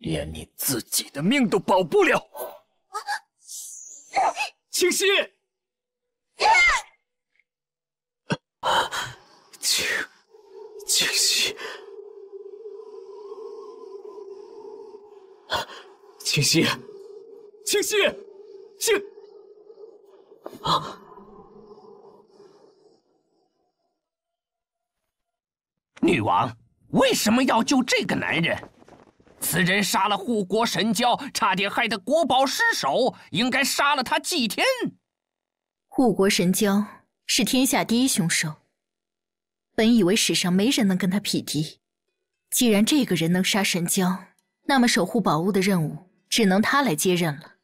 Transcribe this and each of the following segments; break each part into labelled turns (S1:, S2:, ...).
S1: 连你自己的命都保不了。清溪，清清溪，清溪，清溪，清啊！
S2: 女王为什么要救这个男人？此人杀了护国神蛟，差点害得国宝失守，应该杀了他祭天。
S3: 护国神蛟是天下第一凶手，本以为史上没人能跟他匹敌。既然这个人能杀神蛟，那么守护宝物的任务只能他来接任了。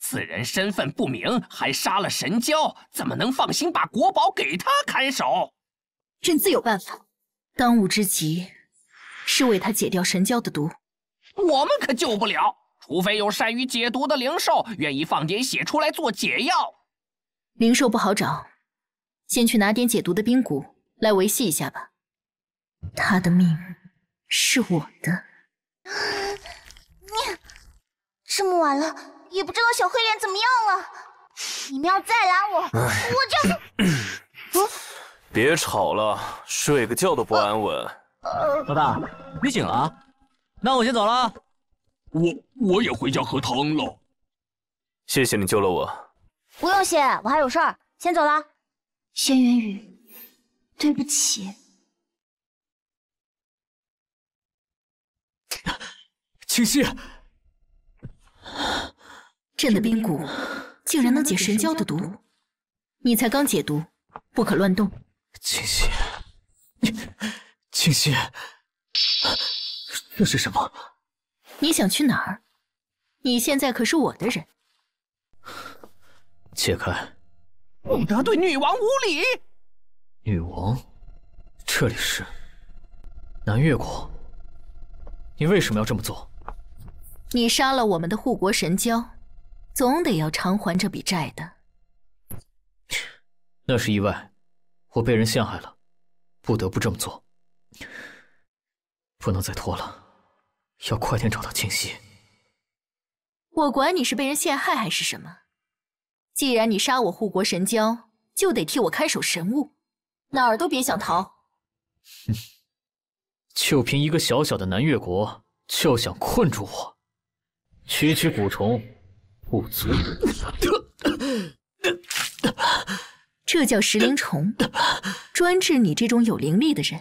S2: 此人身份不明，还杀了神蛟，怎么能放心把国宝给他看守？
S3: 朕自有办法。当务之急是为他解掉神蛟的毒。
S2: 我们可救不了，除非有善于解毒的灵兽愿意放点血出来做解药。
S3: 灵兽不好找，先去拿点解毒的冰蛊来维系一下吧。他的命是我的。
S4: 你这么晚了，也不知道小黑脸怎么样了。你们要再拦我，我
S5: 就……嗯别吵了，睡个觉都不安稳。
S6: 老大，你醒了。那我先走了，
S7: 我我也回家喝汤了。
S5: 谢谢你救了我。
S4: 不用谢，我还有事儿，先走了。轩辕宇，对不起。
S1: 清溪，
S3: 朕的冰骨竟然能解神蛟的毒，你才刚解毒，不可乱动。
S1: 清溪，清溪。这是什么？
S3: 你想去哪儿？你现在可是我的人。
S1: 解开！
S2: 不得对女王无礼！
S1: 女王，这里是南越国。你为什么要这么做？
S3: 你杀了我们的护国神蛟，总得要偿还这笔债的。
S1: 那是意外，我被人陷害了，不得不这么做。不能再拖了。要快点找到清溪。
S3: 我管你是被人陷害还是什么，既然你杀我护国神将，就得替我看守神物，哪儿都别想逃。
S1: 哼，就凭一个小小的南越国，就想困住我？区区蛊虫，不足。
S3: 这叫食灵虫，专治你这种有灵力的人。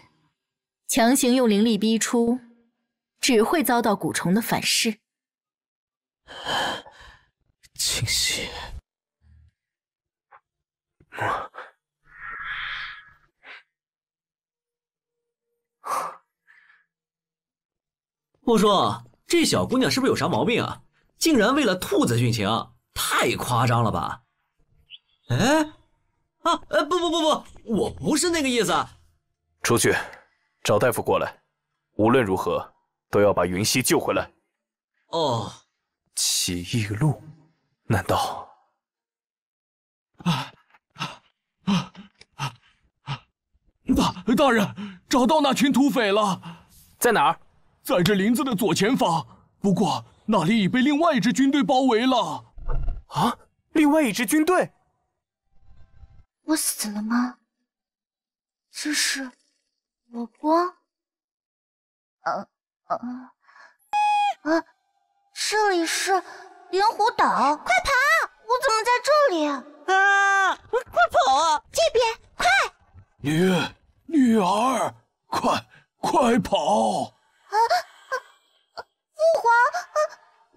S3: 强行用灵力逼出。只会遭到蛊虫的反噬。
S1: 清溪，
S6: 我说这小姑娘是不是有啥毛病啊？竟然为了兔子殉情，太夸张了吧？哎，啊，呃，不不不不，我不是那个意思。
S5: 出去，找大夫过来。无论如何。都要把云溪救回来。
S6: 哦，
S5: 起义路，难道？
S7: 啊啊啊啊啊！大大人，找到那群土匪了，
S5: 在哪儿？
S7: 在这林子的左前方。不过那里已被另外一支军队包围了。
S5: 啊！另外一支军队？
S4: 我死了吗？这是我光？呃。啊啊！这里是灵狐岛，快跑！我怎么在这里？
S6: 啊！快跑啊！
S4: 这边，快！
S7: 女女儿，快快跑！啊
S4: 啊！父皇！啊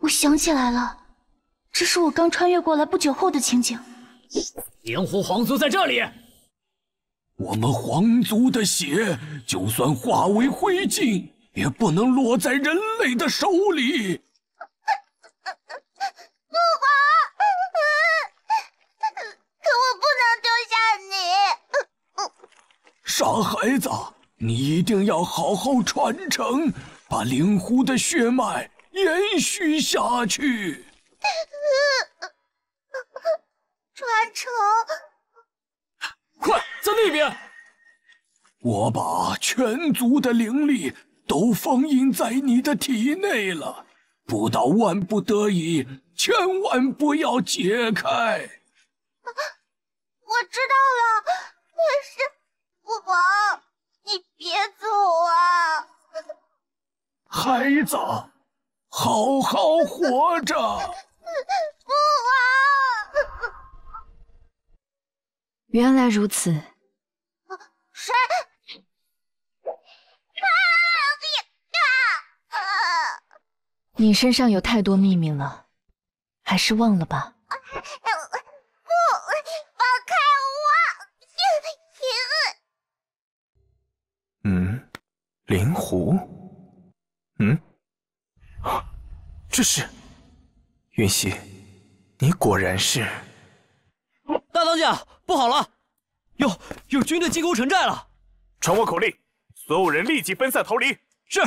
S4: 我想起来了，这是我刚穿越过来不久后的情景。
S1: 灵狐皇族在这里。
S7: 我们皇族的血，就算化为灰烬。也不能落在人类的手里。
S4: 父皇，可我不能丢下
S7: 你。傻孩子，你一定要好好传承，把灵狐的血脉延续下去。
S4: 传承？
S7: 快，在那边！我把全族的灵力。都封印在你的体内了，不到万不得已，千万不要解开。
S4: 我知道了，可是父王，你别走啊！
S7: 孩子，好好活着。
S4: 父王，
S3: 原来如此。你身上有太多秘密了，还是忘了吧。
S4: 不，放开
S5: 我！嗯，灵狐。嗯，啊，这是云溪，你果然是
S6: 大当家，不好了，有有军队进攻城寨了！
S5: 传我口令，所有人立即分散逃离。
S6: 是。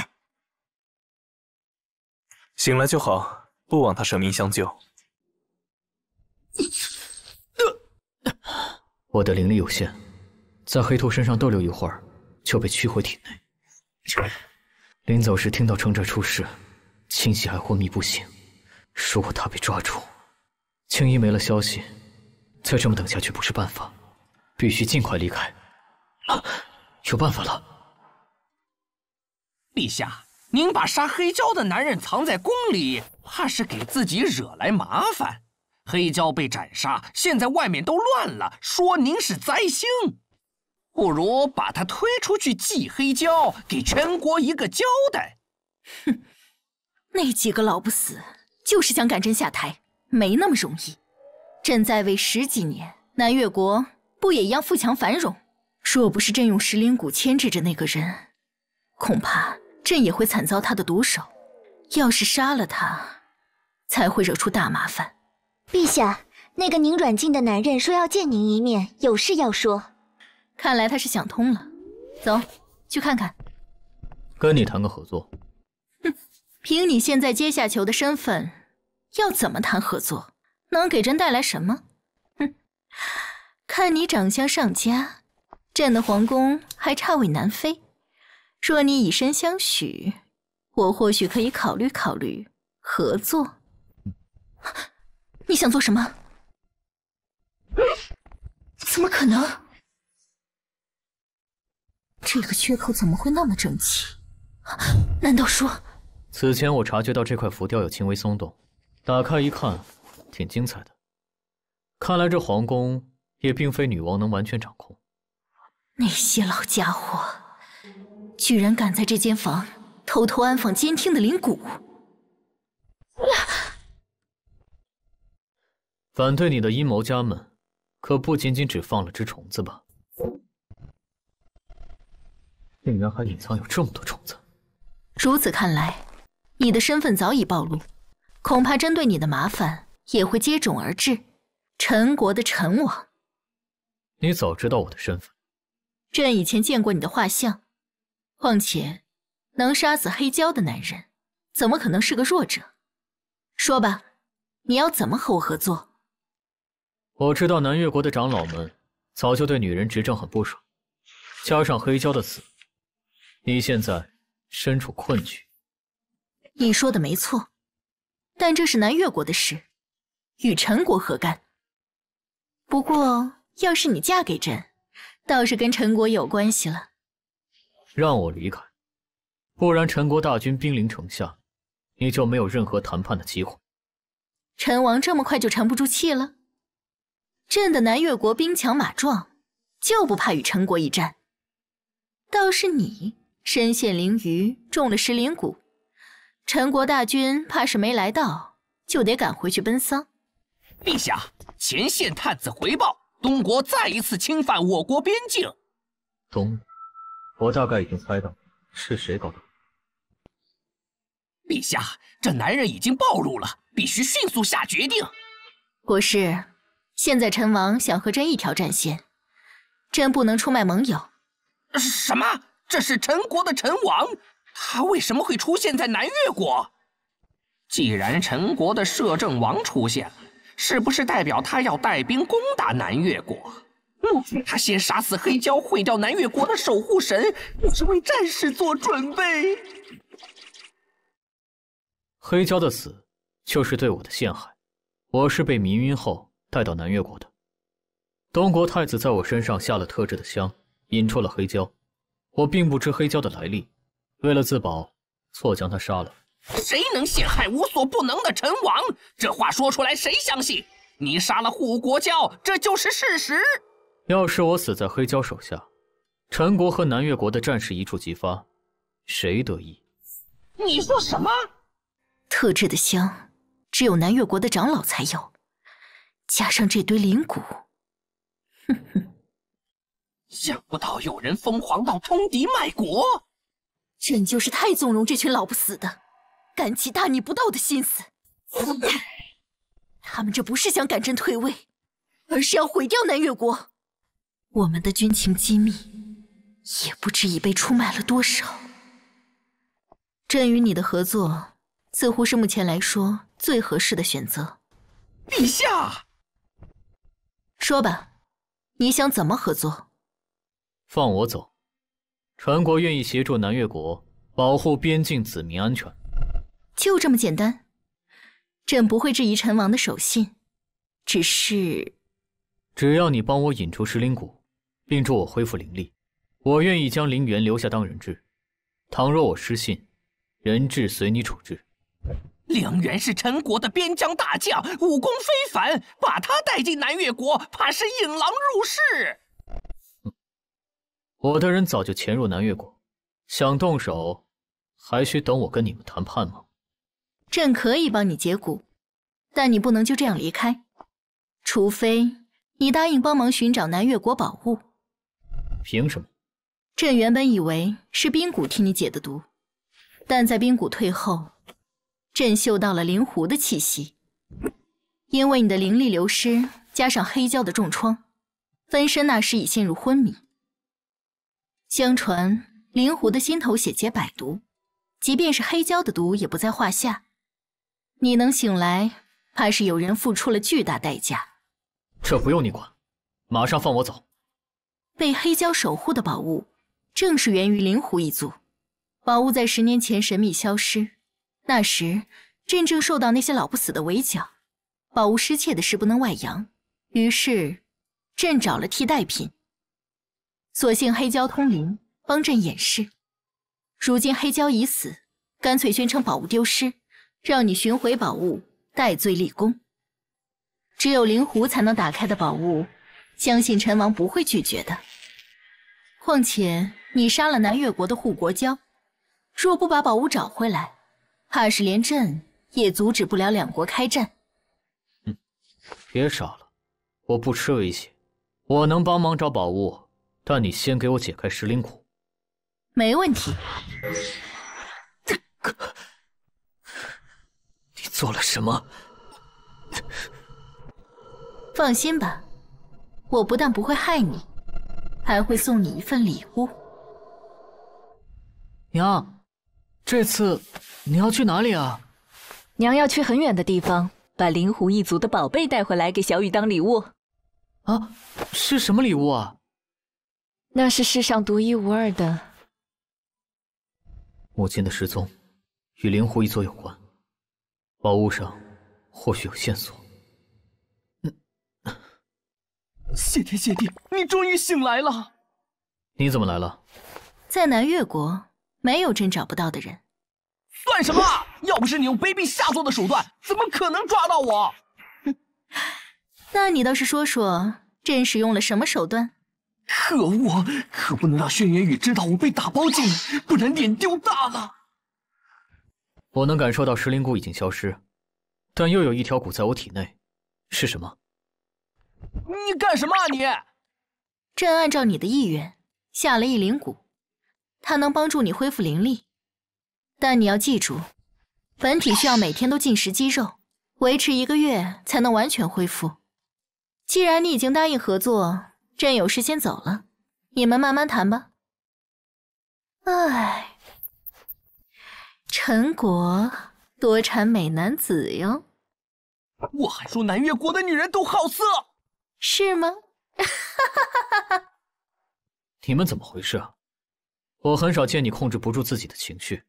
S5: 醒来就好，不枉他舍命相救。
S1: 我的灵力有限，在黑兔身上逗留一会儿，就被驱回体内。临走时听到城寨出事，清溪还昏迷不醒。如果他被抓住，青衣没了消息，再这么等下去不是办法，必须尽快离开。啊，有办法了！
S2: 陛下，您把杀黑蛟的男人藏在宫里，怕是给自己惹来麻烦。黑蛟被斩杀，现在外面都乱了，说您是灾星。不如把他推出去祭黑蛟，给全国一个交代。
S3: 哼，那几个老不死就是想赶朕下台，没那么容易。朕在位十几年，南越国不也一样富强繁荣？若不是朕用石灵骨牵制着那个人，恐怕朕也会惨遭他的毒手。要是杀了他，才会惹出大麻烦。
S4: 陛下，那个您软禁的男人说要见您一面，有事要说。
S3: 看来他是想通了，走去看看。
S1: 跟你谈个合作？
S3: 哼，凭你现在阶下囚的身份，要怎么谈合作？能给朕带来什么？哼，看你长相上佳，朕的皇宫还差位难飞。若你以身相许，我或许可以考虑考虑合作。你想做什么？怎么可能？这个缺口怎么会那么整齐？难道说……
S1: 此前我察觉到这块浮雕有轻微松动，打开一看，挺精彩的。看来这皇宫也并非女王能完全掌控。
S3: 那些老家伙，居然敢在这间房偷偷安放监听的灵骨！
S1: 反对你的阴谋家们，可不仅仅只放了只虫子吧？竟然还隐藏有这么多虫子！
S3: 如此看来，你的身份早已暴露，恐怕针对你的麻烦也会接踵而至。陈国的陈王，
S1: 你早知道我的身份？
S3: 朕以前见过你的画像。况且，能杀死黑蛟的男人，怎么可能是个弱者？说吧，你要怎么和我合作？
S1: 我知道南越国的长老们早就对女人执政很不爽，加上黑蛟的死。你现在身处困局，
S3: 你说的没错，但这是南越国的事，与陈国何干？不过，要是你嫁给朕，倒是跟陈国有关系了。
S1: 让我离开，不然陈国大军兵临城下，你就没有任何谈判的机会。
S3: 陈王这么快就沉不住气了？朕的南越国兵强马壮，就不怕与陈国一战。倒是你。身陷囹圄，中了石灵蛊，陈国大军怕是没来到，就得赶回去奔丧。
S2: 陛下，前线探子回报，东国再一次侵犯我国边境。
S1: 东，我大概已经猜到是谁搞的。
S2: 陛下，这男人已经暴露了，必须迅速下决定。
S3: 国师，现在陈王想和朕一条战线，朕不能出卖盟友。
S2: 什么？这是陈国的陈王，他为什么会出现在南越国？既然陈国的摄政王出现了，是不是代表他要带兵攻打南越国？嗯，他先杀死黑蛟，毁掉南越国的守护神，是为战事做准备。
S1: 黑蛟的死就是对我的陷害。我是被迷晕后带到南越国的。东国太子在我身上下了特制的香，引出了黑蛟。我并不知黑蛟的来历，为了自保，错将他杀了。
S2: 谁能陷害无所不能的陈王？这话说出来，谁相信？你杀了护国蛟，这就是事实。
S1: 要是我死在黑蛟手下，陈国和南越国的战事一触即发，谁得意？
S2: 你说什么？
S3: 特制的香，只有南越国的长老才有，加上这堆灵骨，哼哼，
S2: 想不到有人疯狂到通敌卖国。
S3: 朕就是太纵容这群老不死的，敢起大逆不道的心思。他们这不是想赶朕退位，而是要毁掉南越国。我们的军情机密，也不知已被出卖了多少。朕与你的合作，似乎是目前来说最合适的选择。
S2: 陛下，
S3: 说吧，你想怎么合作？
S1: 放我走，陈国愿意协助南越国保护边境子民安全。
S3: 就这么简单。朕不会质疑陈王的守信，只是，
S1: 只要你帮我引出石灵谷，并助我恢复灵力，我愿意将灵元留下当人质。倘若我失信，人质随你处置。
S2: 灵元是陈国的边疆大将，武功非凡，把他带进南越国，怕是引狼入室。
S1: 我的人早就潜入南越国，想动手，还需等我跟你们谈判吗？
S3: 朕可以帮你解蛊，但你不能就这样离开，除非你答应帮忙寻找南越国宝物。
S1: 凭什么？
S3: 朕原本以为是冰谷替你解的毒，但在冰谷退后，朕嗅到了灵狐的气息。因为你的灵力流失，加上黑蛟的重创，分身那时已陷入昏迷。相传灵狐的心头血结百毒，即便是黑蛟的毒也不在话下。你能醒来，怕是有人付出了巨大代价。
S1: 这不用你管，马上放我走。
S3: 被黑蛟守护的宝物，正是源于灵狐一族。宝物在十年前神秘消失，那时朕正受到那些老不死的围剿，宝物失窃的事不能外扬，于是朕找了替代品。所幸黑蛟通灵，帮朕掩饰。如今黑蛟已死，干脆宣称宝物丢失。让你寻回宝物，戴罪立功。只有灵狐才能打开的宝物，相信陈王不会拒绝的。况且你杀了南越国的护国蛟，若不把宝物找回来，怕是连朕也阻止不了两国开战。
S1: 哼，别傻了，我不吃威胁，我能帮忙找宝物，但你先给我解开石灵蛊。
S3: 没问题。
S1: 你做了什么？
S3: 放心吧，我不但不会害你，还会送你一份礼物。
S1: 娘，这次你要去哪里啊？
S8: 娘要去很远的地方，把灵狐一族的宝贝带回来给小雨当礼物。
S1: 啊，是什么礼物啊？
S8: 那是世上独一无二的。
S1: 母亲的失踪与灵狐一族有关。宝物上或许有线索。
S9: 谢天谢地，你终于醒来了！
S1: 你怎么来了？
S3: 在南越国，没有朕找不到的人。
S9: 算什么？要不是你用卑鄙下作的手段，怎么可能抓到我？
S3: 哼那你倒是说说，朕使用了什么手段？
S9: 可恶！可不能让轩辕羽知道我被打包进来，不然脸丢大了。
S1: 我能感受到石灵骨已经消失，但又有一条骨在我体内，是什么？
S9: 你干什么啊你？
S3: 朕按照你的意愿下了一灵蛊，它能帮助你恢复灵力，但你要记住，本体需要每天都进食鸡肉，维持一个月才能完全恢复。既然你已经答应合作，朕有事先走了，你们慢慢谈吧。唉。陈国多产美男子哟，
S9: 我还说南越国的女人都好色，
S3: 是吗？
S1: 你们怎么回事啊？我很少见你控制不住自己的情绪。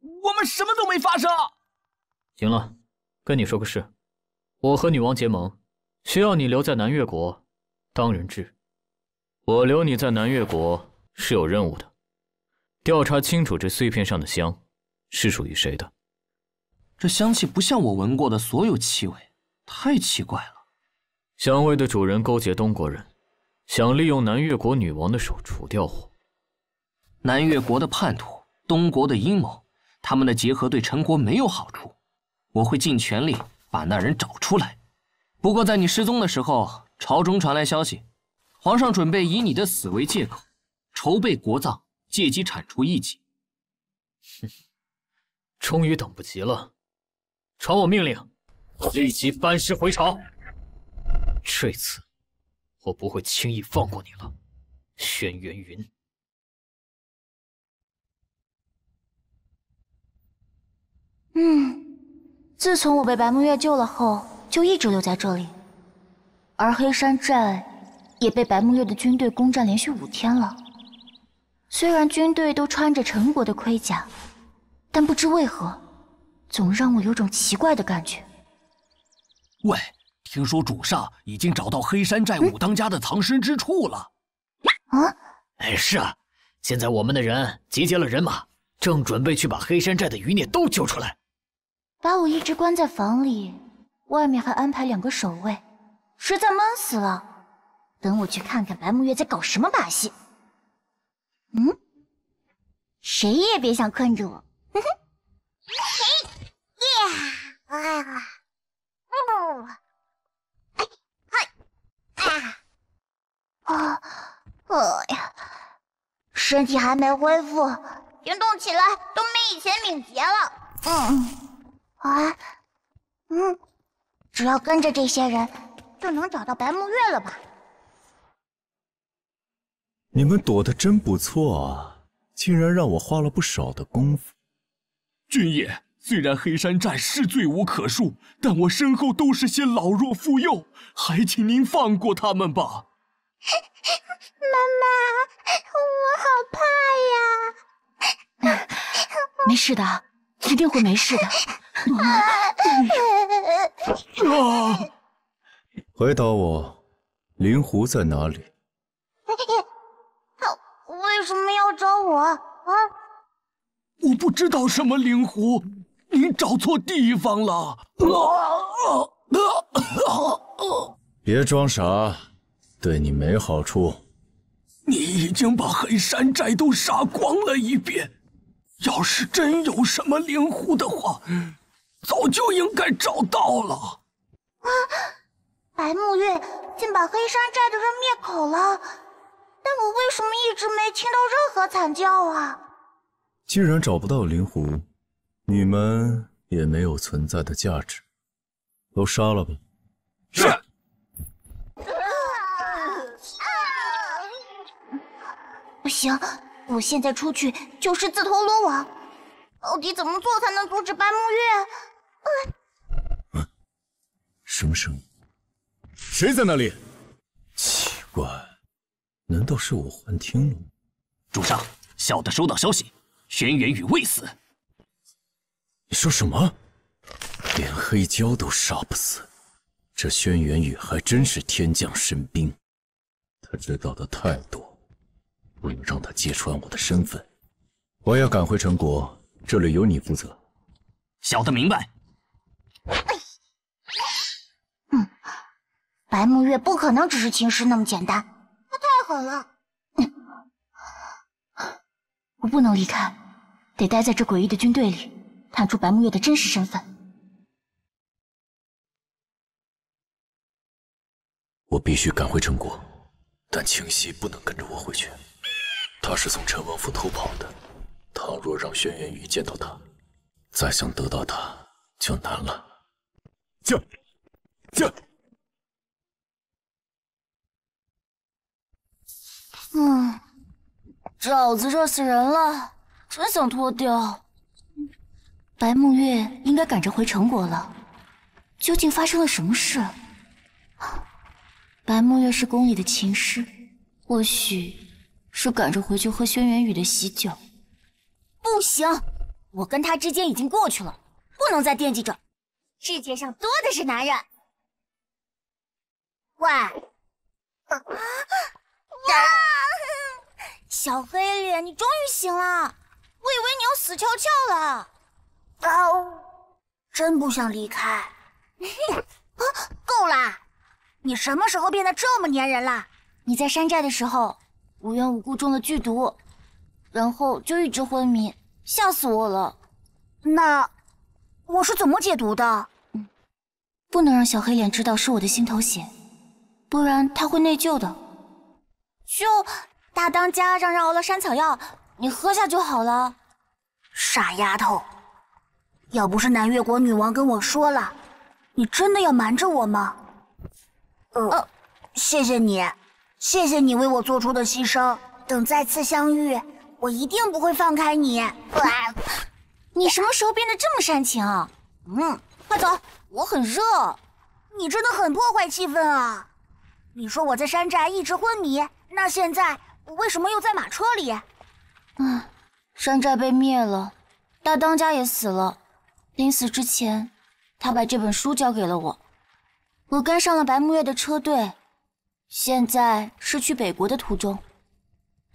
S9: 我们什么都没发生。
S1: 行了，跟你说个事，我和女王结盟，需要你留在南越国当人质。我留你在南越国是有任务的，调查清楚这碎片上的香是属于谁的。
S2: 这香气不像我闻过的所有气味，太奇怪了。
S1: 香味的主人勾结东国人，想利用南越国女王的手除掉我。
S2: 南越国的叛徒，东国的阴谋，他们的结合对陈国没有好处。我会尽全力把那人找出来。不过在你失踪的时候，朝中传来消息，皇上准备以你的死为借口，筹备国葬，借机铲除异己。
S1: 哼，终于等不及了，传我命令，立即班师回朝。这次，我不会轻易放过你了，轩辕云。
S4: 嗯。自从我被白木月救了后，就一直留在这里，而黑山寨也被白木月的军队攻占连续五天了。虽然军队都穿着陈国的盔甲，但不知为何，总让我有种奇怪的感觉。
S9: 喂，听说主上已经找到黑山寨武当家的藏身之处了。
S4: 啊？
S1: 哎，是啊，现在我们的人集结了人马，正准备去把黑山寨的余孽都揪出来。
S4: 把我一直关在房里，外面还安排两个守卫，实在闷死了。等我去看看白沐月在搞什么把戏。嗯，谁也别想困住我。哼哼，嘿，呀，哎呀，不，哎，嗨，啊，哎呀，身体还没恢复，行动起来都没以前敏捷了。嗯。啊，嗯，只要跟着这些人，就能找到白沐月了吧？
S10: 你们躲得真不错啊，竟然让我花了不少的功夫。
S7: 军爷，虽然黑山寨是罪无可恕，但我身后都是些老弱妇幼，还请您放过他们吧。
S4: 妈妈，我好怕
S8: 呀！没事的，一定会没事的。
S10: 啊回答我，灵狐在哪里？
S4: 他为什么要找我啊？
S7: 我不知道什么灵狐，你找错地方了。
S10: 别装傻，对你没好处。
S7: 你已经把黑山寨都杀光了一遍，要是真有什么灵狐的话。早就应该找到了。啊！
S4: 白沐月竟把黑山寨的人灭口了，但我为什么一直没听到任何惨叫啊？
S10: 既然找不到灵狐，你们也没有存在的价值，都杀了吧。
S7: 是。
S4: 不行，我现在出去就是自投罗网。到底怎么做才能阻止白沐月？
S10: 什么声音？谁在那里？奇怪，难道是我幻听了？
S2: 主上，小的收到消息，轩辕羽未死。
S10: 你说什么？连黑蛟都杀不死，这轩辕羽还真是天降神兵。他知道的太多，不能让他揭穿我的身份。我要赶回陈国，这里由你负责。
S2: 小的明白。
S4: 嗯，白沐月不可能只是情师那么简单，他太狠了。
S8: 我不能离开，得待在这诡异的军队里，探出白沐月的真实身份。
S10: 我必须赶回陈国，但清溪不能跟着我回去。他是从陈王府偷跑的，倘若让轩辕羽见到他，再想得到他就难了。驾！驾！
S4: 嗯，爪子热死人了，真想脱掉。
S8: 白沐月应该赶着回陈国了，究竟发生了什么事？白沐月是宫里的琴师，或许是赶着回去喝轩辕羽的喜酒。
S4: 不行，我跟他之间已经过去了，不能再惦记着。世界上多的是男人。喂，啊！小黑脸，你终于醒了！我以为你要死翘翘了。哦，真不想离开。啊，够了！你什么时候变得这么粘人了？你在山寨的时候，无缘无故中了剧毒，然后就一直昏迷，吓死我了。那我是怎么解毒的？不能让小黑脸知道是我的心头血，不然他会内疚的。就大当家让人熬了山草药，你喝下就好了。傻丫头，要不是南越国女王跟我说了，你真的要瞒着我吗？呃，谢谢你，谢谢你为我做出的牺牲。等再次相遇，我一定不会放开你。你什么时候变得这么煽情？嗯，快走，我很热。你真的很破坏气氛啊！你说我在山寨一直昏迷，那现在我为什么又在马车里？嗯，山寨被灭了，大当家也死了。临死之前，他把这本书交给了我，我跟上了白木月的车队，现在是去北国的途中。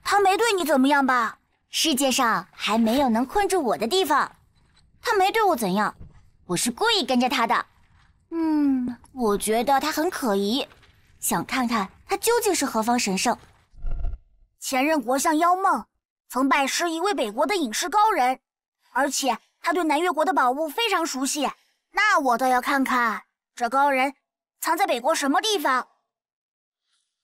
S4: 他没对你怎么样吧？世界上还没有能困住我的地方。他没对我怎样，我是故意跟着他的。嗯，我觉得他很可疑，想看看他究竟是何方神圣。前任国相妖梦曾拜师一位北国的隐士高人，而且他对南越国的宝物非常熟悉。那我倒要看看这高人藏在北国什么地方。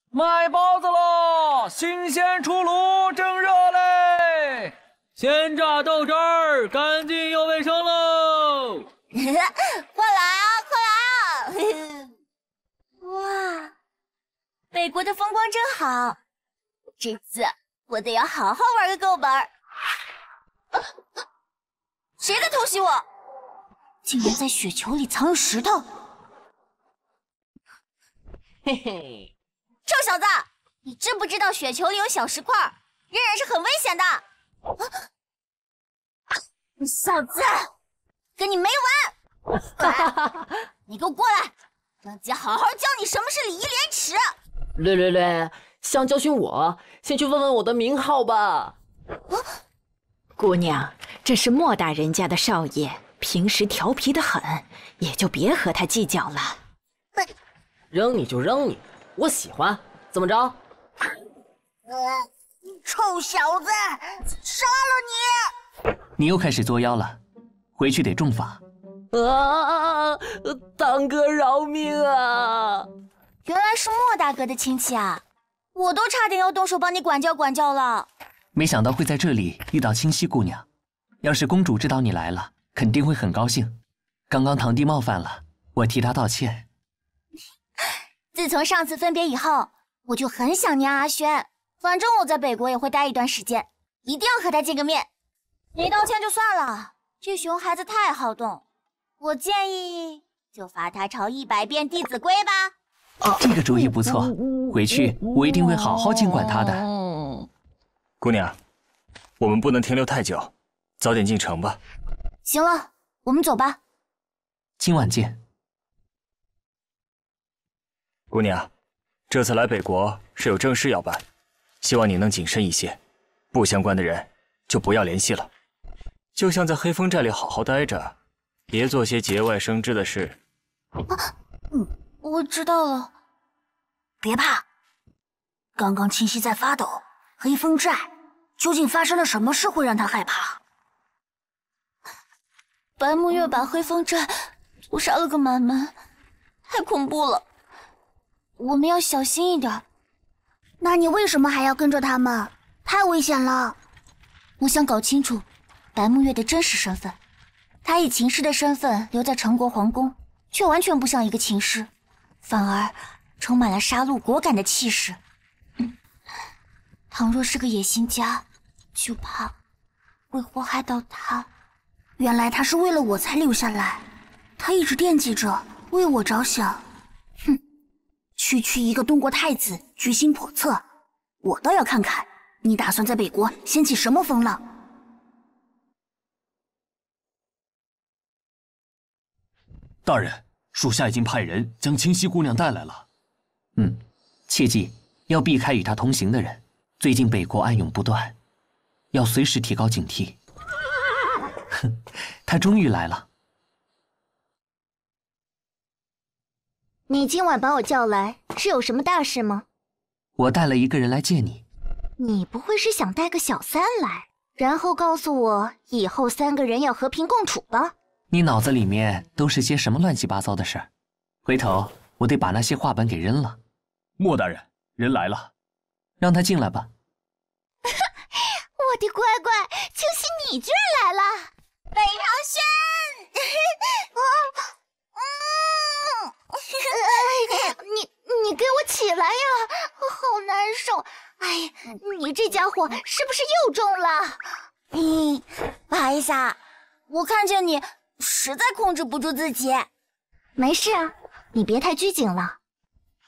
S11: 卖包子喽！新鲜出炉，正热嘞！鲜榨豆汁儿，干净又卫生喽！
S4: 快来啊！快来啊 哇，北国的风光真好，这次我得要好好玩个够本儿。谁在偷袭我？竟然在雪球里藏有石头！嘿嘿，臭小子，你知不知道雪球里有小石块，仍然是很危险的。啊小子，跟你没完！你给我过来！让姐好好教你什么是礼义廉耻。
S12: 略略略，想教训我，先去问问我的名号吧。
S8: 姑娘，这是莫大人家的少爷，平时调皮的很，也就别和他计较了。
S12: 扔你就扔你，我喜欢。怎么着？
S4: 臭小子，杀了
S2: 你！你又开始作妖了，回去得重罚。
S12: 啊！堂哥饶命啊！
S4: 原来是莫大哥的亲戚啊！我都差点要动手帮你管教管教了。
S2: 没想到会在这里遇到清溪姑娘，要是公主知道你来了，肯定会很高兴。刚刚堂弟冒犯了，我替他道歉。
S4: 自从上次分别以后，我就很想念阿轩。反正我在北国也会待一段时间，一定要和他见个面。没道歉就算了，这熊孩子太好动。我建议就罚他抄一百遍《弟子规》吧。
S2: 这个主意不错，回去我一定会好好监管他的。
S5: 姑娘，我们不能停留太久，早点进城吧。
S4: 行了，我们走吧。
S2: 今晚见。
S5: 姑娘，这次来北国是有正事要办，希望你能谨慎一些，不相关的人就不要联系了，就像在黑风寨里好好待着。别做些节外生枝的事。
S4: 啊嗯，我知道了。别怕，刚刚清溪在发抖。黑风寨究竟发生了什么事，会让他害怕？白木月把黑风寨屠杀了个满门，太恐怖了。我们要小心一点。那你为什么还要跟着他们？太危险了。我想搞清楚白木月的真实身份。他以琴师的身份留在成国皇宫，却完全不像一个琴师，反而充满了杀戮果敢的气势。倘若是个野心家，就怕会祸害到他。原来他是为了我才留下来，他一直惦记着为我着想。哼，区区一个东国太子，居心叵测，我倒要看看你打算在北国掀起什么风浪。
S9: 大人，属下已经派人将清溪姑娘带来了。
S2: 嗯，切记要避开与她同行的人。最近北国暗涌不断，要随时提高警惕。哼，他终于来了。
S4: 你今晚把我叫来，是有什么大事吗？
S2: 我带了一个人来见你。
S4: 你不会是想带个小三来，然后告诉我以后三个人要和平共处吧？
S2: 你脑子里面都是些什么乱七八糟的事儿？回头我得把那些话本给扔了。
S9: 莫大人，人来了，
S2: 让他进来吧。
S4: 我的乖乖，清溪，你居然来了！北堂轩，你你给我起来呀！好难受。哎，你这家伙是不是又中了？
S13: 嗯，不好意思啊，我看见你实在控制不住自己。
S4: 没事啊，你别太拘谨了。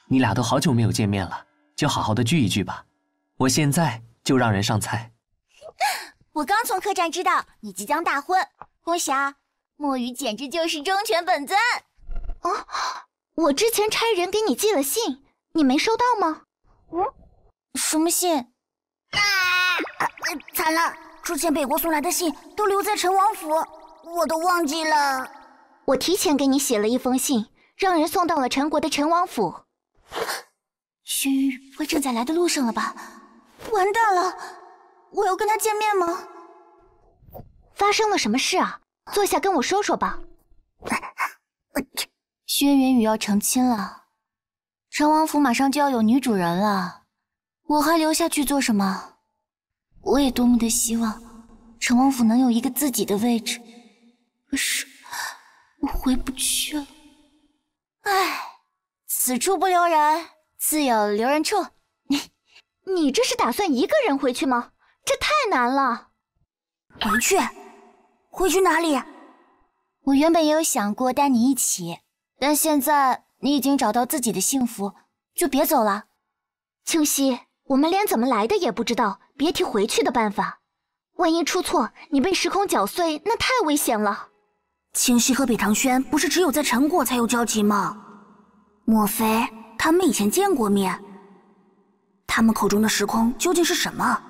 S2: 你俩都好久没有见面了，就好好的聚一聚吧。我现在就让人上菜。
S13: 我刚从客栈知道你即将大婚，恭喜啊！墨雨简直就是忠犬本尊。
S4: 啊，我之前差人给你寄了信，你没收到吗？
S13: 嗯，什么信？啊，惨了！之前北国送来的信都留在陈王府，我都忘记了。
S4: 我提前给你写了一封信，让人送到了陈国的陈王府。
S13: 轩玉不会正在来的路上了吧？完蛋了！我要跟他见面吗？
S4: 发生了什么事啊？坐下跟我说说吧。
S13: 轩辕宇要成亲了，成王府马上就要有女主人了，我还留下去做什么？我也多么的希望成王府能有一个自己的位置，可是我回不去了。唉，此处不留人，自有留人处。
S4: 你，你这是打算一个人回去吗？这太难了。
S13: 回去，回去哪里？我原本也有想过带你一起，但现在你已经找到自己的幸福，就别走了。
S4: 清溪，我们连怎么来的也不知道，别提回去的办法。万一出错，你被时空搅碎，那太危险了。
S13: 清溪和北堂轩不是只有在陈国才有交集吗？莫非他们以前见过面？他们口中的时空究竟是什么？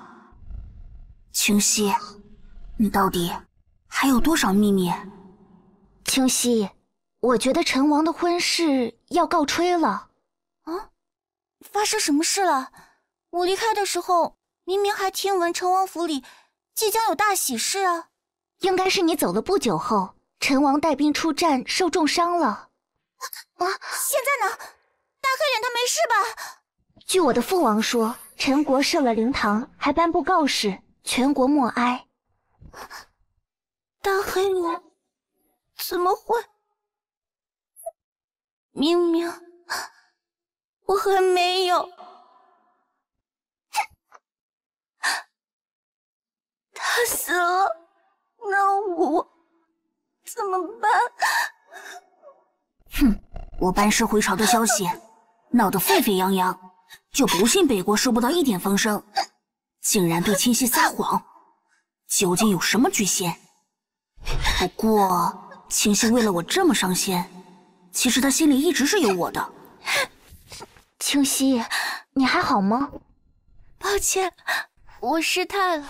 S13: 清溪，你到底还有多少秘密？
S4: 清溪，我觉得陈王的婚事要告吹了。
S13: 啊，发生什么事了？我离开的时候明明还听闻陈王府里即将有大喜事啊！
S4: 应该是你走了不久后，陈王带兵出战，受重伤了。
S13: 啊，现在呢？大黑脸他没事吧？
S4: 据我的父王说，陈国设了灵堂，还颁布告示，全国默哀。
S13: 大黑龙怎么会？明明我还没有。他死了，那我怎么办？哼，我班师回朝的消息闹得沸沸扬扬，就不信北国收不到一点风声，竟然对清溪撒谎，究竟有什么居心？不过清溪为了我这么伤心，其实他心里一直是有我的。
S4: 清溪，你还好吗？
S13: 抱歉，我失态了。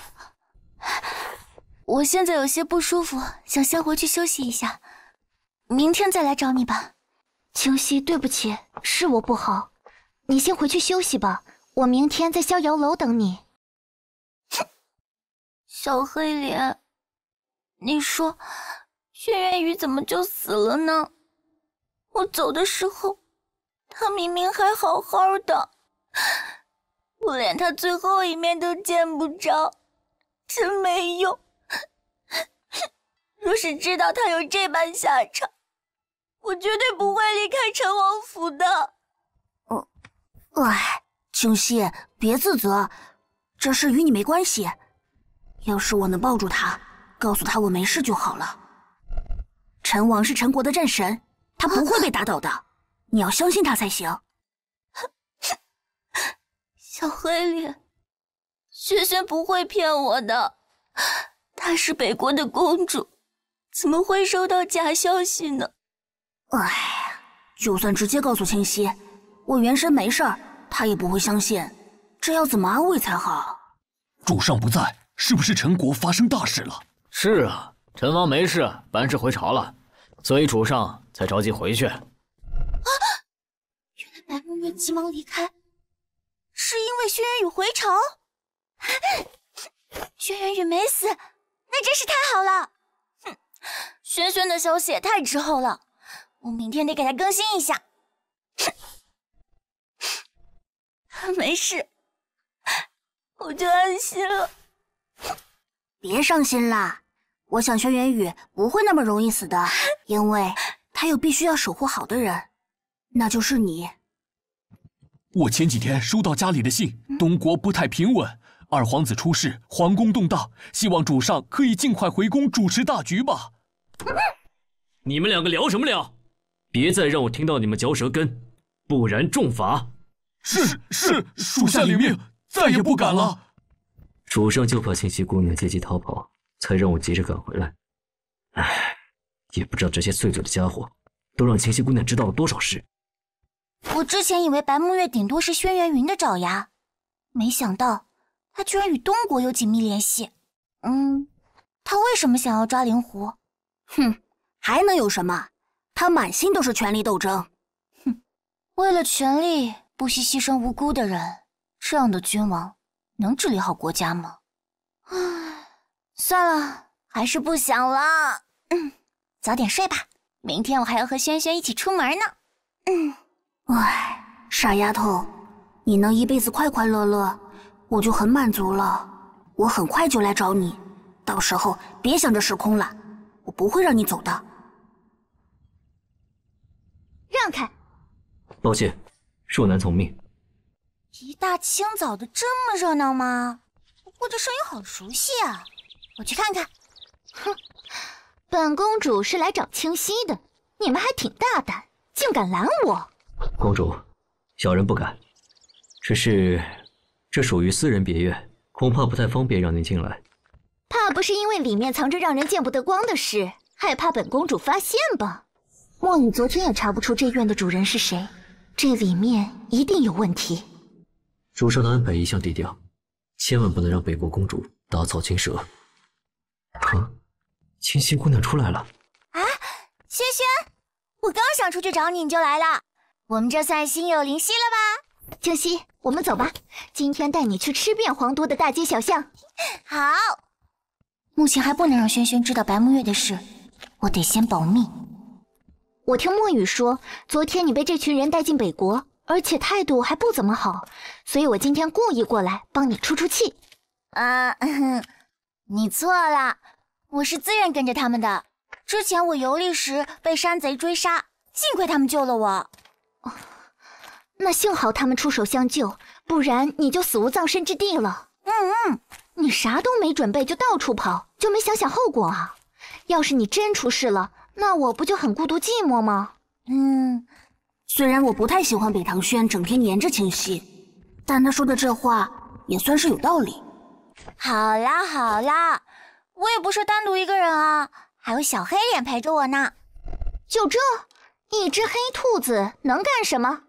S13: 我现在有些不舒服，想先回去休息一下，明天再来找你吧。
S4: 清溪，对不起，是我不好，你先回去休息吧，我明天在逍遥楼等你。
S13: 小黑脸，你说轩辕宇怎么就死了呢？我走的时候，他明明还好好的，我连他最后一面都见不着。真没用！若是知道他有这般下场，我绝对不会离开陈王府的。哦，哎，清溪，别自责，这事与你没关系。要是我能抱住他，告诉他我没事就好了。陈王是陈国的战神，他不会被打倒的，你要相信他才行。小黑脸。轩轩不会骗我的，她是北国的公主，怎么会收到假消息呢？
S4: 哎呀，就算直接告诉清溪，我元神没事儿，他也不会相信。这要怎么安慰才好？
S2: 主上不在，是不是陈国发生大事了？
S1: 是啊，陈王没事，班师回朝了，所以主上才着急回去。啊！
S4: 原来白慕月急忙离开，是因为轩辕羽回朝。轩辕羽没死，那真是太好了。哼，轩轩的消息也太滞后了，我明天得给他更新一下。没事，我就安心了。别伤心啦，我想轩辕宇不会那么容易死的，因为他有必须要守护好的人，那就是你。
S2: 我前几天收到家里的信，东国不太平稳，二皇子出事，皇宫动荡，希望主上可以尽快回宫主持大局吧。
S14: 你们两个聊什么聊？别再让我听到你们嚼舌根，不然重罚。
S2: 是是，属下领命，再也不敢了。
S14: 主上就怕青溪姑娘借机逃跑，才让我急着赶回来。唉，也不知道这些碎嘴的家伙，都让青溪姑娘知道了多少事。
S4: 我之前以为白沐月顶多是轩辕云的爪牙，没想到他居然与东国有紧密联系。嗯，他为什么想要抓灵狐？哼，还能有什么？他满心都是权力斗争。哼，为了权力不惜牺牲无辜的人，这样的君王。能治理好国家吗？唉，算了，还是不想了。嗯，早点睡吧，明天我还要和轩轩一起出门呢。嗯，唉，傻丫头，你能一辈子快快乐乐，我就很满足了。我很快就来找你，到时候别想着时空了，我不会让你走的。让开！
S14: 抱歉，恕难从命。
S4: 一大清早的这么热闹吗？不过这声音好熟悉啊，我去看看。
S15: 哼，本公主是来找清溪的，你们还挺大胆，竟敢拦我！
S14: 公主，小人不敢，只是这属于私人别院，恐怕不太方便让您进来。
S15: 怕不是因为里面藏着让人见不得光的事，害怕本公主发现吧？莫雨昨天也查不出这院的主人是谁，这里面一定有问题。
S14: 主上的安排一向低调，千万不能让北国公主打草惊蛇。啊，清溪姑娘出来了！啊，
S4: 轩轩，我刚想出去找你，你就来了，我们这算心有灵犀了吧？
S15: 清溪，我们走吧，今天带你去吃遍皇都的大街小巷。
S4: 好，目前还不能让轩轩知道白沐月的事，我得先保密。
S15: 我听墨雨说，昨天你被这群人带进北国。而且态度还不怎么好，所以我今天故意过来帮你出出气。
S4: 啊，你错了，我是自愿跟着他们的。之前我游历时被山贼追杀，幸亏他们救了我。
S15: 哦那幸好他们出手相救，不然你就死无葬身之地了。嗯嗯，你啥都没准备就到处跑，就没想想后果啊？要是你真出事了，那我不就很孤独寂寞吗？
S4: 嗯。虽然我不太喜欢北唐轩整天黏着清溪，但他说的这话也算是有道理。好啦好啦，我也不是单独一个人啊，还有小黑脸陪着我呢。
S15: 就这一只黑兔子能干什么？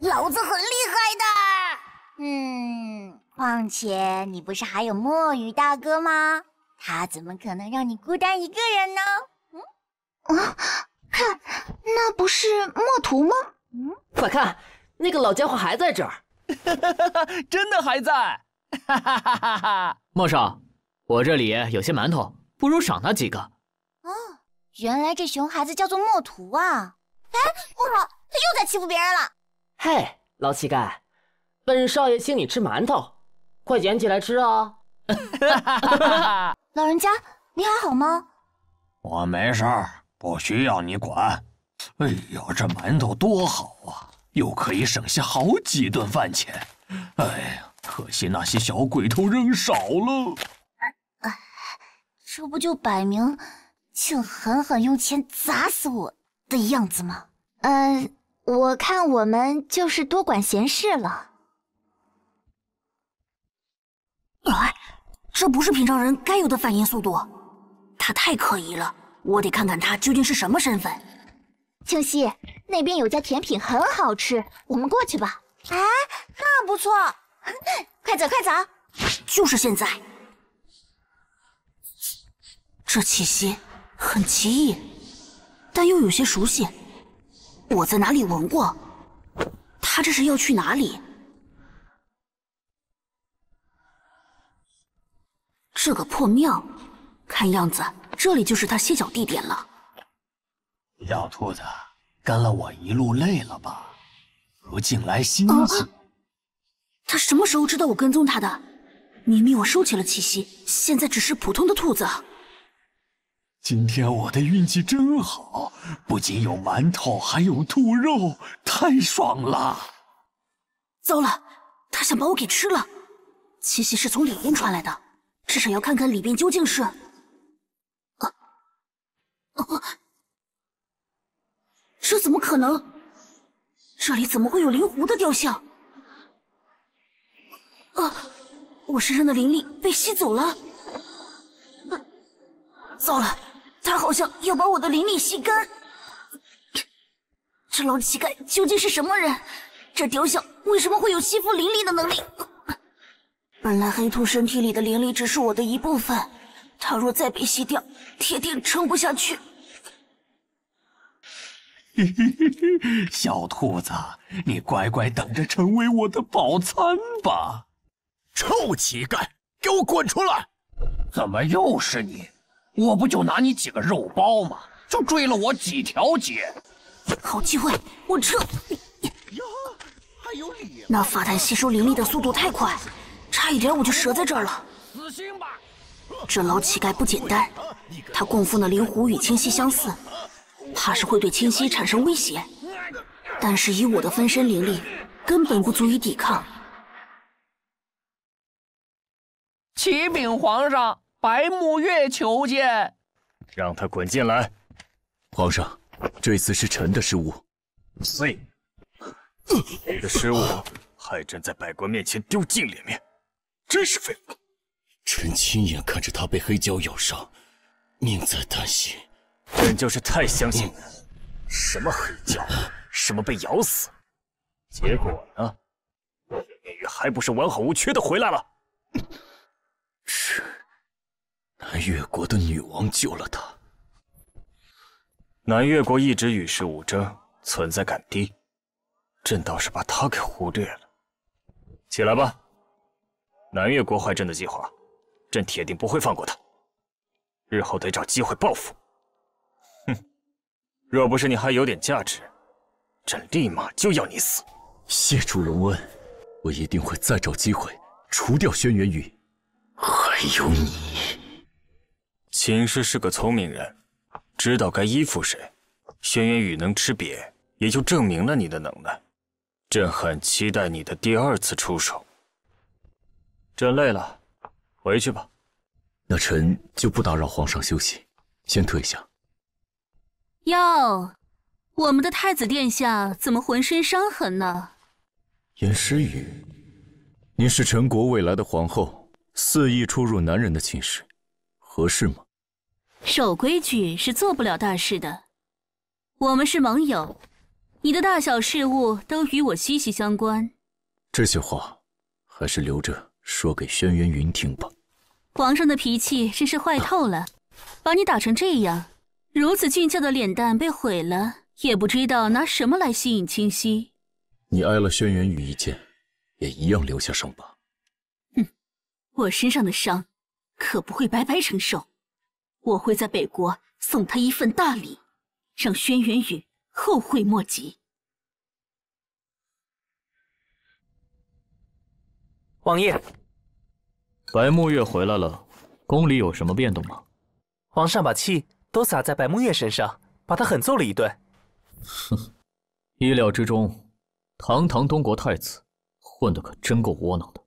S4: 老子很厉害的。嗯，况且你不是还有墨雨大哥吗？他怎么可能让你孤单一个人呢？
S15: 嗯啊。看，那不是墨图吗？
S12: 嗯，快看，那个老家伙还在这儿，
S16: 真的还在。
S1: 莫少，我这里有些馒头，不如赏他几个。
S4: 哦，原来这熊孩子叫做墨图啊！哎，不好，他又在欺负别人了。
S12: 嘿，老乞丐，本少爷请你吃馒头，快捡起来吃啊！
S4: 老人家，你还好吗？
S2: 我没事儿。不需要你管。哎呀，这馒头多好啊，又可以省下好几顿饭钱。哎呀，可惜那些小鬼头扔少了。
S4: 哎，这不就摆明请狠狠用钱砸死我的样子吗？
S15: 嗯，我看我们就是多管闲事了。
S4: 哎，这不是平常人该有的反应速度，他太可疑了。
S13: 我得看看他究竟是什么身份。
S4: 清溪，那边有家甜品很好吃，我们过去吧。
S13: 哎，那不错，
S4: 快走快走！
S13: 就是现在。这气息很奇异，但又有些熟悉。我在哪里闻过？他这是要去哪里？这个破庙，看样子这里就是他歇脚地点了。
S7: 小兔子，跟了我一路累了吧？如今来欣喜。
S13: 他什么时候知道我跟踪他的？明明我收起了气息，现在只是普通的兔子。
S7: 今天我的运气真好，不仅有馒头，还有兔肉，太爽了！
S13: 糟了，他想把我给吃了。气息是从里边传来的，至少要看看里边究竟是…… 这怎么可能？这里怎么会有灵狐的雕像？啊！我身上的灵力被吸走了。糟了，他好像要把我的灵力吸干。这老乞丐究竟是什么人？这雕像为什么会有吸附灵力的能力？本来黑兔身体里的灵力只是我的一部分，他若再被吸掉，铁定撑不下去。
S7: 嘿嘿嘿嘿，小兔子，你乖乖等着成为我的饱餐吧！
S10: 臭乞丐，给我滚出来！
S2: 怎么又是你？我不就拿你几个肉包吗？就追了我几条街。
S13: 好机会，我撤！
S7: 呀，还有理！
S13: 那法弹吸收灵力的速度太快，差一点我就折在这儿了。
S2: 死心吧！
S13: 这老乞丐不简单，他供奉的灵狐与清溪相似。怕是会对清溪产生威胁，但是以我的分身灵力，根本不足以抵抗。
S2: 启禀皇上，白沐月求见。
S5: 让他滚进来。
S10: 皇上，这次是臣的失误。
S5: 废！你的失误害朕在百官面前丢尽脸面，真是废物！
S10: 臣亲眼看着他被黑蛟咬伤，命在旦夕。
S5: 朕就是太相信你，什么黑蛟，什么被咬死，结果呢？叶雨还不是完好无缺的回来了？
S10: 是南越国的女王救了他。
S5: 南越国一直与世无争，存在感低，朕倒是把他给忽略了。起来吧，南越国坏朕的计划，朕铁定不会放过他，日后得找机会报复。哼若不是你还有点价值，朕立马就要你死。
S10: 谢主隆恩，我一定会再找机会除掉轩辕羽。还有你，
S5: 秦氏是个聪明人，知道该依附谁。轩辕羽能吃瘪，也就证明了你的能耐。朕很期待你的第二次出手。朕累了，回去吧。
S10: 那臣就不打扰皇上休息，先退下。
S17: 哟，我们的太子殿下怎么浑身伤痕呢？
S10: 严诗雨，您是陈国未来的皇后，肆意出入男人的寝室，合适吗？
S17: 守规矩是做不了大事的。我们是盟友，你的大小事务都与我息息相关。
S10: 这些话，还是留着说给轩辕云听吧。
S17: 皇上的脾气真是坏透了，把你打成这样。如此俊俏的脸蛋被毁了，也不知道拿什么来吸引清溪。
S10: 你挨了轩辕羽一剑，也一样留下伤疤。
S17: 哼，我身上的伤可不会白白承受。我会在北国送他一份大礼，让轩辕羽后悔莫及。
S11: 王爷，
S1: 白沐月回来了，宫里有什么变动吗？
S11: 皇上把气。都撒在白沐月身上，把他狠揍了一顿。
S1: 哼，意料之中，堂堂东国太子，混得可真够窝囊的。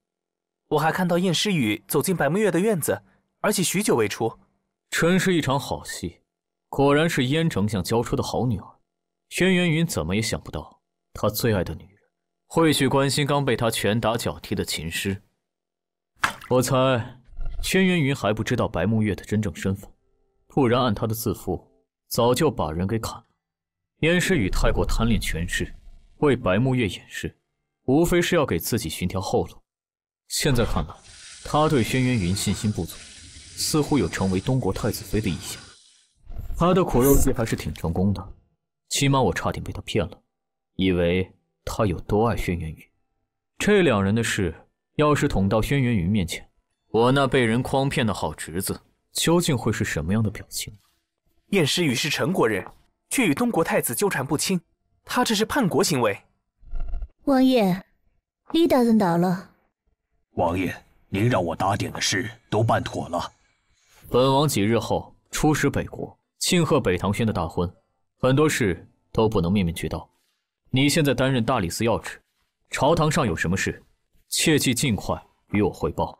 S11: 我还看到燕诗雨走进白沐月的院子，而且许久未出，
S1: 真是一场好戏。果然是燕丞相教出的好女儿。轩辕云怎么也想不到，他最爱的女人会去关心刚被他拳打脚踢的秦师。我猜，轩辕云还不知道白沐月的真正身份。不然按他的自负，早就把人给砍了。燕诗雨太过贪恋权势，为白沐月掩饰，无非是要给自己寻条后路。现在看来，他对轩辕云信心不足，似乎有成为东国太子妃的意向。他的苦肉计还是挺成功的，起码我差点被他骗了，以为他有多爱轩辕云。这两人的事，要是捅到轩辕云面前，我那被人诓骗的好侄子，究竟会是什么样的表情？
S18: 燕诗雨是陈国人，却与东国太子纠缠不清，他这是叛国行为。
S4: 王爷，李大人到了。
S7: 王爷，您让我打点的事都办妥了。
S1: 本王几日后出使北国，庆贺北唐轩的大婚，很多事都不能面面俱到。你现在担任大理寺要职。朝堂上有什么事，切记尽快与我汇报。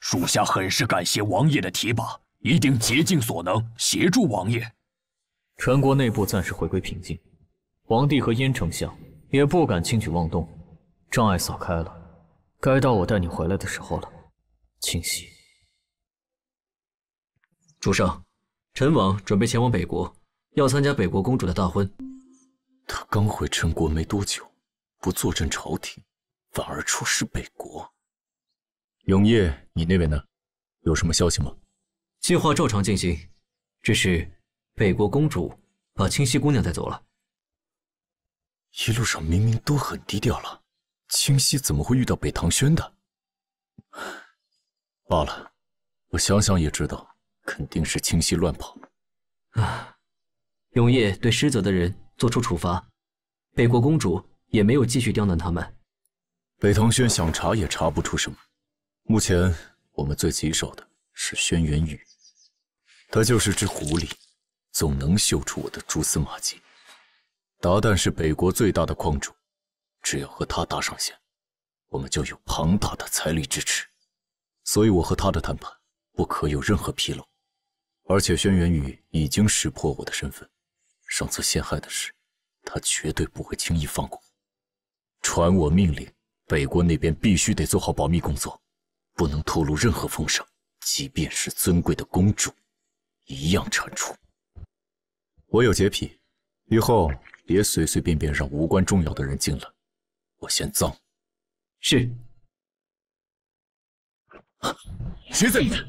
S7: 属下很是感谢王爷的提拔，一定竭尽所能协助王爷。
S1: 陈国内部暂时回归平静，皇帝和燕丞相也不敢轻举妄动，障碍扫开了，该到我带你回来的时候了。清溪，
S14: 主上，陈王准备前往北国，要参加北国公主的大婚。
S10: 他刚回陈国没多久。不坐镇朝廷，反而出使北国。永夜，你那边呢？有什么消息吗？
S14: 计划照常进行，只是北国公主把清溪姑娘带走了。
S10: 一路上明明都很低调了，清溪怎么会遇到北唐轩的？罢了，我想想也知道，肯定是清溪乱跑。
S14: 啊！永夜对失责的人做出处罚，北国公主。也没有继续刁难他们。
S10: 北唐轩想查也查不出什么。目前我们最棘手的是轩辕羽，他就是只狐狸，总能嗅出我的蛛丝马迹。达旦是北国最大的矿主，只要和他搭上线，我们就有庞大的财力支持。所以我和他的谈判不可有任何纰漏。而且轩辕羽已经识破我的身份，上次陷害的事，他绝对不会轻易放过。传我命令，北国那边必须得做好保密工作，不能透露任何风声，即便是尊贵的公主，一样铲除。我有洁癖，以后别随随便便让无关重要的人进来，我嫌脏。
S14: 是。
S10: 谁在里面？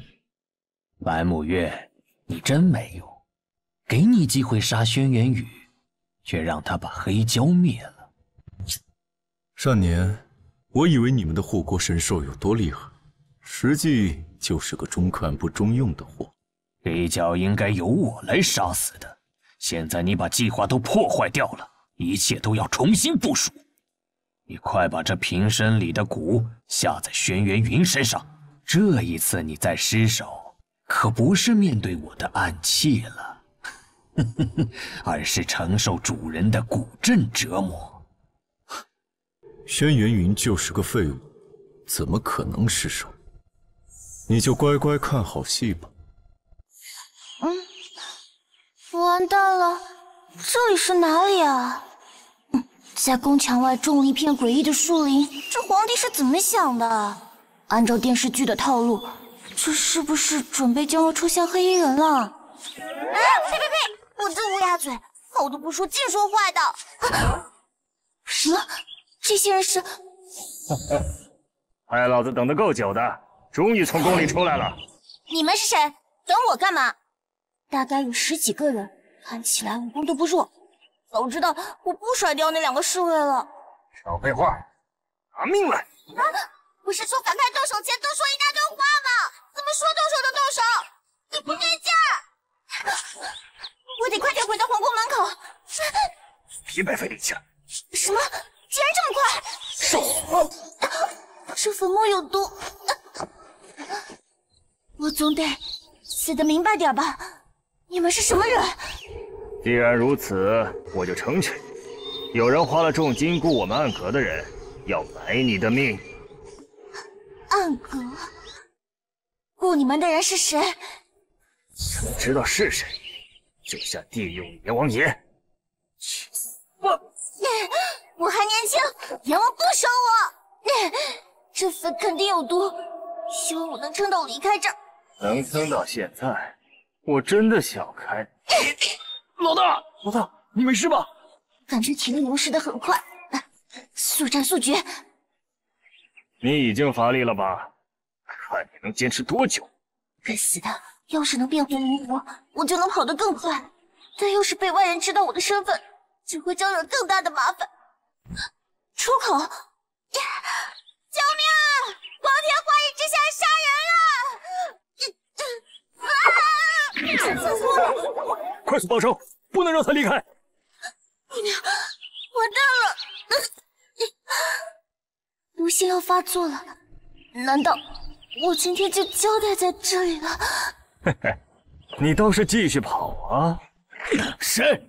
S7: 白沐月，你真没用，给你机会杀轩辕羽，却让他把黑蛟灭了。
S10: 少年，我以为你们的护国神兽有多厉害，实际就是个中看不中用的货。
S7: 黑蛟应该由我来杀死的，现在你把计划都破坏掉了，一切都要重新部署。你快把这瓶身里的蛊下在轩辕云身上，这一次你再失手，可不是面对我的暗器了，而是承受主人的蛊阵折磨。
S10: 轩辕云就是个废物，怎么可能失手？你就乖乖看好戏吧。
S4: 嗯，完蛋了，这里是哪里啊？在宫墙外种了一片诡异的树林，这皇帝是怎么想的？按照电视剧的套路，这是不是准备将要出现黑衣人了？啊！呸呸呸！我这乌鸦嘴，好的不说，净说坏的。什么？这些人是，
S5: 害老子等的够久的，终于从宫里出来了。
S4: 你们是谁？等我干嘛？大概有十几个人，看起来武功都不弱。早知道我不甩掉那两个侍卫了。
S5: 少废话，拿命来！
S4: 啊！不是说反派动手前都说一大堆话吗？怎么说动手就动手？你不对劲儿！我得快点回到皇宫门口。
S5: 别白费力气了。
S4: 什么？竟然这么快！手，这粉末有毒，我总得死的明白点吧？你们是什么人？
S5: 既然如此，我就成全。有人花了重金雇我们暗阁的人，要买你的命。
S4: 暗阁？雇你们的人是谁？
S5: 想知道是谁，就下地狱阎王爷。去死！我。
S4: 我还年轻，阎王不收我。这粉肯定有毒，希望我能撑到离开这儿。
S5: 能撑到现在，我真的想开。
S7: 老大，老大，你没事吧？
S4: 感觉体力流失的很快，速战速决。
S5: 你已经乏力了吧？看你能坚持多久。
S4: 该死的！要是能变回灵狐，我就能跑得更快。但要是被外人知道我的身份，只会招惹更大的麻烦。出口！救命啊！光天化日之下杀人了！啊！厕所！
S5: 快速报仇，不能让他离开。
S4: 姑娘，完蛋了！毒性要发作了，难道我今天就交代在这里了？
S5: 嘿嘿，你倒是继续跑啊！
S7: 谁？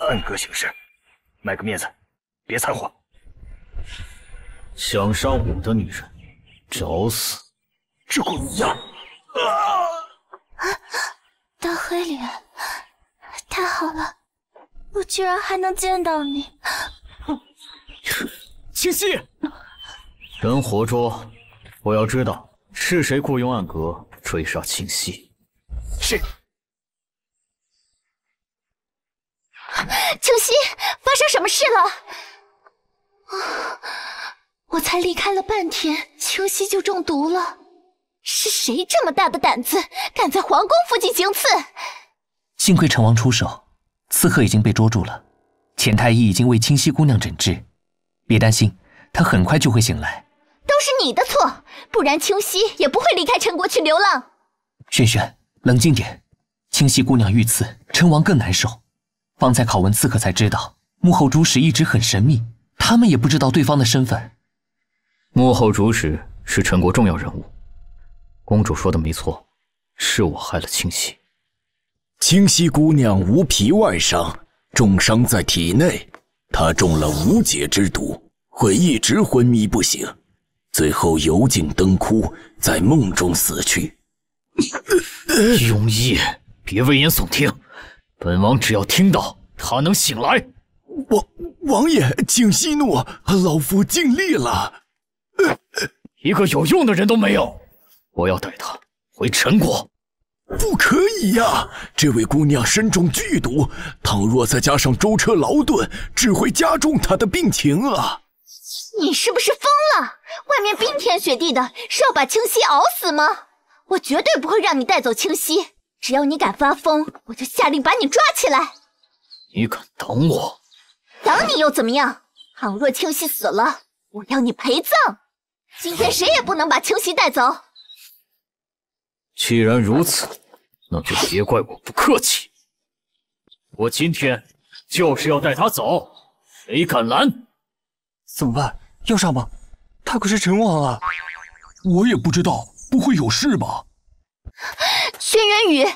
S5: 按哥行事，卖个面子，别掺和。
S1: 想杀我的女人，找死！
S7: 这鬼样！
S4: 大黑脸，太好了，我居然还能见到你！
S7: 清溪，
S1: 人活捉，我要知道是谁雇佣暗格追杀清溪。
S7: 是。
S4: 清溪，发生什么事了？啊！我才离开了半天，清溪就中毒了。是谁这么大的胆子，敢在皇宫附近行刺？
S2: 幸亏陈王出手，刺客已经被捉住了。钱太医已经为清溪姑娘诊治，别担心，她很快就会醒来。
S4: 都是你的错，不然清溪也不会离开陈国去流浪。
S2: 轩轩，冷静点。清溪姑娘遇刺，陈王更难受。方才拷问刺客才知道，幕后主使一直很神秘，他们也不知道对方的身份。
S1: 幕后主使是陈国重要人物，公主说的没错，是我害了清溪。
S10: 清溪姑娘无皮外伤，重伤在体内，她中了无解之毒，会一直昏迷不醒，最后油尽灯枯，在梦中死去。
S1: 庸医，别危言耸听。本王只要听到他能醒来，
S10: 王王爷请息怒，老夫尽力了。
S1: 一个有用的人都没有，我要带他回陈国。
S10: 不可以呀！这位姑娘身中剧毒，倘若再加上舟车劳顿，只会加重她的病情啊！
S4: 你是不是疯了？外面冰天雪地的，是要把清溪熬死吗？我绝对不会让你带走清溪。只要你敢发疯，我就下令把你抓起来。
S1: 你敢挡我？
S4: 挡你又怎么样？倘若清溪死了，我要你陪葬。今天谁也不能把清溪带走。
S1: 既然如此，那就别怪我不客气。我今天就是要带他走，谁敢拦？
S2: 怎么办？要杀吗？他可是陈王啊！
S7: 我也不知道，不会有事吧？
S4: 轩辕宇，你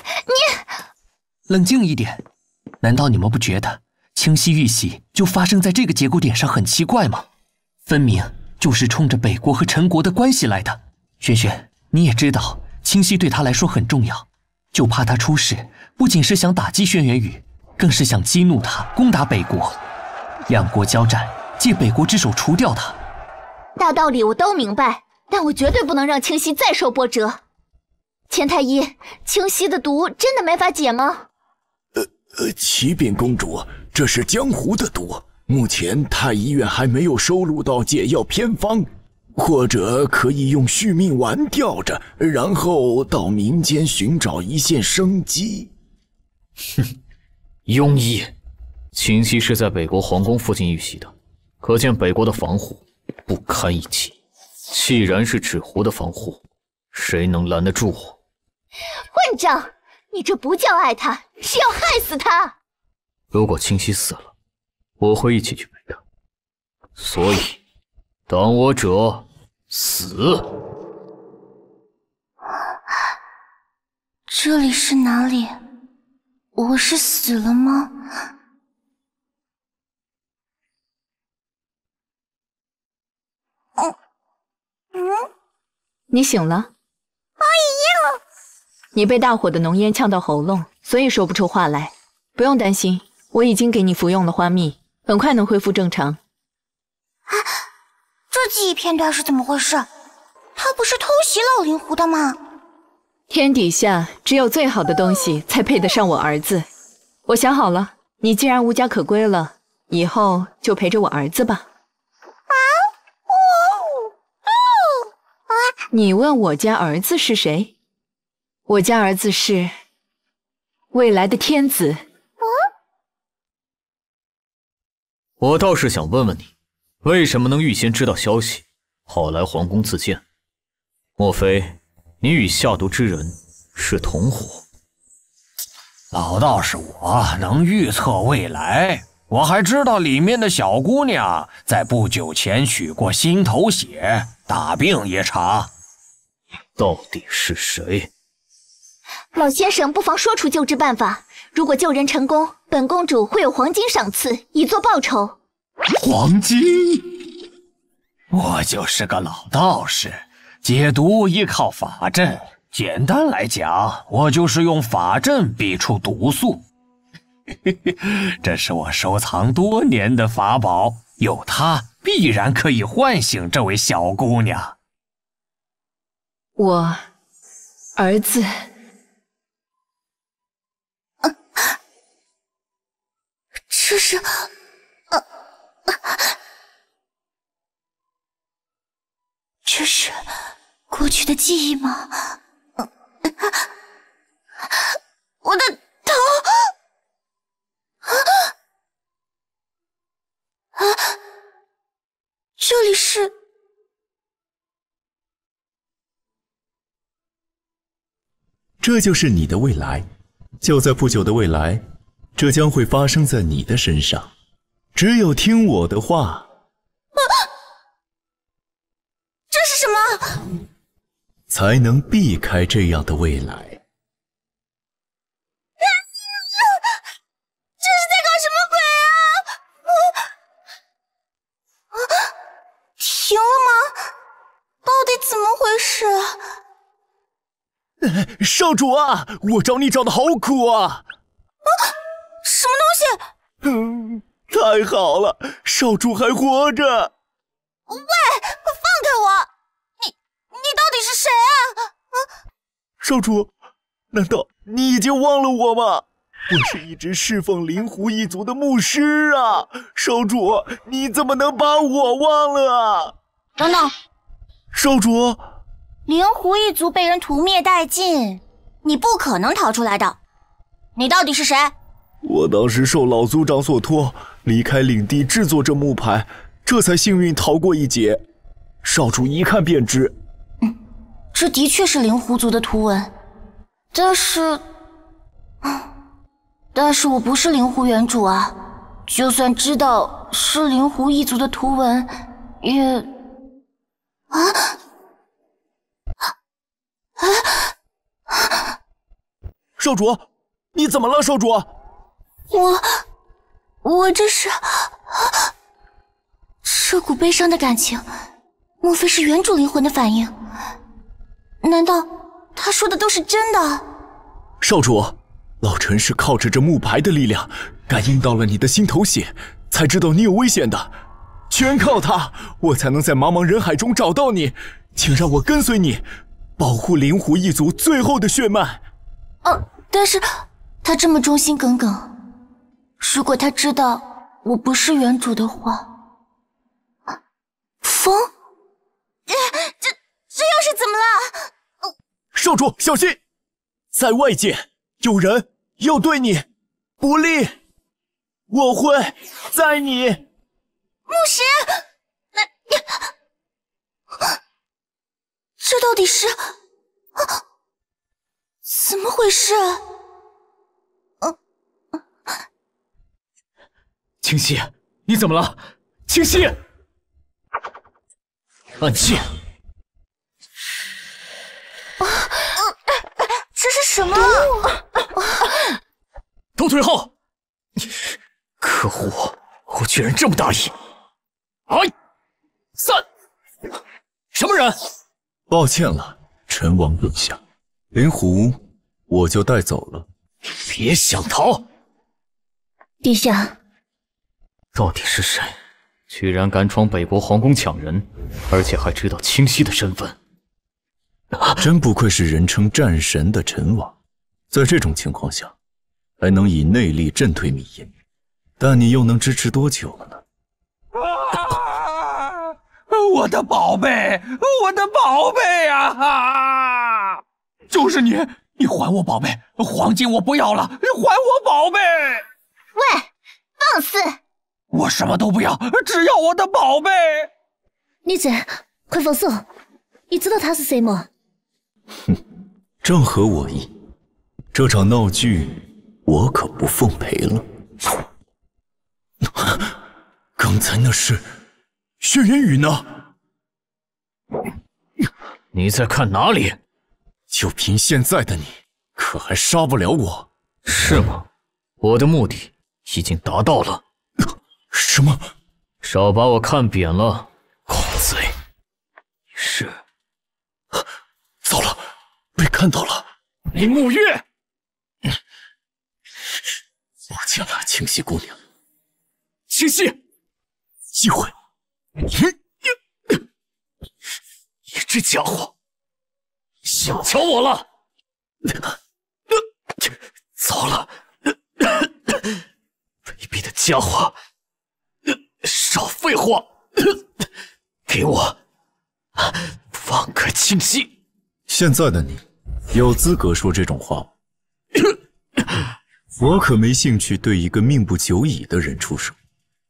S2: 冷静一点。难道你们不觉得清溪遇袭就发生在这个节骨点上很奇怪吗？分明就是冲着北国和陈国的关系来的。轩轩，你也知道。清溪对他来说很重要，就怕他出事，不仅是想打击轩辕宇，更是想激怒他攻打北国，两国交战，借北国之手除掉他。
S4: 大道理我都明白，但我绝对不能让清溪再受波折。钱太医，清溪的毒真的没法解吗？
S10: 呃呃，启禀公主，这是江湖的毒，目前太医院还没有收录到解药偏方。或者可以用续命丸吊着，然后到民间寻找一线生机。
S1: 哼，庸医，清溪是在北国皇宫附近遇袭的，可见北国的防护不堪一击。既然是纸糊的防护，谁能拦得住我？
S4: 混账！你这不叫爱他，是要害死他。
S1: 如果清溪死了，我会一起去陪他。所以，挡我者。死！
S4: 这里是哪里？我是死了吗？
S3: 嗯嗯，你醒了？
S4: 哎呀！
S3: 你被大火的浓烟呛到喉咙，所以说不出话来。不用担心，我已经给你服用了花蜜，很快能恢复正常。
S4: 啊！这记忆片段是怎么回事？他不是偷袭老灵狐的吗？
S3: 天底下只有最好的东西才配得上我儿子。我想好了，你既然无家可归了，以后就陪着我儿子吧。啊！哦哦！你问我家儿子是谁？我家儿子是未来的天子。
S1: 我倒是想问问你，为什么能预先知道消息，好来皇宫自荐？莫非你与下毒之人是同伙？
S2: 老道士我能预测未来，我还知道里面的小姑娘在不久前取过心头血，大病一场。
S1: 到底是谁？
S4: 老先生，不妨说出救治办法。如果救人成功，本公主会有黄金赏赐，以作报酬。
S2: 黄金？我就是个老道士，解毒依靠法阵。简单来讲，我就是用法阵逼出毒素。这是我收藏多年的法宝，有它必然可以唤醒这位小姑娘。
S3: 我儿子。
S4: 这是，啊啊，这是过去的记忆吗？我的头，啊啊，这里是，
S10: 这就是你的未来，就在不久的未来。这将会发生在你的身上，只有听我的话。
S4: 啊这是什么？
S10: 才能避开这样的未来。
S4: 这是在搞什么鬼啊？停了吗？到底怎么
S10: 回事？少主啊，我找你找的好苦啊啊！
S4: 什么东西？
S10: 嗯，太好了，少主还活着。
S4: 喂，放开我！你你到底是谁啊？啊！
S10: 少主，难道你已经忘了我吗？我是一直侍奉灵狐一族的牧师啊！少主，你怎么能把我忘了啊？
S4: 等等，
S10: 少主，
S4: 灵狐一族被人屠灭殆尽，你不可能逃出来的。你到底是谁？
S10: 我当时受老族长所托，离开领地制作这木牌，这才幸运逃过一劫。少主一看便知，
S4: 嗯，这的确是灵狐族的图文，但是，但是我不是灵狐原主啊。就算知道是灵狐一族的图文，也……啊
S10: 啊！少主，你怎么了，少主？
S4: 我，我这是这股悲伤的感情，莫非是原主灵魂的反应？难道他说的都是真的？
S10: 少主，老臣是靠着这木牌的力量，感应到了你的心头血，才知道你有危险的。全靠他，我才能在茫茫人海中找到你。请让我跟随你，保护灵狐一族最后的血脉。
S4: 呃，但是他这么忠心耿耿。如果他知道我不是原主的话，风，这这又是怎么了？
S10: 少主小心，在外界有人要对你不利，我会在你。
S4: 牧师，那这到底是怎么回事？
S1: 清溪，你怎么了？清溪，暗器，
S4: 这是什么？
S1: 都退后！可恶，我居然这么大意！哎，三！什么人？
S10: 抱歉了，陈王陛下，灵狐我就带走了。
S1: 别想逃！
S4: 陛下。
S1: 到底是谁？居然敢闯北国皇宫抢人，而且还知道清溪的身份？
S10: 真不愧是人称战神的陈王，在这种情况下，还能以内力震退米叶，但你又能支持多久了呢？
S2: 我的宝贝，我的宝贝啊！就是你，你还我宝贝，黄金我不要了，还我宝贝！
S19: 喂，放肆！
S2: 我什么都不要，只要我的宝贝！
S19: 你这，快放手！你知道他是谁吗？
S10: 哼，正合我意。这场闹剧，我可不奉陪了。刚才那是轩辕羽呢？
S1: 你在看哪里？
S10: 就凭现在的你，可还杀不了我？
S1: 是吗？我的目的已经达到了。
S10: 什么？
S1: 少把我看扁了，狗贼！是。
S10: 糟了，被看到了。
S1: 林沐月，
S10: 抱歉了，清溪姑娘。
S1: 清溪，
S10: 机会。
S1: 你这家伙，小瞧我了！糟了，卑鄙的家伙！少废话，给我放开清晰！
S10: 现在的你有资格说这种话吗？我可没兴趣对一个命不久矣的人出手。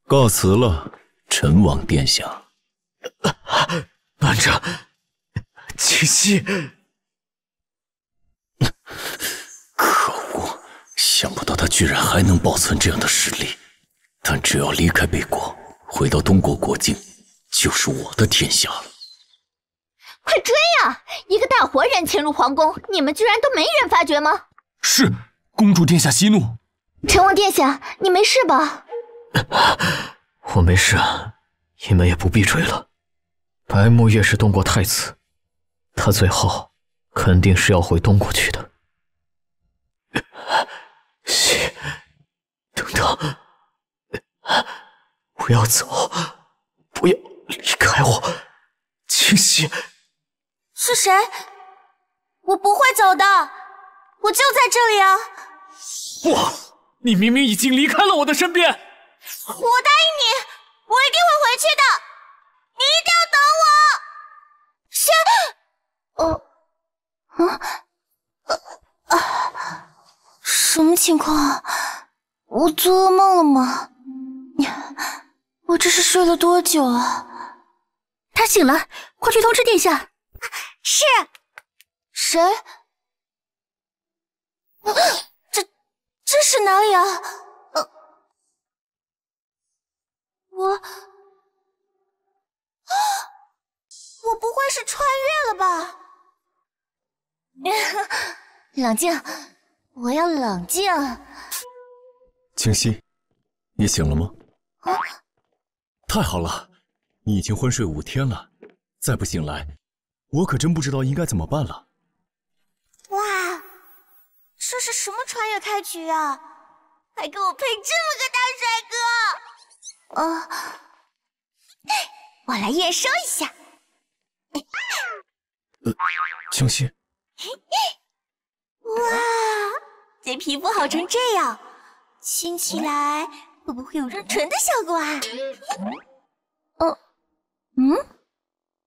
S10: 告辞了，陈王殿下。
S1: 慢着，清溪！
S10: 可恶，想不到他居然还能保存这样的实力。但只要离开北国，回到东国国境，就是我的天下了。
S19: 快追啊！一个大活人潜入皇宫，你们居然都没人发觉吗？
S2: 是，公主殿下息怒。
S19: 陈王殿下，你没事吧？
S1: 我没事，你们也不必追了。白沐月是东国太子，他最后肯定是要回东国去的。西，等等，不要走，不要离开我，清溪。
S4: 是谁？我不会走的，我就在这里啊！
S1: 不，你明明已经离开了我的身边。
S4: 我答应你，我一定会回去的，你一定要等我。先，呃，啊啊，什么情况？我做噩梦了吗？我这是睡了多久啊？
S20: 他醒了，快去通知殿下。
S4: 是，谁？这这是哪里啊？呃，我，我不会是穿越了吧？冷静，我要冷静。
S10: 清溪，你醒了吗？
S4: 啊！
S10: 太好了，你已经昏睡五天了，再不醒来。我可真不知道应该怎么办了。
S4: 哇，这是什么穿越开局啊？还给我配这么个大帅哥！啊，我来验收一下。
S10: 呃，清溪。
S4: 哇，这皮肤好成这样，亲起来会不会有润唇的效果啊？哦，嗯，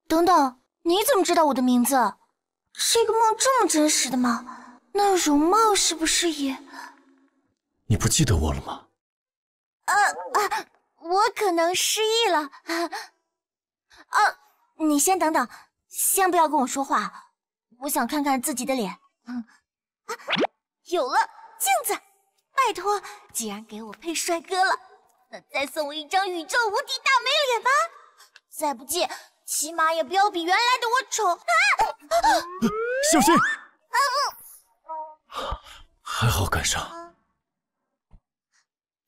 S4: 等等。你怎么知道我的名字？这个梦这么真实的吗？那容貌是不是也……
S10: 你不记得我了吗？
S4: 啊啊，我可能失忆了。啊，你先等等，先不要跟我说话，我想看看自己的脸。嗯，有了镜子，拜托，既然给我配帅哥了，那再送我一张宇宙无敌大美脸吧。再不济。起码也不要比原来的我丑。
S10: 啊小心！还好赶上。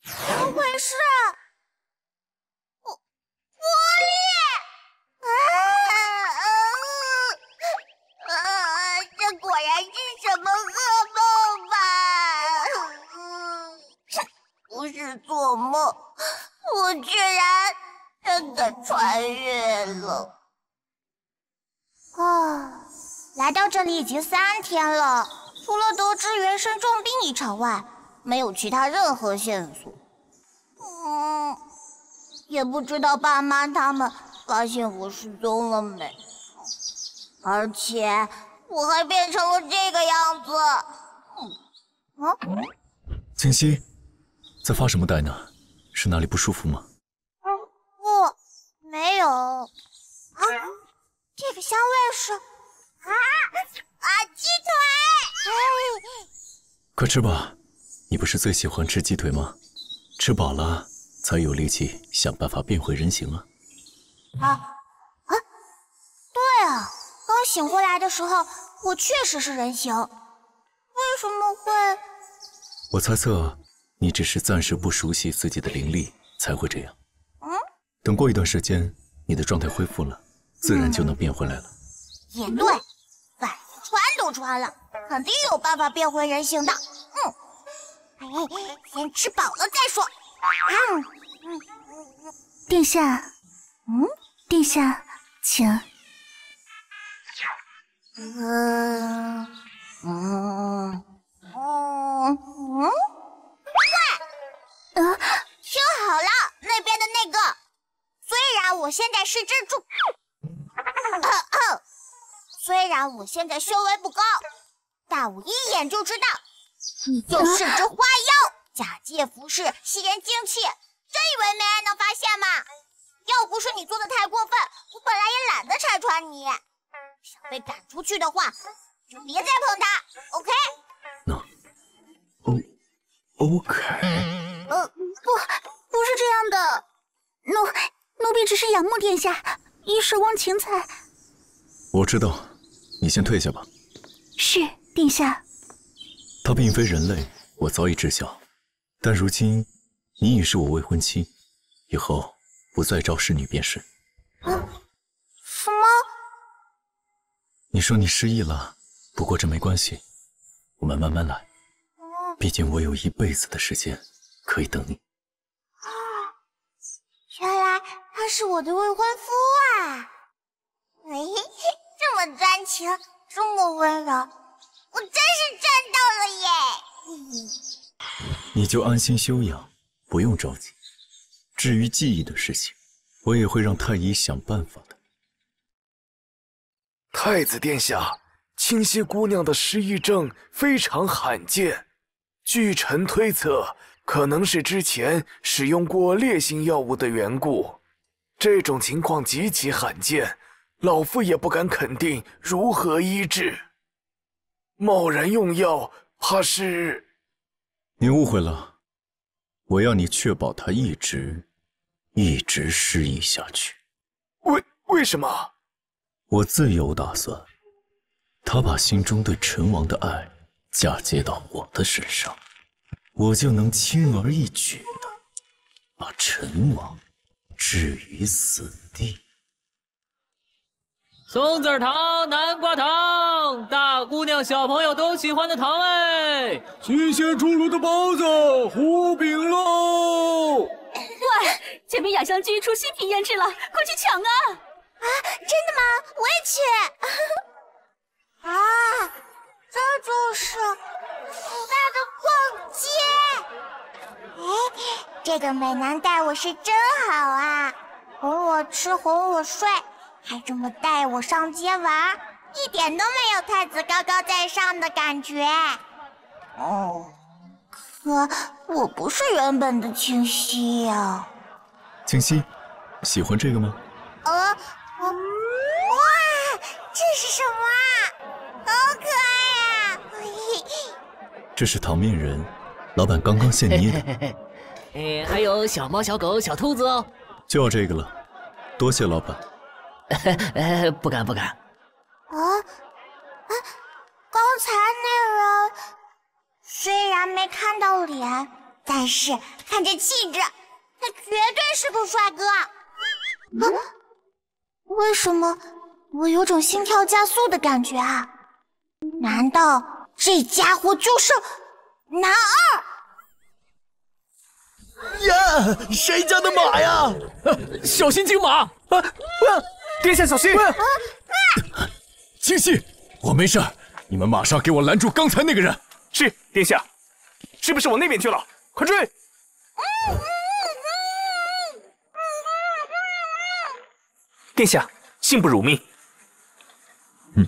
S4: 怎么回事？我茉莉！啊啊啊！这果然是什么噩梦吧？不是做梦，我居然……真的穿越了啊！来到这里已经三天了，除了得知原生重病一场外，没有其他任何线索。嗯，也不知道爸妈他们发现我失踪了没。而且我还变成了这个样子。
S10: 嗯啊，清溪，在发什么呆呢？是哪里不舒服吗？
S4: 不，没有。啊，这个香味是啊啊鸡腿！
S10: 快吃吧，你不是最喜欢吃鸡腿吗？吃饱了才有力气想办法变回人形啊！
S4: 啊啊，对啊，刚醒过来的时候我确实是人形，为什么会？
S10: 我猜测你只是暂时不熟悉自己的灵力才会这样。
S4: 嗯，
S10: 等过一段时间，你的状态恢复了，自然就能变回来了。
S4: 也对，反正穿都穿了，肯定有办法变回人形的。嗯。哎，先吃饱了再说。嗯
S17: 嗯，殿下，嗯，殿下，请。
S4: 嗯嗯嗯嗯，对，呃，听好了，那边的那个，虽然我现在是蜘蛛，虽然我现在修为不高，但我一眼就知道。你就是只花妖，假借服饰吸人精气，真以为没人能发现吗？要不是你做的太过分，我本来也懒得拆穿你。想被赶出去的话，就别再碰它，OK？
S10: 那，O OK。
S17: 呃，不，不是这样的，奴奴婢只是仰慕殿下，一时忘情才。
S10: 我知道，你先退下吧。
S17: 是，殿下。
S10: 他并非人类，我早已知晓。但如今你已是我未婚妻，以后不再招侍女便是。
S4: 啊？什么？
S10: 你说你失忆了，不过这没关系，我们慢慢来。毕竟我有一辈子的时间可以等你。
S4: 啊！原来他是我的未婚夫啊！哎，这么专情，这么温柔。我真是赚到了耶！
S10: 你就安心休养，不用着急。至于记忆的事情，我也会让太医想办法的。
S21: 太子殿下，清溪姑娘的失忆症非常罕见，据臣推测，可能是之前使用过烈性药物的缘故。这种情况极其罕见，老夫也不敢肯定如何医治。贸然用药，怕是
S10: 你误会了。我要你确保他一直一直失忆下去。
S21: 为为什么？
S10: 我自有打算。他把心中对陈王的爱嫁接到我的身上，我就能轻而易举的把陈王置于死地。
S11: 松子糖、南瓜糖，大姑娘、小朋友都喜欢的糖哎！
S22: 新鲜出炉的包子、糊饼喽！
S17: 喂，前面雅香居出新品胭脂了，快去抢啊！
S4: 啊，真的吗？我也去。啊，这就是古代的逛街。哎，这个美男待我是真好啊，哄我吃，哄我睡。还这么带我上街玩，一点都没有太子高高在上的感觉。哦，可我不是原本的清溪呀。
S10: 清溪，喜欢这个吗？
S4: 呃，哇，这是什么啊？好可爱啊！
S10: 这是糖面人，老板刚刚现捏
S12: 的。哎，还有小猫、小狗、小兔子哦。
S10: 就要这个了，多谢老板。
S12: 不 敢不敢。
S4: 啊啊！刚才那人虽然没看到脸，但是看这气质，他绝对是个帅哥。啊！为什么我有种心跳加速的感觉啊？难道这家伙就是男二？
S22: 呀！谁家的马呀？
S11: 小心金马！啊啊！殿下小心！
S10: 啊清溪，我没事，你们马上给我拦住刚才那个人。
S18: 是，殿下。是不是往那边去了？快追！殿下，幸不辱命。
S10: 嗯。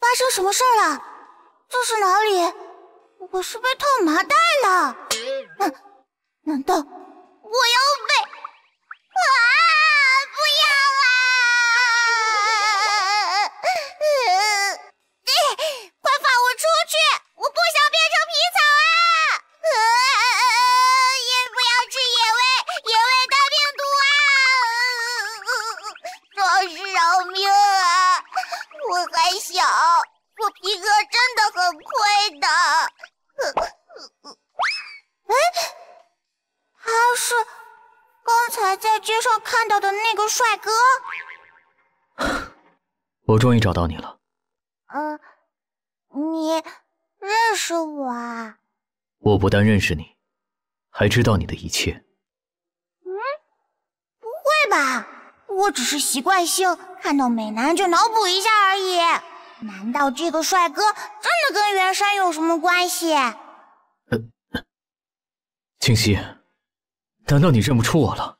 S4: 发发生什么事了？这是哪里？我是被套麻袋了？难难道我要被？啊！看到的那个帅哥，
S1: 我终于找到你了。
S4: 嗯，你认识我啊？
S1: 我不但认识你，还知道你的一切。
S4: 嗯，不会吧？我只是习惯性看到美男就脑补一下而已。难道这个帅哥真的跟袁山有什么关系？
S1: 清溪，难道你认不出我了？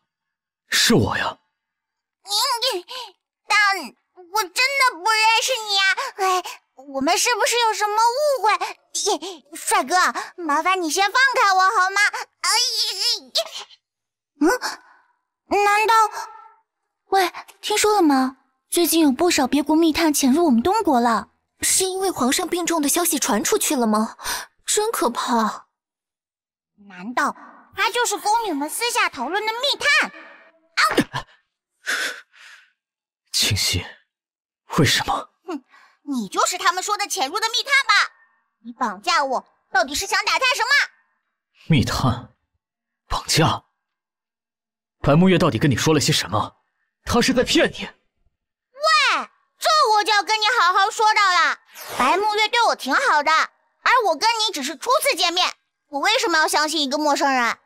S1: 是我呀，
S4: 你，但我真的不认识你啊！哎，我们是不是有什么误会？帅哥，麻烦你先放开我好吗？哎，嗯，难道？
S23: 喂，听说了吗？最近有不少别国密探潜入我们东国了，是因为皇上病重的消息传出去了吗？真可怕！
S4: 难道他就是宫女们私下讨论的密探？
S1: 啊 清溪，为什么？
S4: 哼，你就是他们说的潜入的密探吧？你绑架我，到底是想打探什么？
S1: 密探，绑架。白沐月到底跟你说了些什么？他是在骗你。
S4: 喂，这我就要跟你好好说道了。白沐月对我挺好的，而我跟你只是初次见面，我为什么要相信一个陌生人？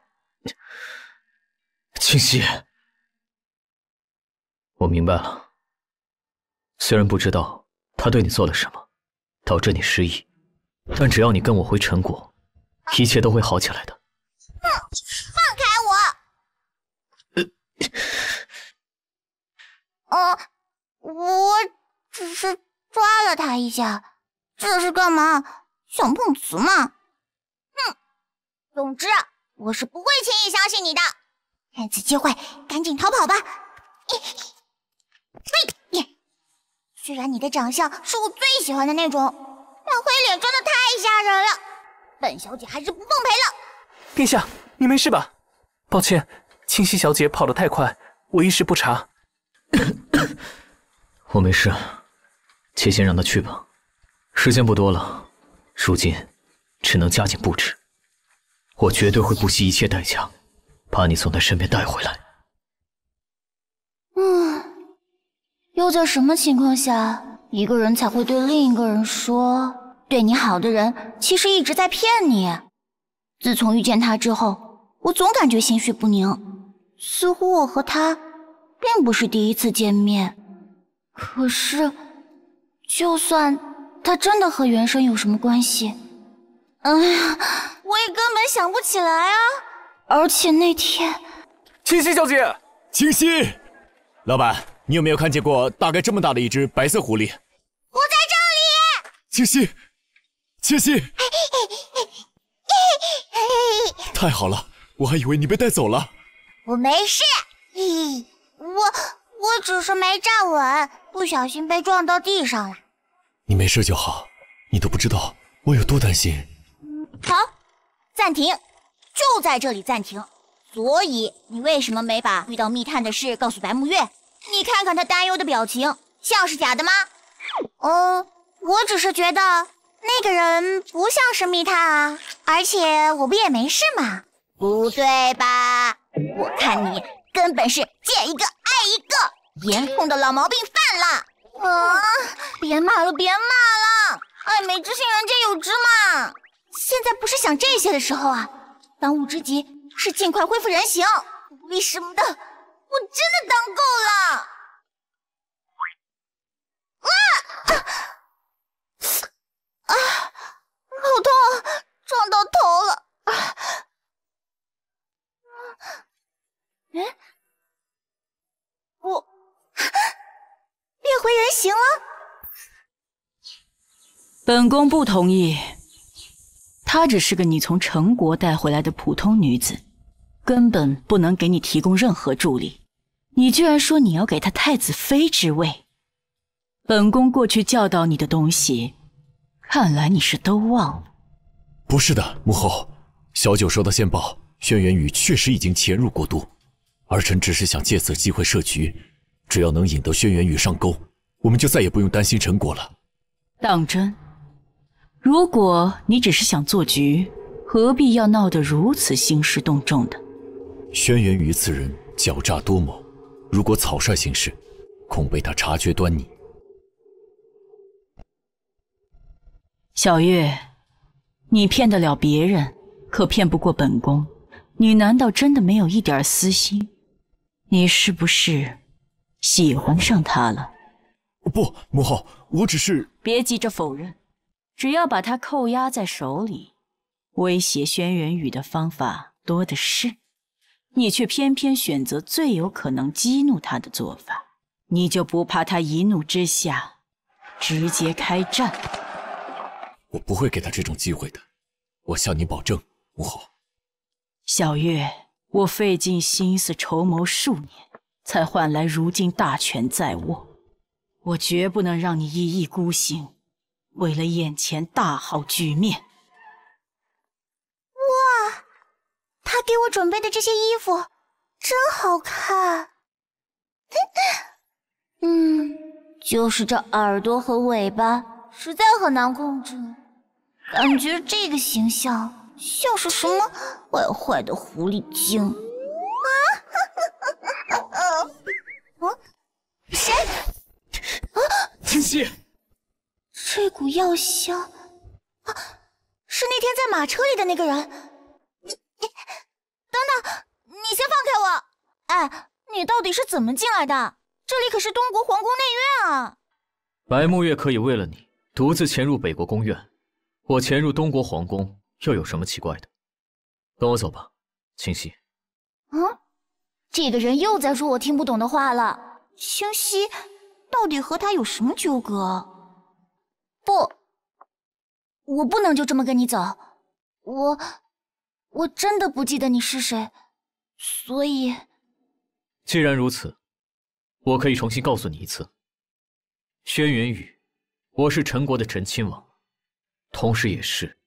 S1: 清溪。我明白了，虽然不知道他对你做了什么，导致你失忆，但只要你跟我回陈国，一切都会好起来的。
S4: 哼，放开我！呃，我只是抓了他一下，这是干嘛？想碰瓷吗？哼，总之我是不会轻易相信你的。趁此机会，赶紧逃跑吧！嘿，虽然你的长相是我最喜欢的那种，但黑脸真的太吓人了。本小姐还是不奉陪了。
S18: 殿下，你没事吧？抱歉，清溪小姐跑得太快，我一时不察。
S1: 我没事，且先让他去吧。时间不多了，如今只能加紧布置。我绝对会不惜一切代价，把你从他身边带回来。
S23: 嗯。又在什么情况下，一个人才会对另一个人说，对你好的人其实一直在骗你？自从遇见他之后，我总感觉心绪不宁，似乎我和他并不是第一次见面。可是，就算他真的和原生有什么关系，哎呀，我也根本想不起来啊！而且那天，
S18: 清溪小姐，
S10: 清溪，老板。你有没有看见过大概这么大的一只白色狐狸？
S4: 我在这里。
S10: 清溪，清溪，太好了，我还以为你被带走了。
S4: 我没事，我我只是没站稳，不小心被撞到地上了。
S10: 你没事就好，你都不知道我有多担心。
S4: 好，暂停，就在这里暂停。所以你为什么没把遇到密探的事告诉白木月？你看看他担忧的表情，像是假的吗？哦，我只是觉得那个人不像是密探啊，而且我不也没事吗？不对吧？我看你根本是见一个爱一个，颜控的老毛病犯了。啊！别骂了，别骂了！爱美之心，人皆有之嘛。现在不是想这些的时候啊，当务之急是尽快恢复人形。为什么的，我真的当够了。啊！啊！好痛，撞到头了。啊！哎，我变回人形了。
S24: 本宫不同意。她只是个你从陈国带回来的普通女子，根本不能给你提供任何助力。你居然说你要给她太子妃之位？本宫过去教导你的东西，看来你是都忘了。
S10: 不是的，母后，小九收到线报，轩辕羽确实已经潜入国都，儿臣只是想借此机会设局，只要能引得轩辕羽上钩，我们就再也不用担心陈果了。
S24: 当真？如果你只是想做局，何必要闹得如此兴师动众的？
S10: 轩辕羽此人狡诈多谋，如果草率行事，恐被他察觉端倪。
S24: 小月，你骗得了别人，可骗不过本宫。你难道真的没有一点私心？你是不是喜欢上他了？
S10: 不，母后，我只是……
S24: 别急着否认。只要把他扣押在手里，威胁轩辕羽的方法多的是，你却偏偏选择最有可能激怒他的做法，你就不怕他一怒之下直接开战？
S10: 我不会给他这种机会的，我向你保证，母后。
S24: 小月，我费尽心思筹谋数年，才换来如今大权在握，我绝不能让你一意孤行。为了眼前大好局面，
S4: 哇！他给我准备的这些衣服真好看。嗯，就是这耳朵和尾巴实在很难控制，感觉这个形象像是什么坏坏的狐狸精。啊！啊！谁？
S1: 啊！清溪。
S4: 这股药香，啊，是那天在马车里的那个人。你你，等等，你先放开我！哎，你到底是怎么进来的？这里可是东国皇宫内院啊！
S1: 白沐月可以为了你独自潜入北国宫院，我潜入东国皇宫又有什么奇怪的？跟我走吧，清溪。
S4: 嗯，这个人又在说我听不懂的话了。清溪，到底和他有什么纠葛？不，我不能就这么跟你走。我，我真的不记得你是谁，所以。
S1: 既然如此，我可以重新告诉你一次。轩辕羽，我是陈国的陈亲王，同时也是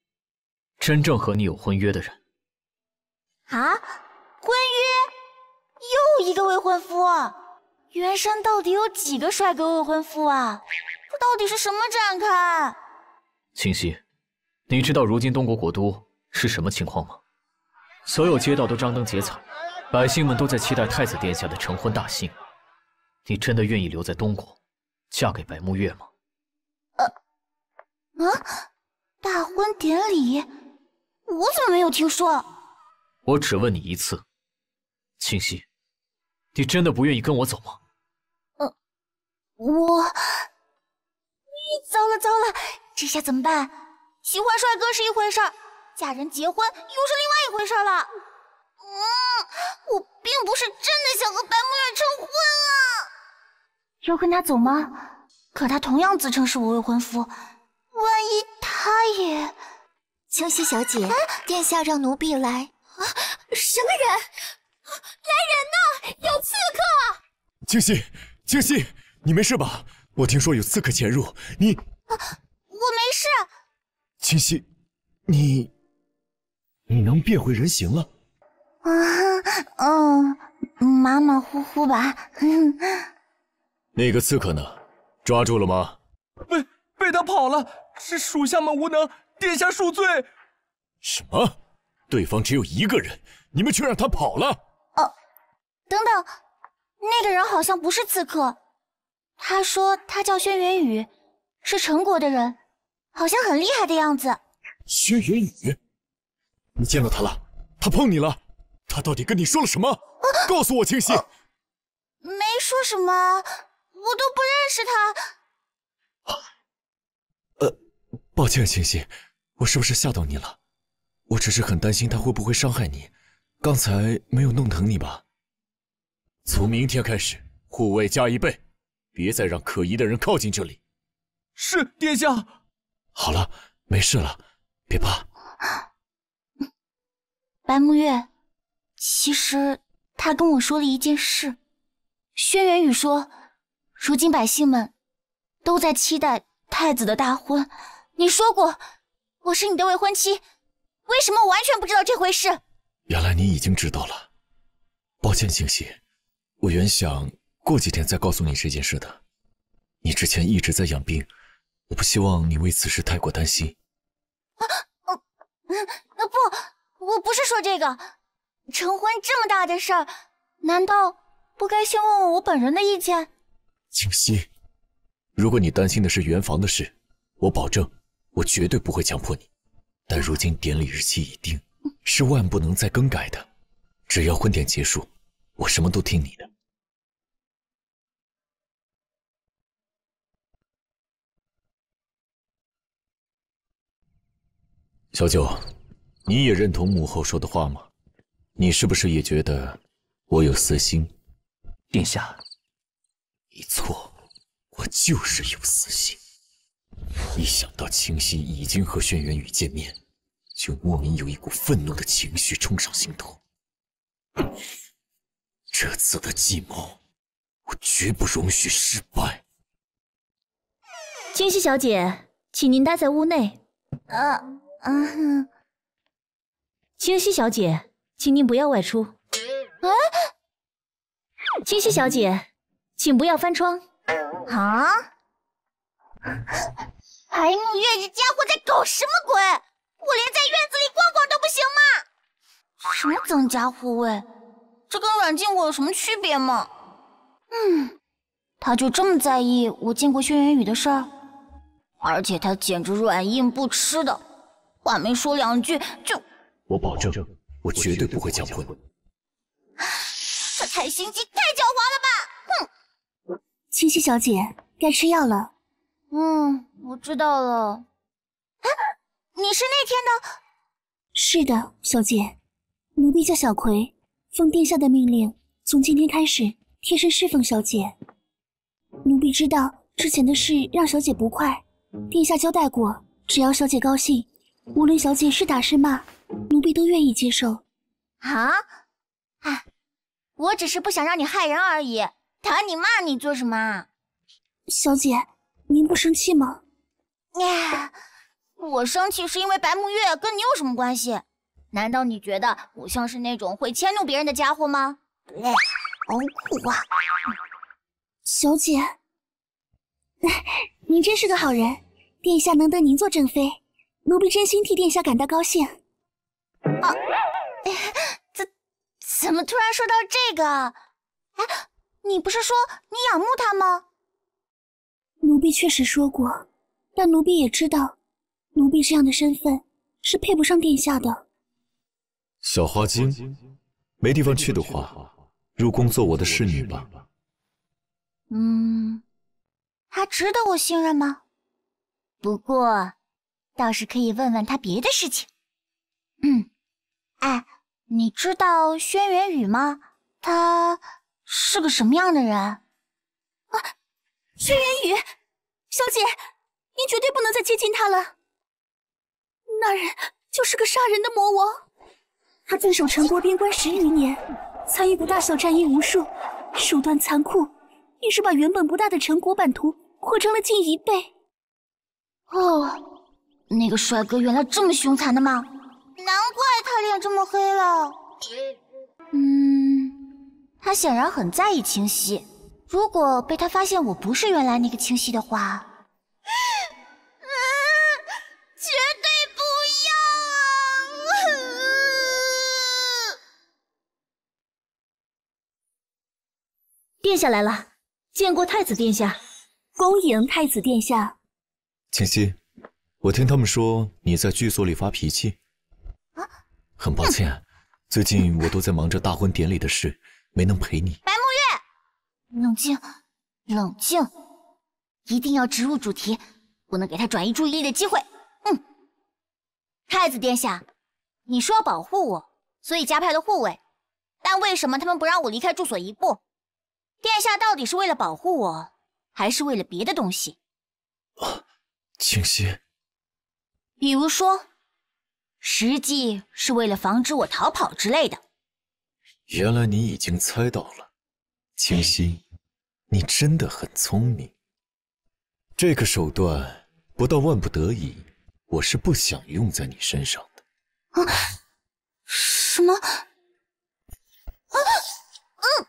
S1: 真正和你有婚约的人。
S4: 啊，婚约？又一个未婚夫？袁山到底有几个帅哥未婚夫啊？这到底是什么展开？
S1: 清溪，你知道如今东国国都是什么情况吗？所有街道都张灯结彩，百姓们都在期待太子殿下的成婚大幸。你真的愿意留在东国，嫁给白沐月吗？
S4: 呃，啊，大婚典礼，我怎么没有听说？
S1: 我只问你一次，清溪，你真的不愿意跟我走吗？
S4: 呃，我。糟了糟了，这下怎么办？喜欢帅哥是一回事儿，嫁人结婚又是另外一回事了。嗯，我并不是真的想和白沐月成婚啊。要跟他走吗？可他同样自称是我未婚夫，万一他也……
S25: 清溪小姐，殿下让奴婢来。
S4: 啊，什么人？来人呐！有刺客！
S10: 清溪，清溪，你没事吧？我听说有刺客潜入，你
S4: 啊，我没事。
S10: 清溪，你你能变回人形了？
S4: 啊，嗯，马马虎虎吧。
S10: 那个刺客呢？抓住了吗？
S7: 被被他跑了，是属下们无能，殿下恕罪。
S10: 什么？对方只有一个人，你们却让他跑了？
S4: 哦，等等，那个人好像不是刺客。他说他叫轩辕宇，是陈国的人，好像很厉害的样子。
S10: 轩辕宇，你见到他了？他碰你了？他到底跟你说了什么？告诉我，清溪。
S4: 没说什么，我都不认识他。
S10: 呃，抱歉，清溪，我是不是吓到你了？我只是很担心他会不会伤害你，刚才没有弄疼你吧？从明天开始，护卫加一倍，别再让可疑的人靠近这里。
S9: 是，殿下。
S10: 好了，没事了，别怕。
S4: 白沐月，其实他跟我说了一件事。轩辕宇说，如今百姓们都在期待太子的大婚。你说过我是你的未婚妻，为什么我完全不知道这回事？
S10: 原来你已经知道了，抱歉，清溪，我原想过几天再告诉你这件事的。你之前一直在养病，我不希望你为此事太过担心。
S4: 啊，嗯，不，我不是说这个，成婚这么大的事儿，难道不该先问问我本人的意见？
S10: 清溪，如果你担心的是圆房的事，我保证。我绝对不会强迫你，但如今典礼日期已定，是万不能再更改的。只要婚典结束，我什么都听你的。小九，你也认同母后说的话吗？你是不是也觉得我有私心？
S1: 殿下，
S10: 没错，我就是有私心。一想到清溪已经和轩辕宇见面，就莫名有一股愤怒的情绪冲上心头。这次的计谋，我绝不容许失败。
S3: 清溪小姐，请您待在屋内。
S4: 啊，嗯。
S3: 清溪小姐，请您不要外出。
S4: 啊！
S3: 清溪小姐，请不要翻窗。
S4: 啊！白沐月这家伙在搞什么鬼？我连在院子里逛逛都不行吗？什么增加护卫？这跟软禁我有什么区别吗？嗯，他就这么在意我见过轩辕羽的事儿？而且他简直软硬不吃的，话没说两句就……
S10: 我保证，我绝对不会强婚。
S4: 这太心机，太狡猾了吧！
S26: 哼！清溪小姐，该吃药了。
S4: 嗯，我知道了。啊，你是那天的？
S26: 是的，小姐。奴婢叫小葵，奉殿下的命令，从今天开始贴身侍奉小姐。奴婢知道之前的事让小姐不快，殿下交代过，只要小姐高兴，无论小姐是打是骂，奴婢都愿意接受。
S4: 啊？哎，我只是不想让你害人而已，打你骂你做什么？
S26: 小姐。您不生气吗？
S4: 呀，我生气是因为白沐月跟你有什么关系？难道你觉得我像是那种会迁怒别人的家伙吗？好苦啊！
S26: 小姐，您真是个好人，殿下能得您做正妃，奴婢真心替殿下感到高兴。
S4: 啊，怎怎么突然说到这个？哎，你不是说你仰慕他吗？
S26: 奴婢确实说过，但奴婢也知道，奴婢这样的身份是配不上殿下的。
S10: 小花精，没地方去的话，入宫做我的侍女吧。
S4: 嗯，他值得我信任吗？不过，倒是可以问问他别的事情。嗯，哎，你知道轩辕羽吗？他是个什么样的人？
S26: 轩辕宇，小姐，您绝对不能再接近他了。那人就是个杀人的魔王，他镇守陈国边关十余年，参与过大小战役无数，手段残酷，一时把原本不大的陈国版图扩张了近一倍。
S4: 哦，那个帅哥原来这么凶残的吗？难怪他脸这么黑了。嗯，他显然很在意清溪。如果被他发现我不是原来那个清溪的话，嗯，绝对不要啊！
S3: 殿下来了，见过太子殿下，
S26: 恭迎太子殿下。
S10: 清溪，我听他们说你在居所里发脾气，
S4: 啊，
S10: 很抱歉，最近我都在忙着大婚典礼的事，没能陪你。
S4: 白。冷静，冷静，一定要直入主题，不能给他转移注意力的机会。嗯太子殿下，你说要保护我，所以加派了护卫，但为什么他们不让我离开住所一步？殿下到底是为了保护我，还是为了别的东西？
S10: 啊清晰，
S4: 比如说，实际是为了防止我逃跑之类的。
S10: 原来你已经猜到了，清溪，你真的很聪明。这个手段不到万不得已，我是不想用在你身上的。
S4: 啊？什么？啊？
S10: 嗯。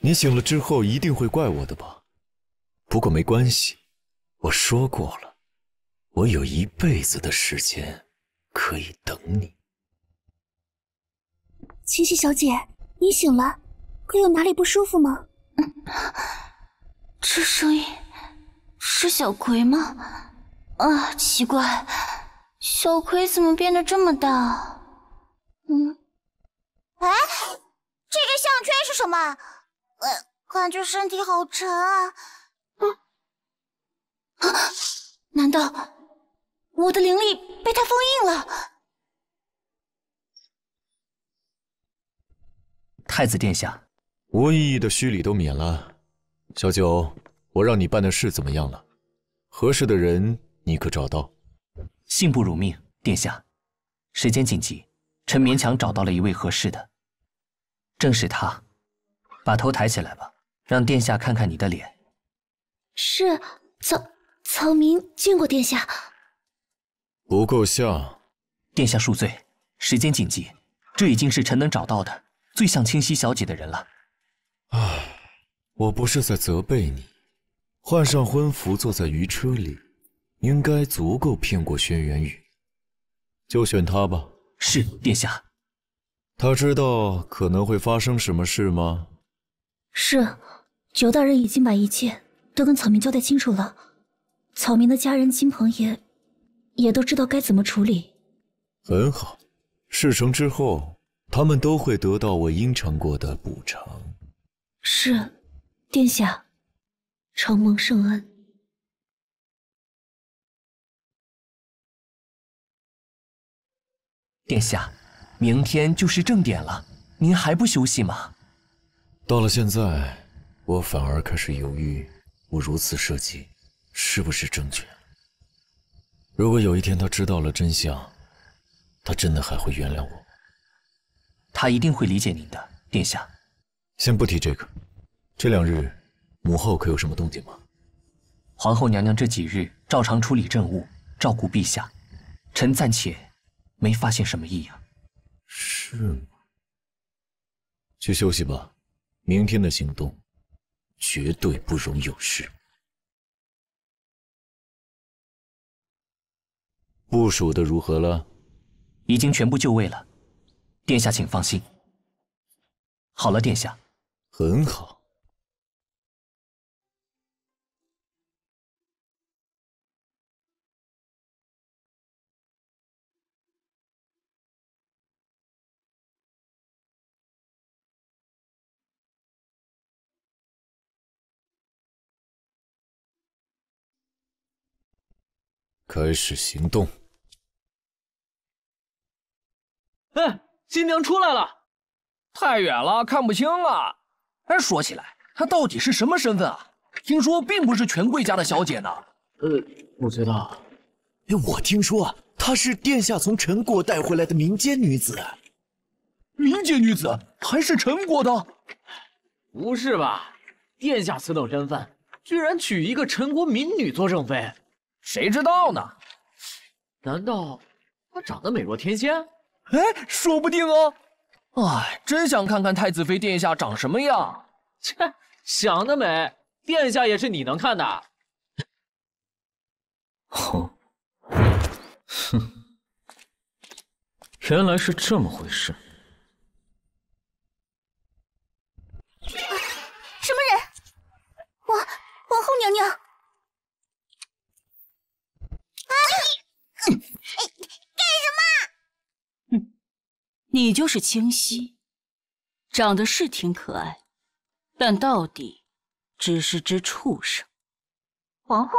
S10: 你醒了之后一定会怪我的吧？不过没关系。我说过了，我有一辈子的时间可以等你。
S27: 清溪小姐，你醒了，可有哪里不舒服吗？
S28: 嗯这声音是小葵吗？啊，奇怪，小葵怎么变得这么大？嗯，
S4: 哎，这个项圈是什么？呃，感觉身体好沉啊。
S28: 难道我的灵力被他封印了？
S2: 太子殿下，
S10: 无意义的虚礼都免了。小九，我让你办的事怎么样了？合适的人你可找到？
S2: 幸不辱命，殿下。时间紧急，臣勉强找到了一位合适的，正是他。把头抬起来吧，让殿下看看你的脸。
S27: 是草。草民见过殿下，
S10: 不够像。
S2: 殿下恕罪，时间紧急，这已经是臣能找到的最像清溪小姐的人了。
S10: 唉，我不是在责备你，换上婚服坐在鱼车里，应该足够骗过轩辕羽。就选他吧。
S2: 是殿下。
S10: 他知道可能会发生什么事吗？
S27: 是，九大人已经把一切都跟草民交代清楚了。草民的家人亲朋也，也都知道该怎么处理。
S10: 很好，事成之后，他们都会得到我应承过的补偿。
S27: 是，殿下，承蒙圣恩。
S2: 殿下，明天就是正点了，您还不休息吗？
S10: 到了现在，我反而开始犹豫，我如此设计。是不是正确？如果有一天他知道了真相，他真的还会原谅我？
S2: 他一定会理解您的，殿下。
S10: 先不提这个，这两日母后可有什么动静吗？
S2: 皇后娘娘这几日照常处理政务，照顾陛下，臣暂且没发现什么异样。
S10: 是吗？去休息吧，明天的行动绝对不容有失。部署的如何了？
S2: 已经全部就位了，殿下请放心。好了，殿下。
S10: 很好。开始行动。
S12: 哎，新娘出来了，
S7: 太远了看不清啊！哎，说起来，她到底是什么身份啊？听说并不是权贵家的小姐呢。
S12: 呃，不知道。
S29: 哎，我听说她是殿下从陈国带回来的民间女子。
S7: 民间女子还是陈国的？
S12: 不是吧？殿下此等身份，居然娶一个陈国民女做正妃？
S7: 谁知道呢？
S12: 难道她长得美若天仙？
S7: 哎，说不定哦。哎，真想看看太子妃殿下长什么样。
S12: 切，想得美！殿下也是你能看的。
S1: 哦，哼，原来是这么回事。
S27: 什么人？王皇后娘娘。
S24: 你就是清溪，长得是挺可爱，但到底只是只畜生。
S4: 皇后，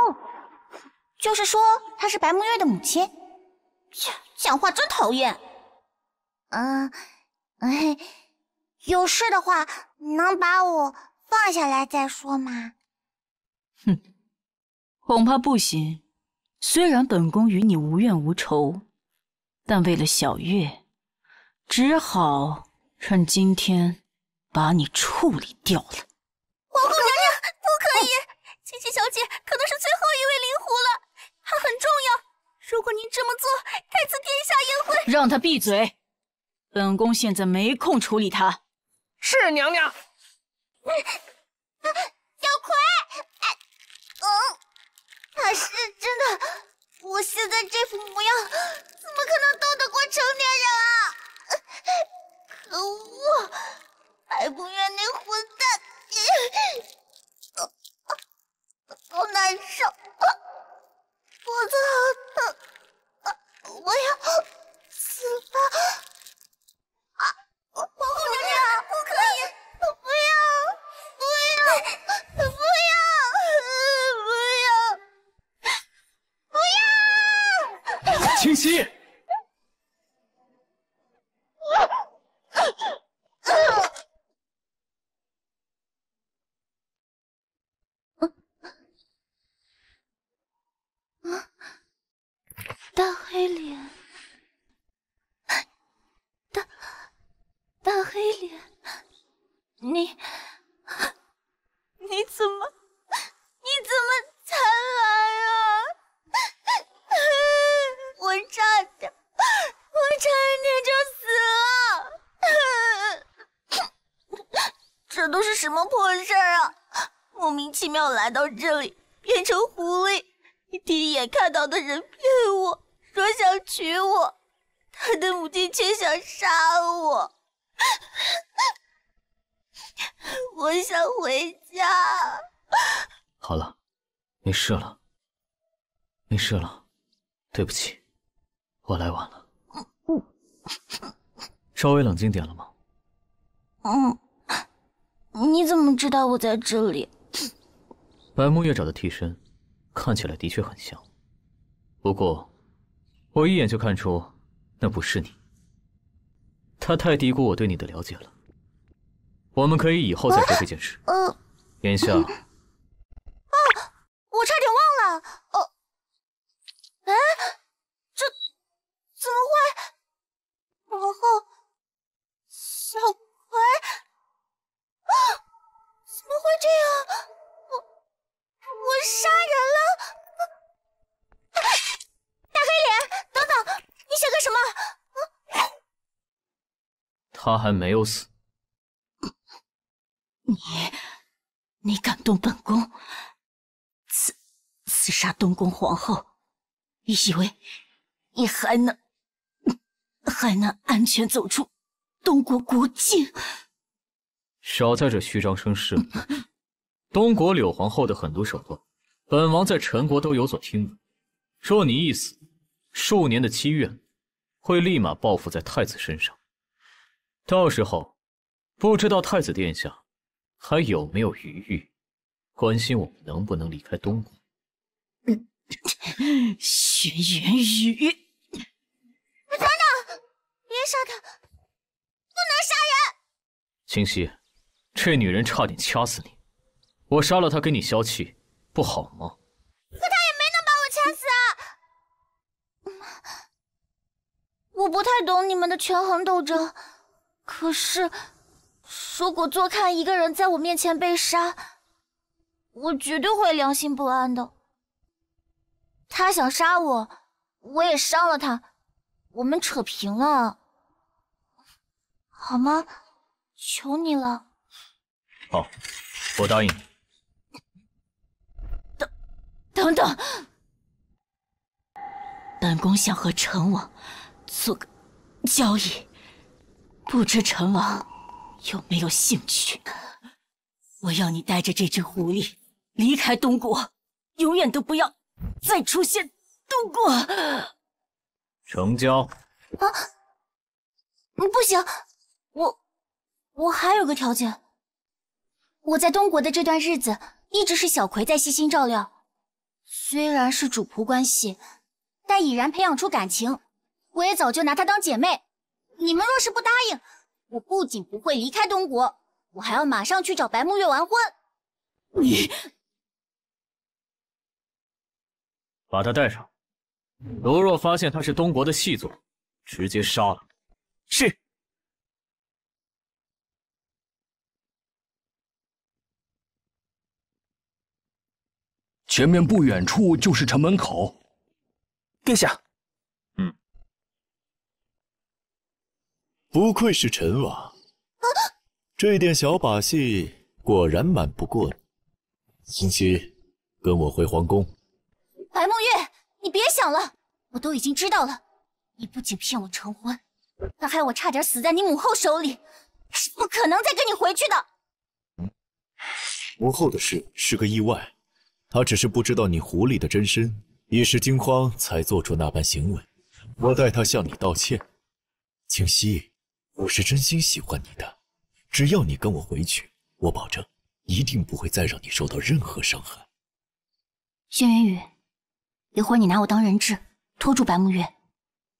S4: 就是说她是白沐月的母亲。切，讲话真讨厌。嗯，哎，有事的话能把我放下来再说吗？
S24: 哼，恐怕不行。虽然本宫与你无怨无仇，但为了小月，只好趁今天把你处理掉了。
S26: 皇后娘娘，不可以！青青小姐可能是最后一位灵狐了，她很重要。如果您这么做，太子殿下也会
S24: 让她闭嘴。本宫现在没空处理她。
S2: 是娘娘。
S4: 小葵，嗯。他是真的，我现在这副模样，怎么可能斗得过成年人啊？可恶，还不愿那混蛋，好难受，脖子好疼，我要死了！
S26: 啊，皇后娘娘，不可以，
S4: 不要，不要，不要！
S10: 清溪，
S4: 大黑脸，大大黑脸，你你怎么你怎么才来啊？我差点，我差一点就死了！这都是什么破事儿啊！莫名其妙来到这里，变成狐狸，第一眼看到的人骗我说想娶我，他的母亲却想杀我。我想回家。
S1: 好了，没事了，没事了，对不起。我来晚了，稍微冷静点了吗？
S4: 嗯，你怎么知道我在这里？
S1: 白木月找的替身，看起来的确很像，不过我一眼就看出那不是你。他太低估我对你的了解了。我们可以以后再说这件事。
S4: 呃，
S1: 眼下。
S4: 啊！我差点忘了。哦，哎。怎么会？皇后，小葵，啊！怎么会这样？我我杀人了！大黑脸，等等，你想干什么？
S1: 他还没有死。
S24: 你，你敢动本宫，刺刺杀东宫皇后，你以为你还能？还能安全走出东国国境？
S1: 少在这虚张声势！东国柳皇后的狠毒手段，本王在陈国都有所听闻。若你一死，数年的积怨会立马报复在太子身上。到时候，不知道太子殿下还有没有余欲关心我们能不能离开东宫？
S24: 轩辕羽。
S4: 等等，别杀他，不能杀人！
S1: 清溪，这女人差点掐死你，我杀了她给你消气，不好吗？
S4: 可她也没能把我掐死啊！我不太懂你们的权衡斗争，可是如果坐看一个人在我面前被杀，我绝对会良心不安的。他想杀我，我也伤了他。我们扯平了，好吗？求你了。
S1: 好，我答应你。
S24: 等，等等，本宫想和成王做个交易，不知陈王有没有兴趣？我要你带着这只狐狸离开东国，永远都不要再出现东国。
S1: 成交。
S4: 啊，不行，我我还有个条件。我在东国的这段日子，一直是小葵在悉心照料。虽然是主仆关系，但已然培养出感情，我也早就拿她当姐妹。你们若是不答应，我不仅不会离开东国，我还要马上去找白沐月完婚。
S30: 你
S1: 把他带上，如若发现他是东国的细作，直接杀了。
S18: 是。
S2: 前面不远处就是城门口。
S18: 殿下。
S10: 不愧是陈王，这点小把戏果然瞒不过你。清溪，跟我回皇宫。
S4: 白沐月，你别想了，我都已经知道了。你不仅骗我成婚，还害我差点死在你母后手里，是不可能再跟你回去的。
S10: 母后的事是个意外。她只是不知道你狐狸的真身，一时惊慌才做出那般行为。我代她向你道歉，清溪，我是真心喜欢你的。只要你跟我回去，我保证一定不会再让你受到任何伤害。
S4: 轩辕宇，一会儿你拿我当人质，拖住白沐月，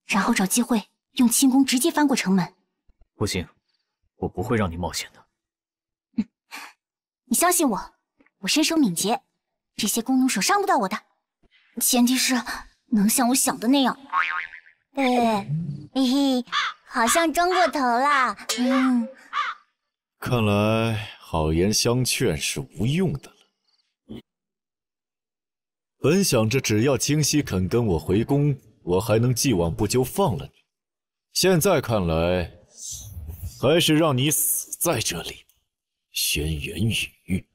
S4: 然后找机会用轻功直接翻过城门。
S1: 不行，我不会让你冒险的。
S4: 嗯，你相信我，我身手敏捷。这些弓弩手伤不到我的，前提是能像我想的那样。对，嘿嘿，好像装过头了。嗯，
S10: 看来好言相劝是无用的了。本想着只要清溪肯跟我回宫，我还能既往不咎放了你。现在看来，还是让你死在这里，轩辕羽。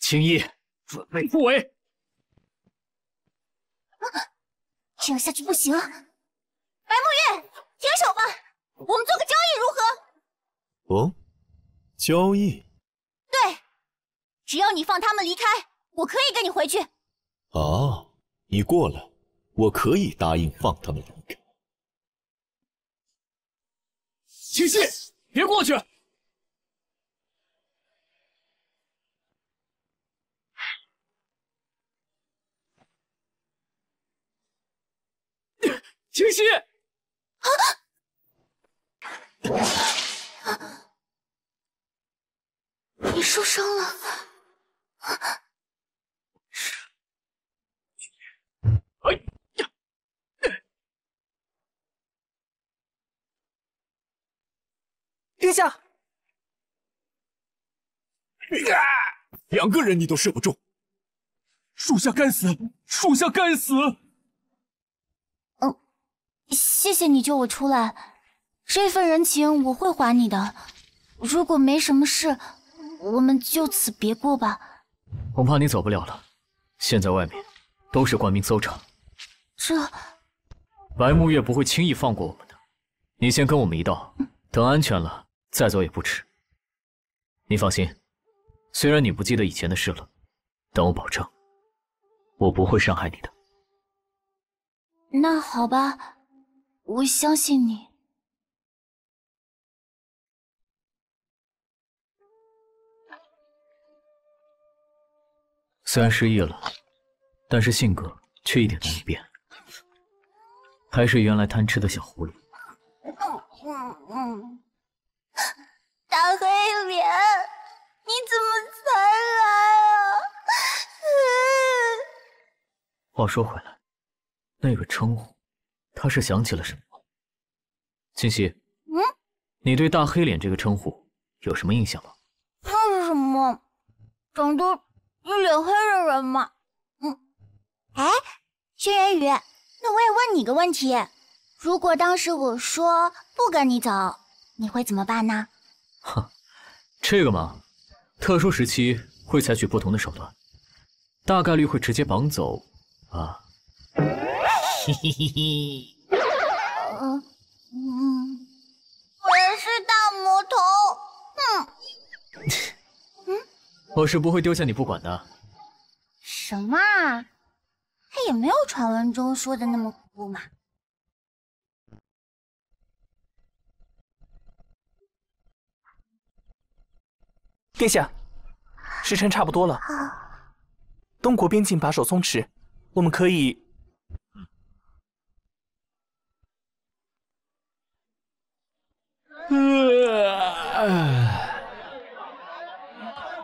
S1: 青衣，准备突围！
S4: 这样下去不行。白沐月，停手吧，我们做个交易如
S10: 何？哦，交易。
S4: 对，只要你放他们离开，我可以跟你回去。
S10: 啊，你过来，我可以答应放他们离开。
S1: 清溪，别过去！清溪，
S4: 你受伤了。
S1: 哎呀！
S18: 殿下，
S10: 两个人你都射不中，
S7: 属下该死，属下该死。
S4: 谢谢你救我出来，这份人情我会还你的。如果没什么事，我们就此别过吧。
S1: 恐怕你走不了了，现在外面都是官兵搜查。
S4: 这
S1: 白沐月不会轻易放过我们的。你先跟我们一道，等安全了再走也不迟。你放心，虽然你不记得以前的事了，但我保证，我不会伤害你的。
S4: 那好吧。我相信你。
S1: 虽然失忆了，但是性格却一点都没变，还是原来贪吃的小狐狸。
S4: 嗯嗯，大黑脸，你怎么才来啊？
S1: 话说回来，那个称呼。他是想起了什么？清溪，
S4: 嗯，
S1: 你对大黑脸这个称呼有什么印象吗？
S4: 那是什么？长得一脸黑的人吗？嗯，哎，轩辕宇，那我也问你个问题：如果当时我说不跟你走，你会怎么办呢？
S1: 哼，这个嘛，特殊时期会采取不同的手段，大概率会直接绑走啊。嘿嘿嘿嘿，
S4: 嗯嗯，我是大魔头，
S1: 嗯嗯，我是不会丢下你不管的。
S4: 什么？他也没有传闻中说的那么恐怖嘛。
S18: 殿下，时辰差不多了，东国边境把守松弛，我们可以。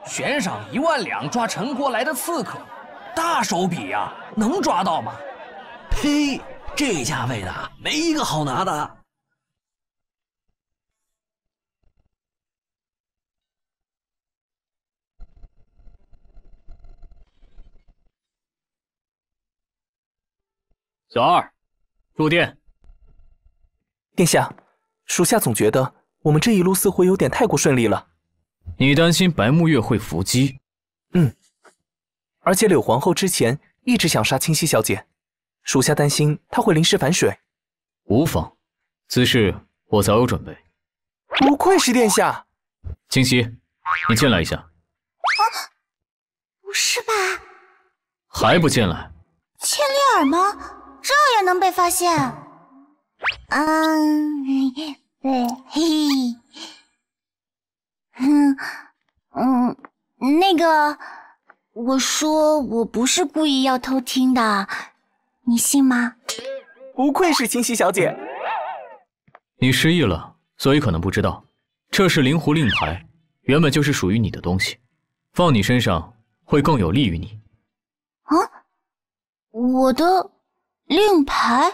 S2: 悬赏一万两抓陈国来的刺客，大手笔呀，能抓到吗？
S31: 呸！这价位的没一个好拿的。
S1: 小二，入殿。
S18: 殿下，属下总觉得我们这一路似乎有点太过顺利了。
S1: 你担心白木月会伏击？
S18: 嗯。而且柳皇后之前一直想杀清溪小姐，属下担心她会临时反水。
S1: 无妨，此事我早有准备。
S18: 不愧是殿下。
S1: 清溪，你进来一下。
S4: 啊，不是吧？
S1: 还不进来？
S4: 千里耳吗？这也能被发现？嗯，对，嘿嘿，嗯嗯，那个，我说我不是故意要偷听的，你信吗？
S18: 不愧是清溪小姐。
S1: 你失忆了，所以可能不知道，这是灵狐令牌，原本就是属于你的东西，放你身上会更有利于你。
S4: 啊，我的。令牌？哇，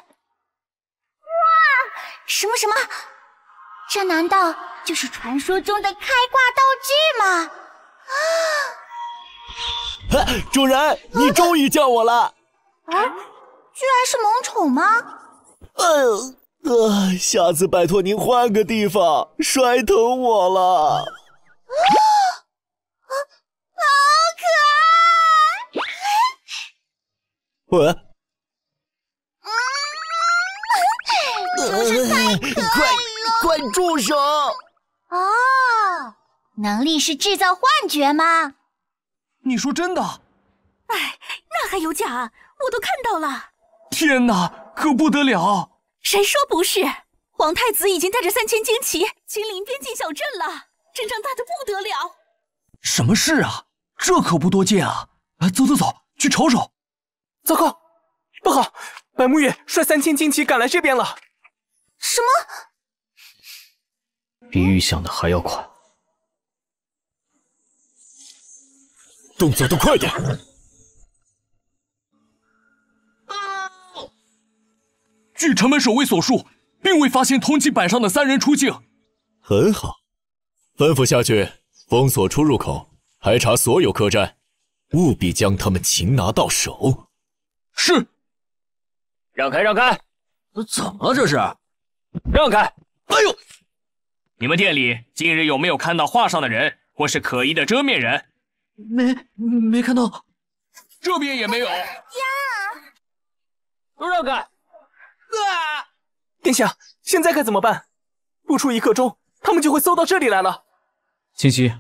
S4: 什么什么？这难道就是传说中的开挂道具吗？
S32: 啊！主人，你终于叫我了！
S4: 啊，居然是萌宠吗？
S32: 哎呦，呃，下次拜托您换个地方，摔疼我了。啊
S4: 啊，好
S32: 可爱！喂。
S4: 真是太可爱了！
S32: 快住手！
S4: 哦，能力是制造幻觉吗？
S7: 你说真的？
S33: 哎，那还有假？我都看到了！
S7: 天哪，可不得了！
S33: 谁说不是？皇太子已经带着三千精骑亲临边境小镇了，阵仗大的不得了！
S7: 什么事啊？这可不多见啊！啊走走走，去瞅瞅！
S18: 糟糕，不好！白沐月率三千精骑赶来这边了。
S4: 什么？
S1: 比预想的还要快，
S32: 动作都快点！
S7: 据城门守卫所述，并未发现通缉板上的三人出境。
S32: 很好，吩咐下去封锁出入口，排查所有客栈，务必将他们擒拿到手。
S7: 是。
S5: 让开，让开！
S31: 怎么了这是？
S5: 让开！
S7: 哎呦！
S5: 你们店里近日有没有看到画上的人，或是可疑的遮面人？
S31: 没，没看到。
S7: 这边也没有。呀！
S5: 都让开！啊！
S18: 殿下，现在该怎么办？不出一刻钟，他们就会搜到这里来了。
S1: 清溪，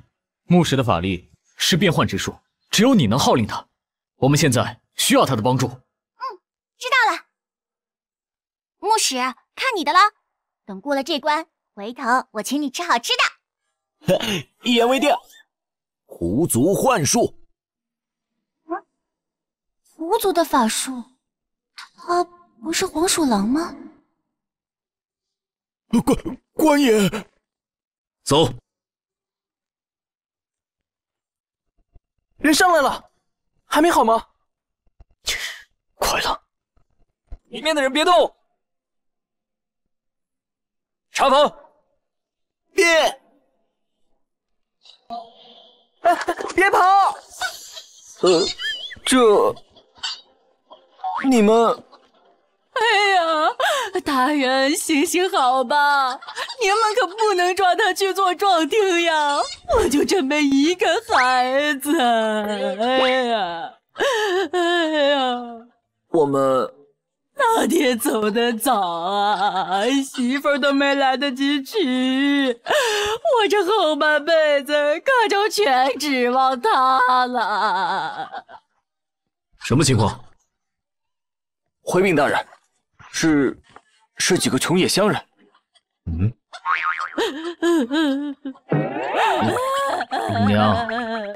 S1: 牧师的法力是变幻之术，只有你能号令他。我们现在需要他的帮助。
S4: 嗯，知道了。牧师。看你的了，等过了这关，回头我请你吃好吃
S32: 的。一言为定。狐族幻术。
S4: 狐族的法术，他不是黄鼠狼吗？
S32: 官官爷，
S1: 走。
S18: 人上来了，还没好吗？
S1: 快了，
S5: 里面的人别动。查房，
S32: 别，
S18: 别跑！
S5: 呃，这，你们，
S17: 哎呀，大人，行行好吧，你们可不能抓他去做壮丁呀！我就这么一个孩子，哎呀，哎呀，
S5: 我们。
S17: 那天走的早啊，媳妇儿都没来得及娶，我这后半辈子可就全指望他了。
S1: 什么情况？
S5: 回禀大人，是是几个穷野乡人。
S1: 嗯。娘，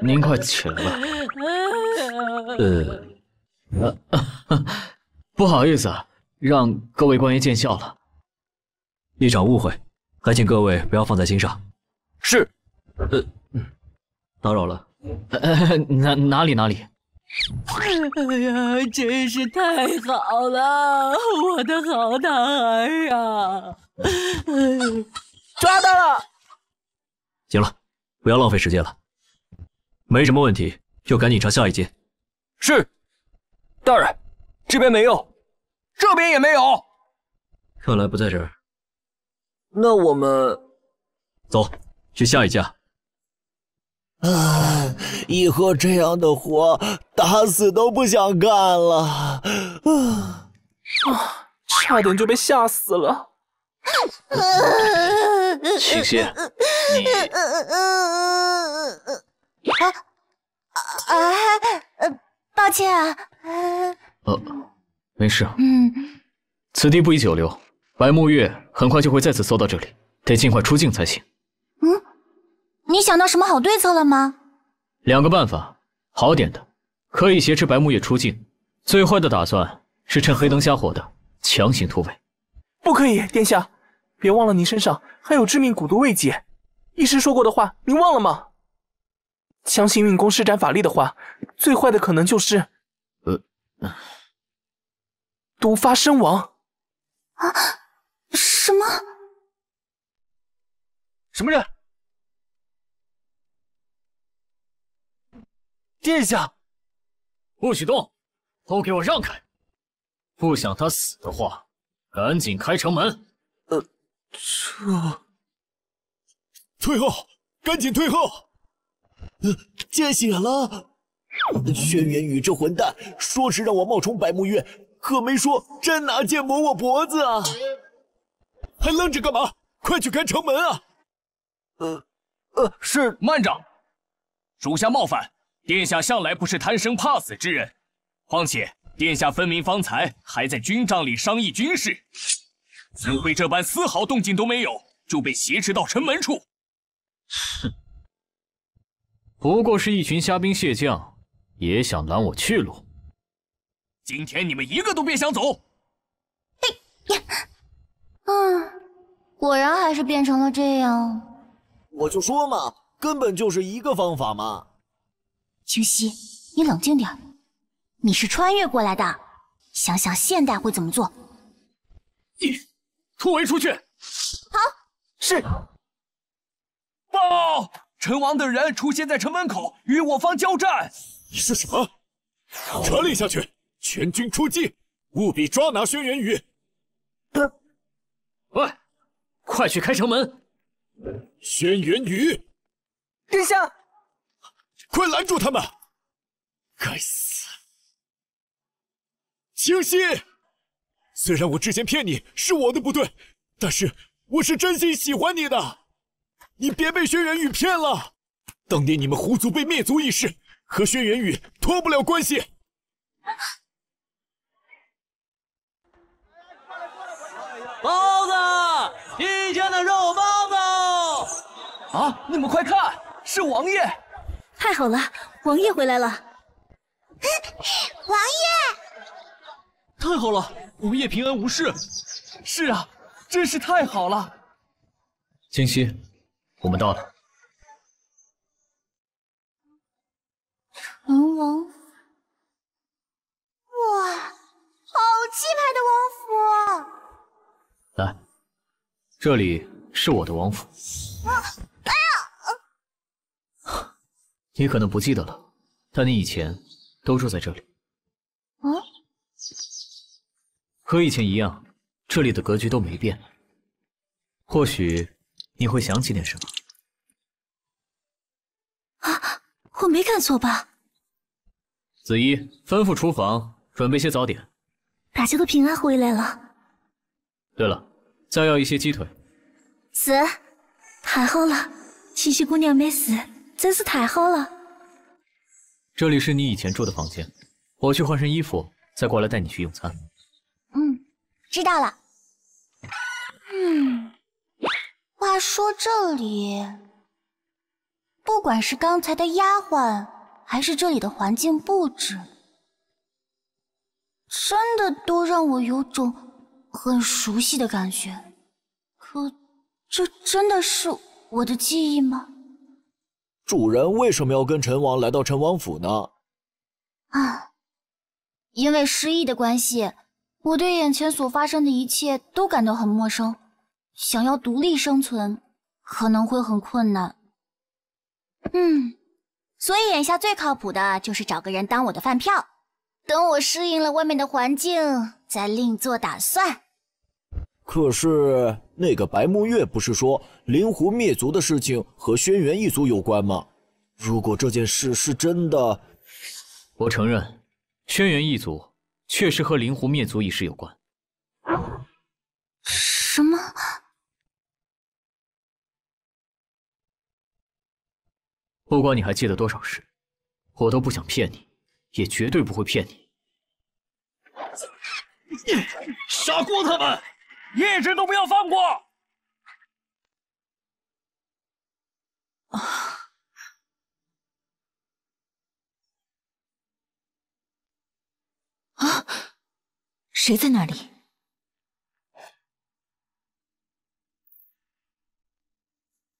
S1: 您快起来吧。呃，呃。不好意思，让各位官员见笑了。
S14: 一场误会，还请各位不要放在心上。
S2: 是。
S14: 呃，嗯，打扰了。
S1: 呃，哪哪里哪里？
S17: 哎呀，真是太好了，我的好男儿呀！
S18: 抓到了！
S14: 行了，不要浪费时间了。没什么问题，就赶紧查下一间。
S2: 是，大人，这边没有，
S7: 这边也没有。
S14: 看来不在这儿。
S2: 那我们
S14: 走去下一家。
S32: 啊！以后这样的活，打死都不想干了。啊！
S18: 啊！差点就被吓死了。
S1: 清溪，你
S4: 啊啊！抱歉啊。
S1: 呃，没事。
S4: 嗯。
S1: 此地不宜久留，白沐月很快就会再次搜到这里，得尽快出境才行。
S4: 嗯。你想到什么好对策了吗？
S1: 两个办法，好点的可以挟持白木月出境，最坏的打算是趁黑灯瞎火的强行突围。
S18: 不可以，殿下，别忘了您身上还有致命蛊毒未解。医师说过的话，您忘了吗？强行运功施展法力的话，最坏的可能就是
S1: 呃，
S18: 毒发身亡。
S4: 啊？什么？
S2: 什么人？殿下，
S1: 不许动！都给我让开！不想他死的话，赶紧开城门。
S2: 呃，这……
S32: 退后！赶紧退后！呃，见血了！轩辕宇这混蛋，说是让我冒充白沐月，可没说真拿剑磨我脖子啊！还愣着干嘛？快去开城门啊！
S2: 呃，呃，是
S7: 慢着，属下冒犯。殿下向来不是贪生怕死之人，况且殿下分明方才还在军帐里商议军事，怎会这般丝毫动静都没有就被挟持到城门处？
S1: 哼，不过是一群虾兵蟹将，也想拦我去路。
S7: 今天你们一个都别想走！
S4: 哎呀，嗯，果然还是变成了这样。
S32: 我就说嘛，根本就是一个方法嘛。
S4: 清溪，你冷静点。你是穿越过来的，想想现代会怎么做。
S7: 你突围出去。
S4: 好，
S18: 是。
S7: 报，陈王等人出现在城门口，与我方交战。
S32: 你说什么？传令下去，全军出击，务必抓拿轩辕宇。
S1: 喂，快去开城门！
S32: 轩辕宇，
S18: 殿下。
S32: 快拦住他们！该死！清溪，虽然我之前骗你是我的不对，但是我是真心喜欢你的，你别被轩辕宇骗了。当年你们狐族被灭族一事，和轩辕宇脱不了关系。
S34: 包子，新鲜的肉包子！
S7: 啊，你们快看，是王爷！
S35: 太好了，王爷回来了！
S4: 王爷，
S34: 太好了，王爷平安无事。
S7: 是啊，真是太好了。
S1: 清溪，我们到了。
S4: 陈王府，哇，好气派的王府！
S1: 来，这里是我的王府。
S4: 啊，哎呀！
S1: 你可能不记得了，但你以前都住在这里。
S4: 啊，
S1: 和以前一样，这里的格局都没变。或许你会想起点什么。
S35: 啊，我没看错吧？
S1: 子怡，吩咐厨房准备些早点。
S35: 大家都平安回来了。
S1: 对了，再要一些鸡腿。
S35: 死！太好了，七夕姑娘没死。真是太好了！
S1: 这里是你以前住的房间，我去换身衣服，再过来带你去用餐。
S4: 嗯，知道了。嗯，话说这里，不管是刚才的丫鬟，还是这里的环境布置，真的都让我有种很熟悉的感觉。可，这真的是我的记忆吗？
S36: 主人为什么要跟陈王来到陈王府呢？
S4: 啊，因为失忆的关系，我对眼前所发生的一切都感到很陌生，想要独立生存可能会很困难。嗯，所以眼下最靠谱的就是找个人当我的饭票，等我适应了外面的环境，再另做打算。
S36: 可是那个白木月不是说灵狐灭族的事情和轩辕一族有关吗？如果这件事是真的，
S1: 我承认，轩辕一族确实和灵狐灭族一事有关。
S4: 什么？
S1: 不管你还记得多少事，我都不想骗你，也绝对不会骗你。
S9: 杀光他们！一直都不要放过！
S24: 啊！啊！谁在那里？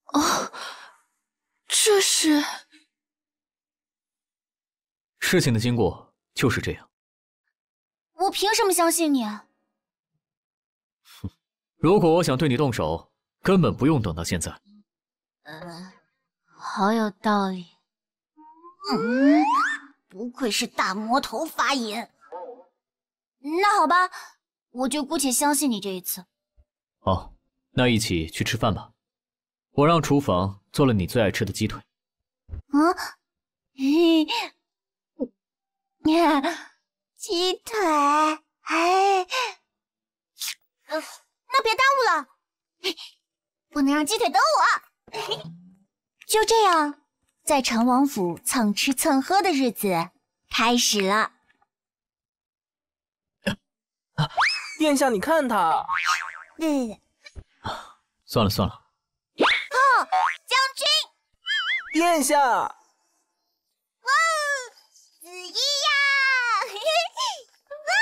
S24: 哦，这是……
S1: 事情的经过就是这样。
S4: 我凭什么相信你？
S1: 如果我想对你动手，根本不用等到现在。
S4: 嗯，好有道理。嗯，不愧是大魔头发言。那好吧，我就姑且相信你这一次。
S1: 好，那一起去吃饭吧。我让厨房做了你最爱吃的鸡腿。
S4: 嗯，嘿，鸡腿，哎。那别耽误了，不能让鸡腿等我。就这样，在陈王府蹭吃蹭喝的日子开始了。
S18: 殿下，你看他。
S4: 嗯。
S1: 算了算了。
S4: 哦，将军。
S18: 殿下。
S4: 哇，子怡呀！哇，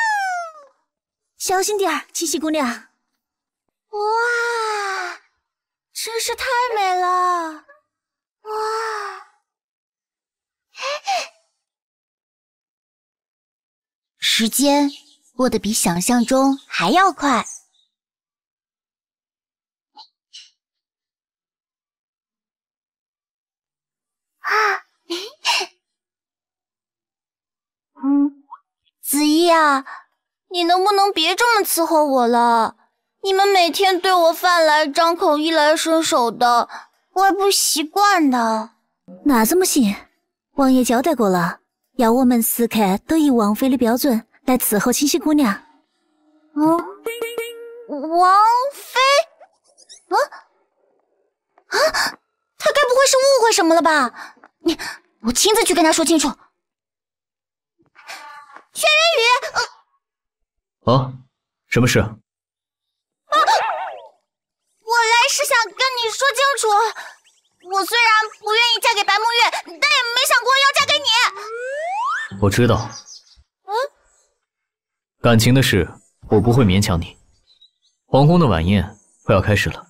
S26: 小心点儿，七夕姑娘。
S4: 哇，真是太美了！哇，时间过得比想象中还要快。啊，嗯，子怡啊，你能不能别这么伺候我了？你们每天对我饭来张口、衣来伸手的，我还不习惯呢。
S26: 哪这么信？王爷交代过了，要我们四客都以王妃的标准来伺候清溪姑娘。
S4: 嗯，王妃？啊啊！他该不会是误会什么了吧？你，我亲自去跟他说清楚。轩辕宇，
S1: 呃，啊，什么事？
S4: 我来是想跟你说清楚，我虽然不愿意嫁给白沐月，但也没想过要嫁给你。
S1: 我知道。
S4: 嗯。
S1: 感情的事，我不会勉强你。皇宫的晚宴快要开始了，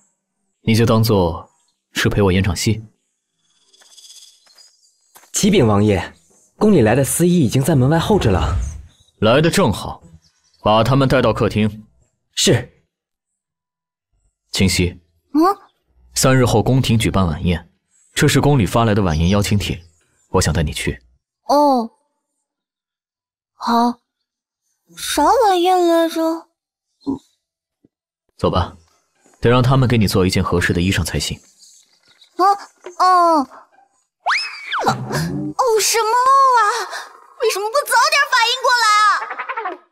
S1: 你就当做是陪我演场戏。
S37: 启禀王爷，宫里来的司仪已经在门外候着了。
S1: 来的正好，把他们带到客厅。
S37: 是。
S1: 清溪，
S4: 嗯，
S1: 三日后宫廷举办晚宴，这是宫里发来的晚宴邀请帖，我想带你去。
S4: 哦，好，啥晚宴来着？
S1: 走吧，得让他们给你做一件合适的衣裳才行。
S4: 啊哦，哦什么哦啊？为什么不早点反应过来啊？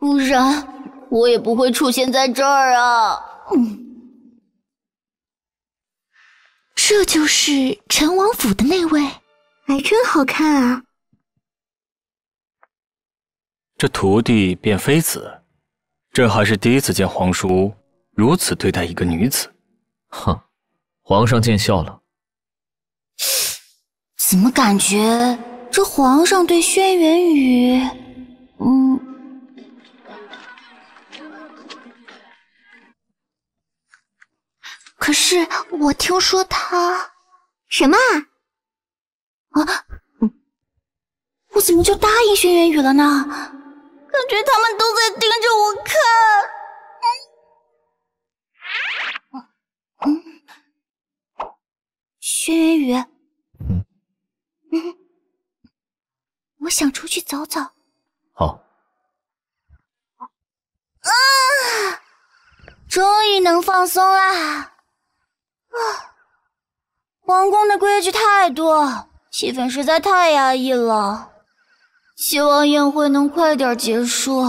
S4: 不然。我也不会出现在这儿啊！嗯，
S26: 这就是陈王府的那位，还真好看啊！
S5: 这徒弟变妃子，朕还是第一次见皇叔如此对待一个女子。
S1: 哼，皇上见笑了。
S4: 怎么感觉这皇上对轩辕羽，嗯？
S38: 可是我听说他
S4: 什么啊？啊，我怎么就答应轩辕宇了呢？感觉他们都在盯着我看。嗯，轩辕宇，嗯，我想出去走走。
S1: 好。
S4: 啊！终于能放松啦！啊，皇宫的规矩太多，气氛实在太压抑了。希望宴会能快点结束。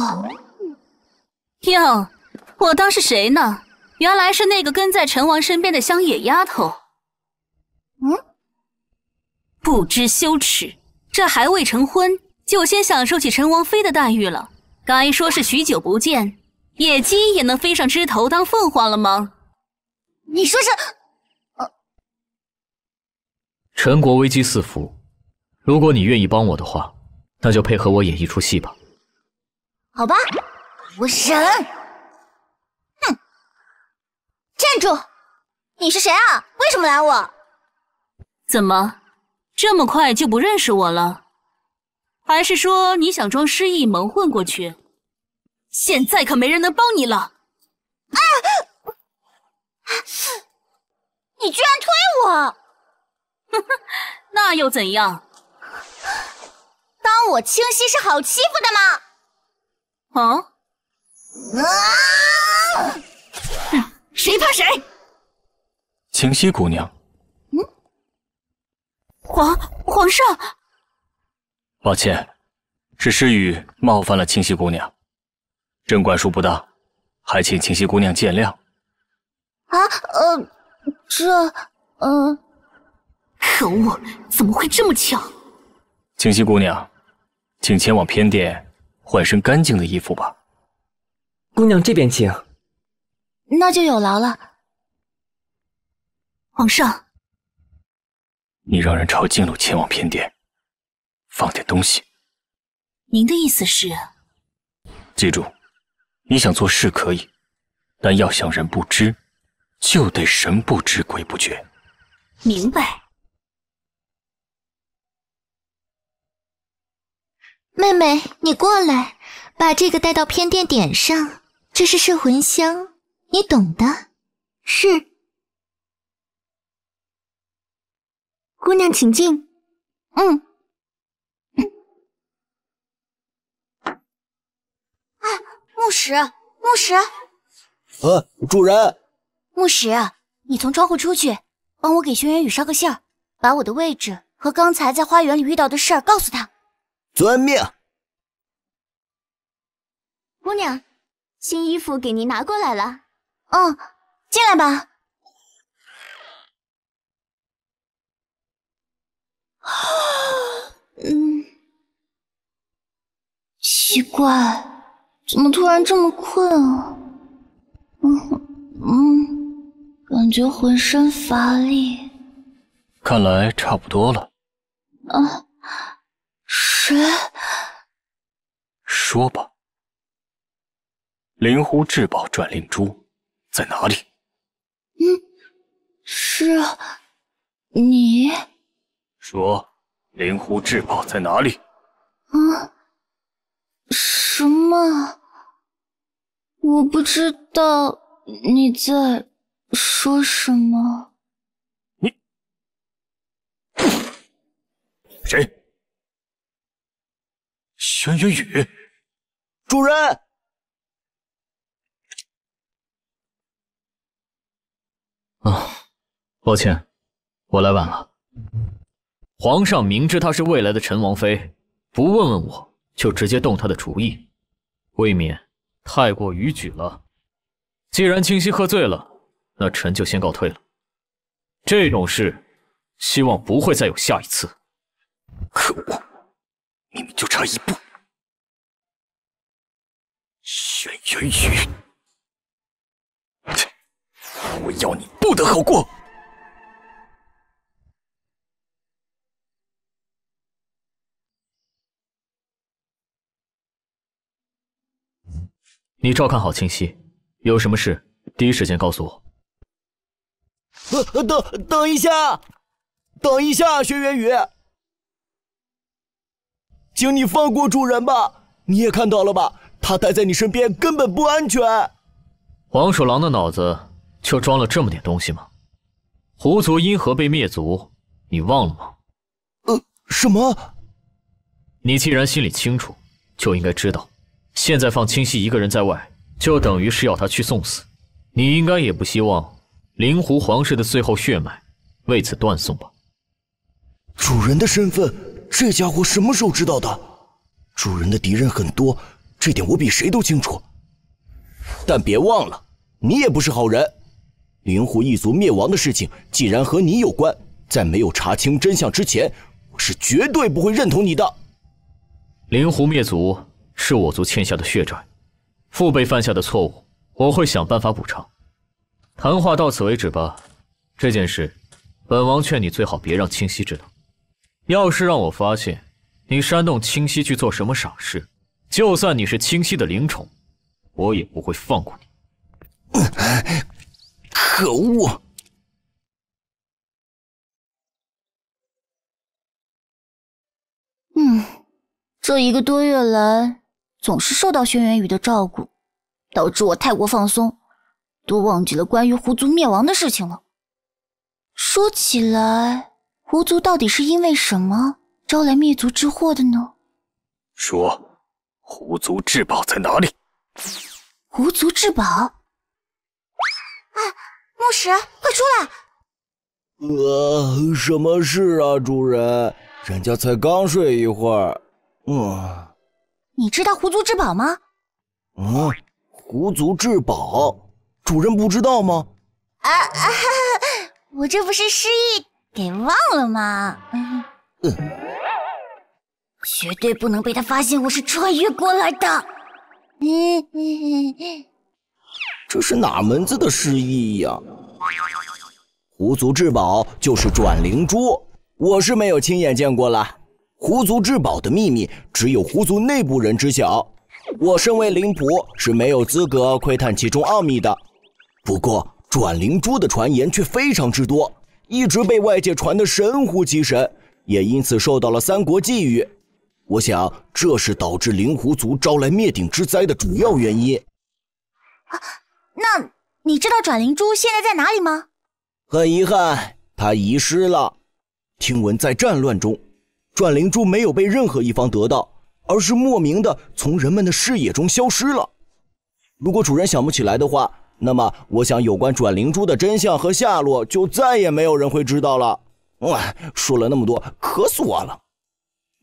S17: 哟，我当是谁呢？原来是那个跟在陈王身边的乡野丫头。
S4: 嗯，
S17: 不知羞耻，这还未成婚就先享受起陈王妃的待遇了。该说是许久不见，野鸡也能飞上枝头当凤凰了吗？
S4: 你说是？呃，
S1: 陈国危机四伏，如果你愿意帮我的话。那就配合我演一出戏吧。
S4: 好吧，我忍。哼，站住！你是谁啊？为什么拦我？
S17: 怎么，这么快就不认识我了？还是说你想装失忆蒙混过去？现在可没人能帮你了。啊！
S4: 你居然推我！
S17: 呵呵，那又怎样？
S4: 当我清溪是好欺负的
S17: 吗？啊！啊谁怕谁？
S5: 清溪姑娘。
S17: 嗯。皇皇上。
S5: 抱歉，是诗雨冒犯了清溪姑娘，朕管束不当，还请清溪姑娘见谅。
S4: 啊，呃，这，呃，
S17: 可恶，怎么会这么巧？
S5: 清溪姑娘。请前往偏殿换身干净的衣服吧。
S37: 姑娘这边请。
S4: 那就有劳了。
S17: 皇上，
S5: 你让人抄近路前往偏殿，放点东西。
S17: 您的意思是？
S5: 记住，你想做事可以，但要想人不知，就得神不知鬼不觉。
S17: 明白。
S38: 妹妹，你过来，把这个带到偏殿点上。这是摄魂香，你懂的。
S4: 是。姑娘，请进。嗯。啊，牧使，牧使。
S32: 呃，主人。
S4: 牧使，你从窗户出去，帮我给轩辕宇捎个信儿，把我的位置和刚才在花园里遇到的事儿告诉他。
S32: 遵命。
S4: 姑娘，新衣服给您拿过来了。嗯，进来吧。嗯，奇怪，怎么突然这么困啊？嗯嗯，感觉浑身乏力。
S5: 看来差不多了。
S4: 啊。谁？
S5: 说吧。灵狐至宝转令珠在哪里？
S4: 嗯，是你。
S5: 说，灵狐至宝在哪里？
S4: 啊？什么？我不知道你在说什么。
S5: 你谁？轩辕宇，
S32: 主人。
S1: 啊，抱歉，我来晚了。皇上明知她是未来的陈王妃，不问问我就直接动她的主意，未免太过逾矩了。既然清溪喝醉了，那臣就先告退了。这种事，希望不会再有下一次。
S5: 可恶！明明就差一步，轩辕宇，我要你不得好过！
S1: 你照看好清溪，有什么事第一时间告诉我。
S32: 呃，等等一下，等一下，轩辕宇，请你放过主人吧！你也看到了吧，他待在你身边根本不安全。
S1: 黄鼠狼的脑子就装了这么点东西吗？狐族因何被灭族？你忘了吗？
S32: 呃，什么？
S1: 你既然心里清楚，就应该知道，现在放清溪一个人在外，就等于是要他去送死。你应该也不希望灵狐皇室的最后血脉为此断送吧？
S32: 主人的身份，这家伙什么时候知道的？主人的敌人很多，这点我比谁都清楚。但别忘了，你也不是好人。灵狐一族灭亡的事情，既然和你有关，在没有查清真相之前，我是绝对不会认同你的。
S1: 灵狐灭族是我族欠下的血债，父辈犯下的错误。我会想办法补偿。谈话到此为止吧。这件事，本王劝你最好别让清溪知道。要是让我发现你煽动清溪去做什么傻事，就算你是清溪的灵宠，我也不会放过你。
S32: 可恶！
S4: 嗯，这一个多月来，总是受到轩辕宇的照顾。导致我太过放松，都忘记了关于狐族灭亡的事情了。说起来，狐族到底是因为什么招来灭族之祸的呢？
S5: 说，狐族至宝在哪里？
S4: 狐族至宝？啊，牧石，快出来！
S32: 呃，什么事啊，主人？人家才刚睡一会儿。嗯，
S4: 你知道狐族至宝吗？
S32: 嗯。狐族至宝，主人不知道吗？
S4: 啊啊！我这不是失忆给忘了吗？嗯，绝对不能被他发现我是穿越过来的。嗯嗯
S32: 嗯，这是哪门子的失忆呀？狐族至宝就是转灵珠，我是没有亲眼见过了。狐族至宝的秘密只有狐族内部人知晓。我身为灵仆是没有资格窥探其中奥秘的，不过转灵珠的传言却非常之多，一直被外界传得神乎其神，也因此受到了三国觊觎。我想这是导致灵狐族招来灭顶之灾的主要原因。
S4: 啊那你知道转灵珠现在在哪里吗？
S32: 很遗憾，它遗失了。听闻在战乱中，转灵珠没有被任何一方得到。而是莫名的从人们的视野中消失了。如果主人想不起来的话，那么我想有关转灵珠的真相和下落就再也没有人会知道了。哇，说了那么多，渴死我了！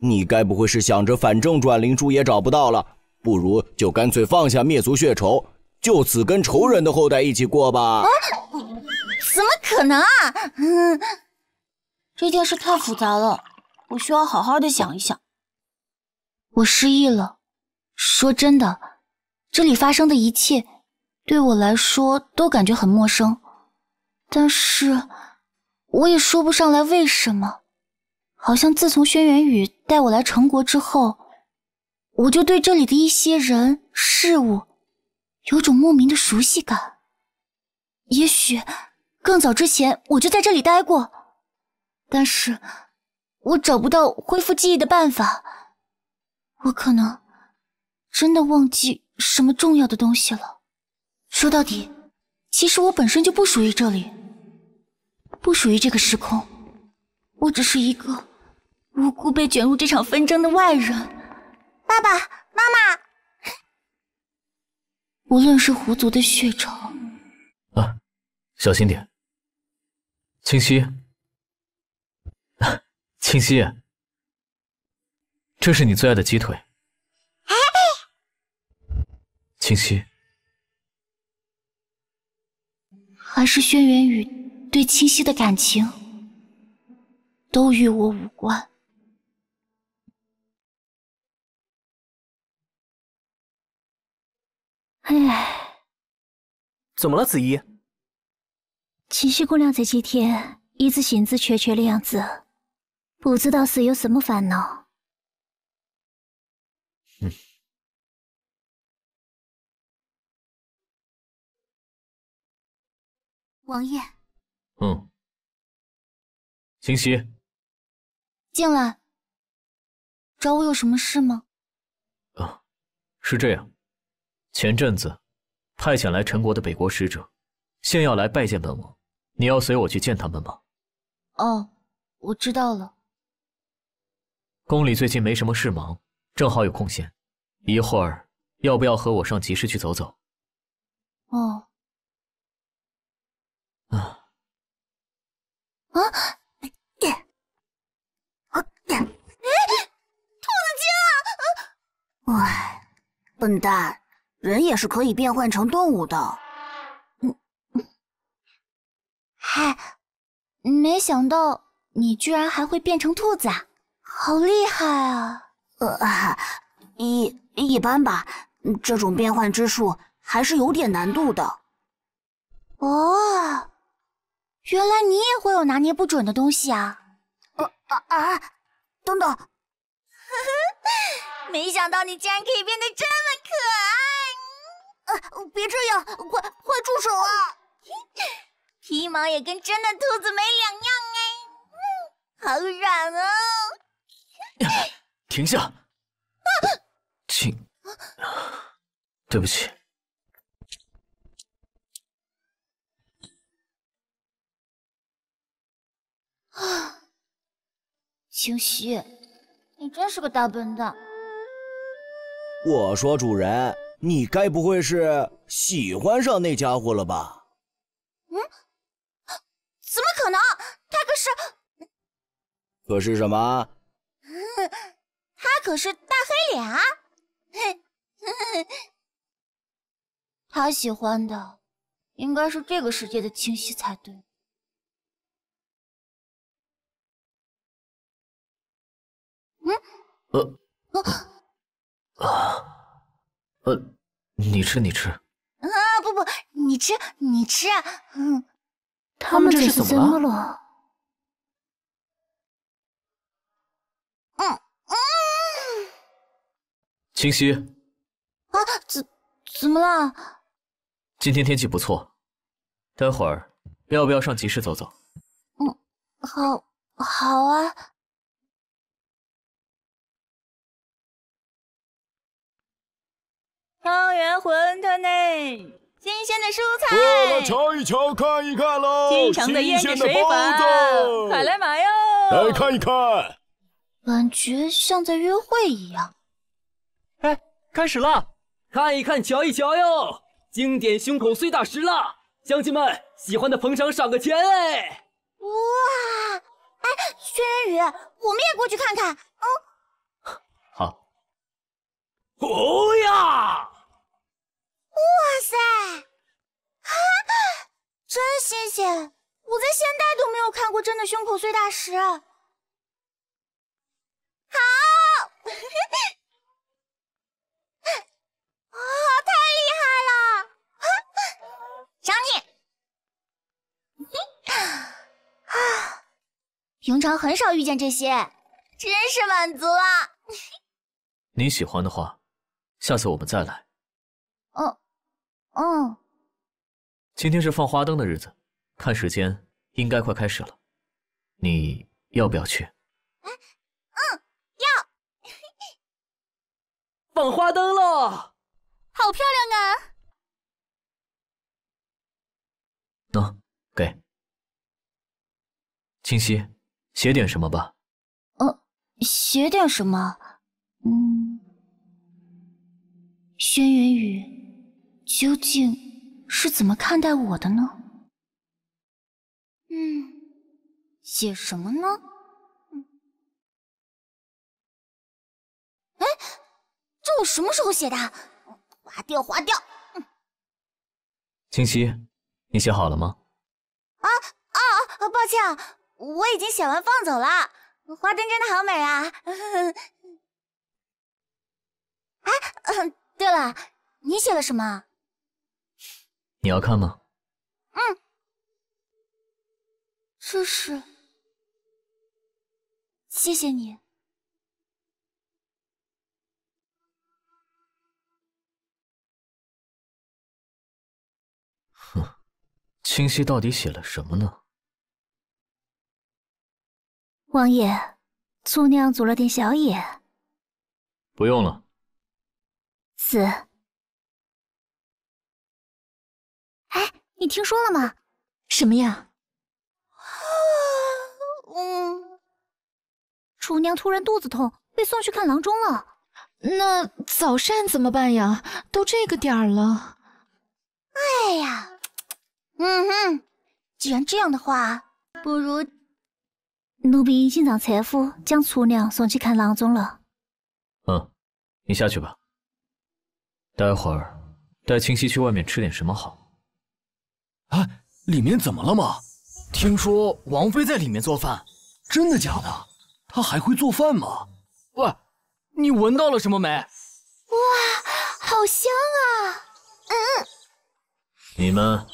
S32: 你该不会是想着反正转灵珠也找不到了，不如就干脆放下灭族血仇，就此跟仇人的后代一起过吧？啊，
S4: 怎么可能啊？嗯，这件事太复杂了，我需要好好的想一想。我失忆了。说真的，这里发生的一切对我来说都感觉很陌生，但是我也说不上来为什么。好像自从轩辕宇带我来成国之后，我就对这里的一些人事物有种莫名的熟悉感。也许更早之前我就在这里待过，但是我找不到恢复记忆的办法。我可能真的忘记什么重要的东西了。说到底，其实我本身就不属于这里，不属于这个时空。我只是一个无辜被卷入这场纷争的外人。爸爸妈妈，无论是狐族的血仇，
S1: 啊，小心点。清溪，清溪。这是你最爱的鸡腿，清溪。
S4: 还是轩辕宇对清溪的感情，都与我无关。
S18: 唉，怎么了，子怡？
S39: 清溪姑娘这几天一直兴致缺缺的样子，不知道是有什么烦恼。
S40: 王爷，
S1: 嗯。清溪，
S4: 进来。找我有什么事吗？
S1: 啊，是这样，前阵子派遣来陈国的北国使者，现要来拜见本王，你要随我去见他们吗？
S4: 哦，我知道了。
S1: 宫里最近没什么事忙，正好有空闲，一会儿要不要和我上集市去走走？
S4: 哦。
S1: 啊。
S4: 啊！啊！兔子
S13: 精！喂，笨蛋，人也是可以变换成动物的。
S4: 嗯。嗨，没想到你居然还会变成兔子啊！好厉害啊！
S13: 呃，一一般吧，这种变换之术还是有点难度的。
S4: 哦，原来你也会有拿捏不准的东西啊！
S13: 啊啊啊！等等，
S4: 没想到你竟然可以变得这
S13: 么可爱！呃，别这样，快快住手啊！
S4: 皮毛也跟真的兔子没两样哎，好软哦！
S1: 停下！请，对不起。
S4: 啊，清溪，你真是个大笨蛋。
S32: 我说主人，你该不会是喜欢上那家伙了吧？
S4: 嗯？怎么可能？他可是……
S32: 可是什么？
S4: 他可是大黑脸啊！他喜欢的应该是这个世界的清晰才对。
S1: 嗯？呃？啊？呃？你吃，你吃。
S4: 啊不不，你吃，你吃。嗯，
S18: 他们这是怎么
S4: 了？嗯嗯。
S1: 清溪。
S4: 啊？怎怎么了？
S1: 今天天气不错，待会儿要不要上集市走走？
S4: 嗯，好，好啊。
S24: 汤圆馄饨呢？新鲜的蔬菜，
S22: 过来瞧一瞧，看一看喽！
S24: 新城的胭脂水粉，快来买哟！
S22: 来看一看，
S4: 感觉像在约会一样。
S11: 哎，开始了，看一看，瞧一瞧哟！经典胸口碎大石了，乡亲们喜欢的捧场赏个钱哎！
S4: 哇，哎，轩辕宇，我们也过去看看。嗯，
S1: 好。
S11: 哦呀！
S4: 哇塞，啊，真新鲜！我在现代都没有看过真的胸口碎大石。好，啊，太厉害了！赏你。啊，平常很少遇见这些，真是满足了。
S1: 你喜欢的话，下次我们再来。
S4: 嗯。嗯，
S1: 今天是放花灯的日子，看时间应该快开始了，你要不要去？
S4: 嗯，要。
S11: 放花灯喽！
S4: 好漂亮啊！
S1: 喏，给。清溪，写点什么吧。
S4: 嗯，写点什么？嗯，轩辕宇。究竟是怎么看待我的呢？嗯，写什么呢？哎，这我什么时候写的？划掉，划掉。
S1: 清溪，你写好了吗？
S4: 啊啊啊！抱歉啊，我已经写完放走了。花灯真的好美啊！哎，嗯，对了，你写了什么？
S1: 你要看吗？
S4: 嗯，这是，谢谢你。
S1: 哼，清溪到底写了什么呢？
S4: 王爷，醋酿煮了点小野。
S1: 不用了。
S4: 是。你听说了吗？
S3: 什么呀？
S4: 嗯，厨娘突然肚子痛，被送去看郎中了。
S3: 那早膳怎么办呀？都这个点儿了。
S4: 哎呀，嗯哼，既然这样的话，不如奴婢已经让搀夫将厨娘送去看郎中了。
S1: 嗯，你下去吧。待会儿带清溪去外面吃点什么好？
S7: 啊，里面怎么了吗？
S41: 听说王妃在里面做饭，
S7: 真的假的？她还会做饭吗？
S41: 喂，你闻到了什么没？哇，
S4: 好香啊！嗯，
S1: 你们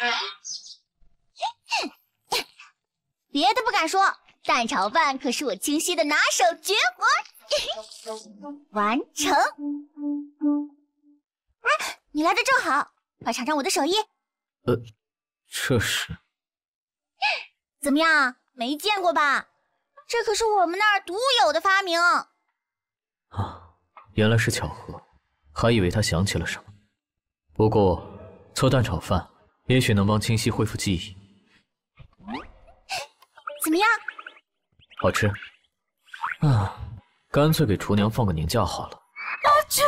S4: 别的不敢说，蛋炒饭可是我清溪的拿手绝活。完成。哎，你来的正好，快尝尝我的手艺。
S1: 呃，这是
S4: 怎么样？没见过吧？这可是我们那儿独有的发明。
S1: 啊，原来是巧合，还以为他想起了什么。不过做蛋炒饭，也许能帮清溪恢复记忆。
S4: 怎么样？
S1: 好吃。啊，干脆给厨娘放个年假好了。
S4: 啊去！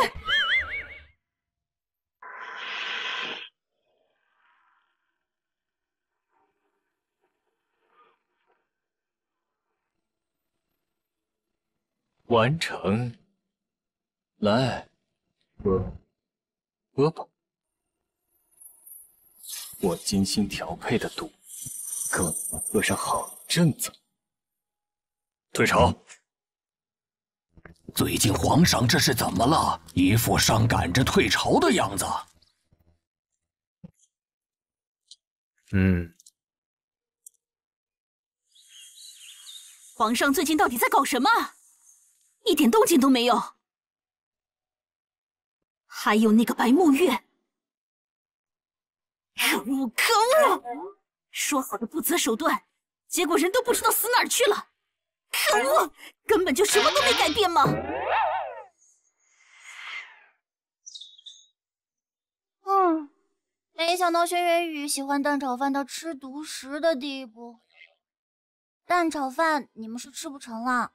S5: 完成，来，喝，喝吧。我精心调配的毒，够你喝上好一阵子。退朝。
S7: 最近皇上这是怎么了？一副上赶着退朝的样子。
S41: 嗯，
S17: 皇上最近到底在搞什么？一点动静都没有。还有那个白沐月，可恶可恶！说好的不择手段，结果人都不知道死哪儿去了。可恶，根本就什么都没改变嘛！
S4: 嗯，没想到轩辕羽喜欢蛋炒饭到吃独食的地步。蛋炒饭你们是吃不成了，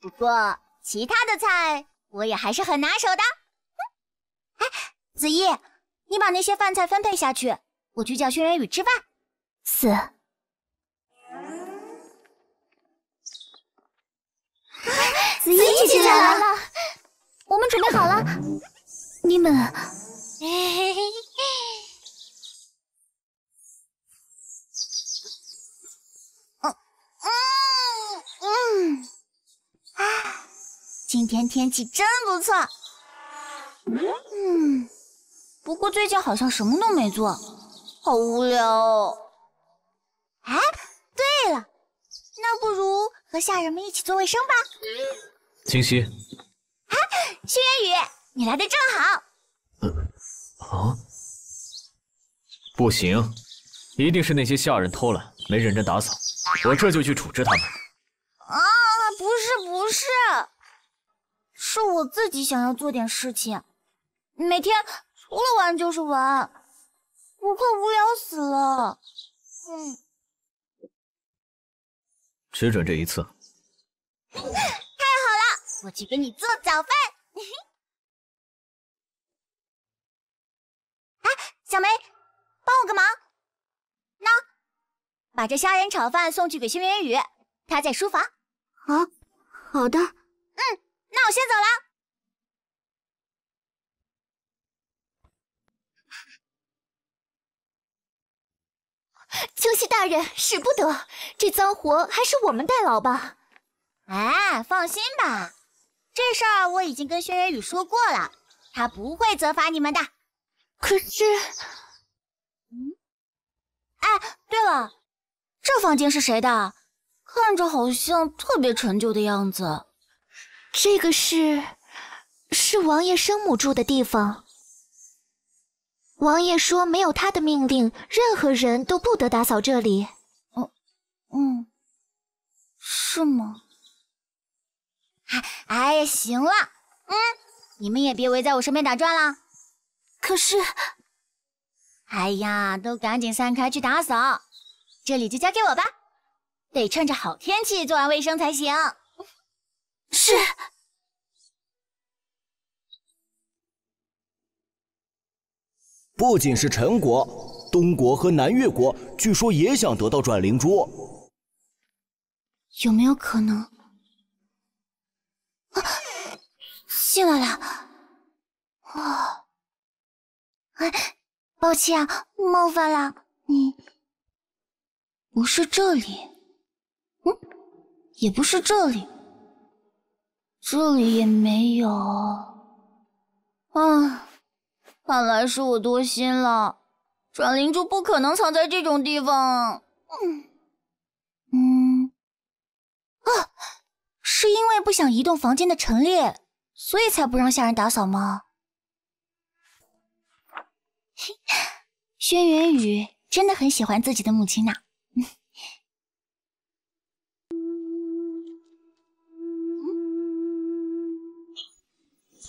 S4: 不过其他的菜我也还是很拿手的。哎，子怡，你把那些饭菜分配下去，我去叫轩辕宇吃饭。四。子怡姐姐来了，我们准备好了，你们。嗯嗯今天天气真不错。嗯，不过最近好像什么都没做，好无聊哦。哎，对了，那不如和下人们一起做卫生吧。
S1: 清溪，
S4: 啊，轩辕羽，你来的正好。
S1: 啊！不行，一定是那些下人偷懒，没认真打扫。我这就去处置他们。
S4: 啊，不是不是，是我自己想要做点事情。每天除了玩就是玩，我快无聊死了。嗯，
S1: 只准这一次。
S4: 太好了，我去给你做早饭。哎，小梅，帮我个忙。那，把这虾仁炒饭送去给轩辕宇，他在书房。
S26: 啊，好的。
S4: 嗯，那我先走了。
S3: 清溪大人，使不得，这脏活还是我们代劳吧。
S4: 哎，放心吧，这事儿我已经跟轩辕羽说过了，他不会责罚你们的。
S3: 可是，
S4: 嗯，哎，对了，这房间是谁的？看着好像特别陈旧的样子。
S3: 这个是，是王爷生母住的地方。王爷说，没有他的命令，任何人都不得打扫这里。
S4: 嗯嗯，
S26: 是吗？
S4: 哎哎呀，行了，嗯，你们也别围在我身边打转了。
S26: 可是，
S4: 哎呀，都赶紧散开去打扫，这里就交给我吧。得趁着好天气做完卫生才行。
S26: 是。
S32: 不仅是陈国，东国和南越国据说也想得到转灵珠。
S26: 有没有可能？啊，进来了。啊，哎，抱歉啊，冒犯了你。不是这里，嗯，也不是这里，这里也没有。
S4: 啊。看来是我多心了，转灵珠不可能藏在这种地方。嗯
S26: 嗯，啊，是因为不想移动房间的陈列，所以才不让下人打扫吗？轩辕宇真的很喜欢自己的母亲呢。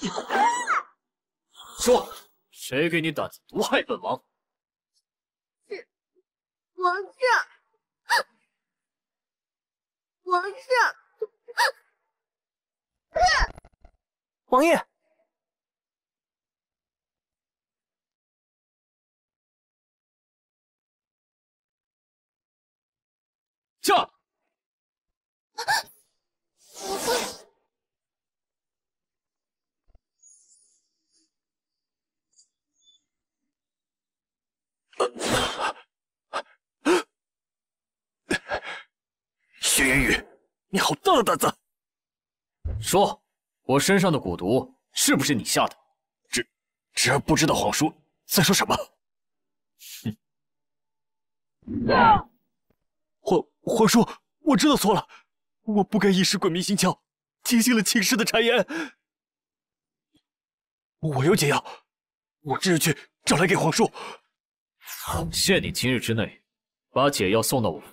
S1: 说。谁给你胆子毒害本王？
S4: 是王上，王上，
S18: 王爷，
S1: 驾！
S5: 轩辕宇，你好大的胆子！
S1: 说，我身上的蛊毒是不是你下的？
S5: 侄侄儿不知道皇叔在说什么。
S1: 哼！
S5: 皇皇叔，我知道错了，我不该一时鬼迷心窍，听信了秦氏的谗言。我有解药，我这就去找来给皇叔。
S1: 限你今日之内，把解药送到我府。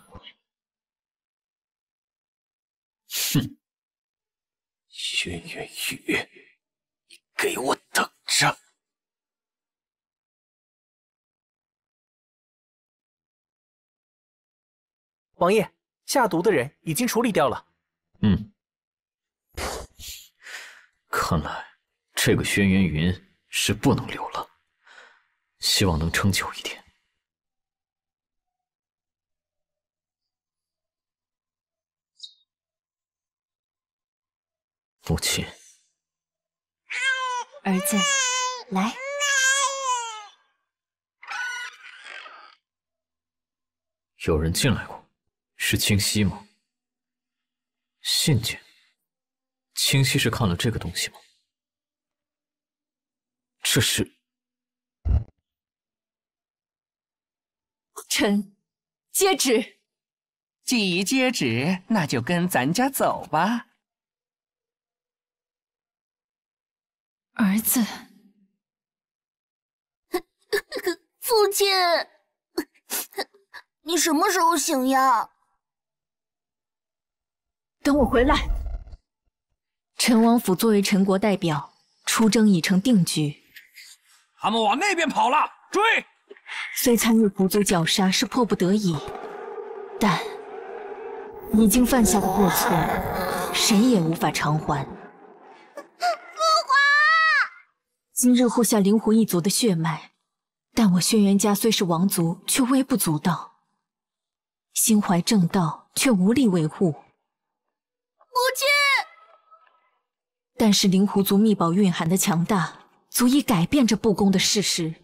S5: 哼，轩辕宇，你给我等着！
S18: 王爷，下毒的人已经处理掉了。
S1: 嗯，看来这个轩辕云是不能留了，希望能撑久一点。母亲，
S3: 儿子，来。
S1: 有人进来过，是清溪吗？信件。清溪是看了这个东西吗？这是
S3: 臣接旨。
S2: 既已接旨，那就跟咱家走吧。
S3: 儿子，
S26: 父亲，你什么时候醒呀？
S3: 等我回来。陈王府作为陈国代表，出征已成定局。
S9: 他们往那边跑了，追！
S3: 虽参与狐族绞杀是迫不得已，但已经犯下的过错，谁也无法偿还。今日护下灵狐一族的血脉，但我轩辕家虽是王族，却微不足道。心怀正道，却无力维护。母
S26: 亲，
S3: 但是灵狐族秘宝蕴含的强大，足以改变这不公的事实。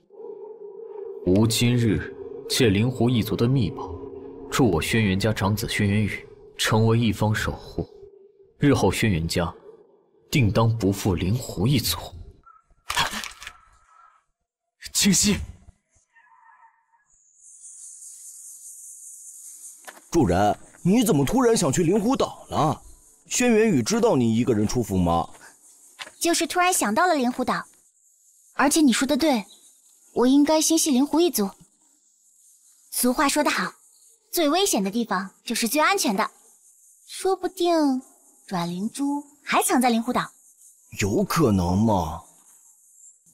S1: 吾今日借灵狐一族的秘宝，助我轩辕家长子轩辕羽成为一方守护，日后轩辕家定当不负灵狐一族。
S5: 清晰，
S32: 主人，你怎么突然想去灵狐岛了？轩辕羽知道你一个人出府吗？
S26: 就是突然想到了灵狐岛，而且你说的对，我应该心系灵狐一族。俗话说得好，最危险的地方就是最安全的。
S4: 说不定阮灵珠还藏在灵狐岛。
S32: 有可能吗？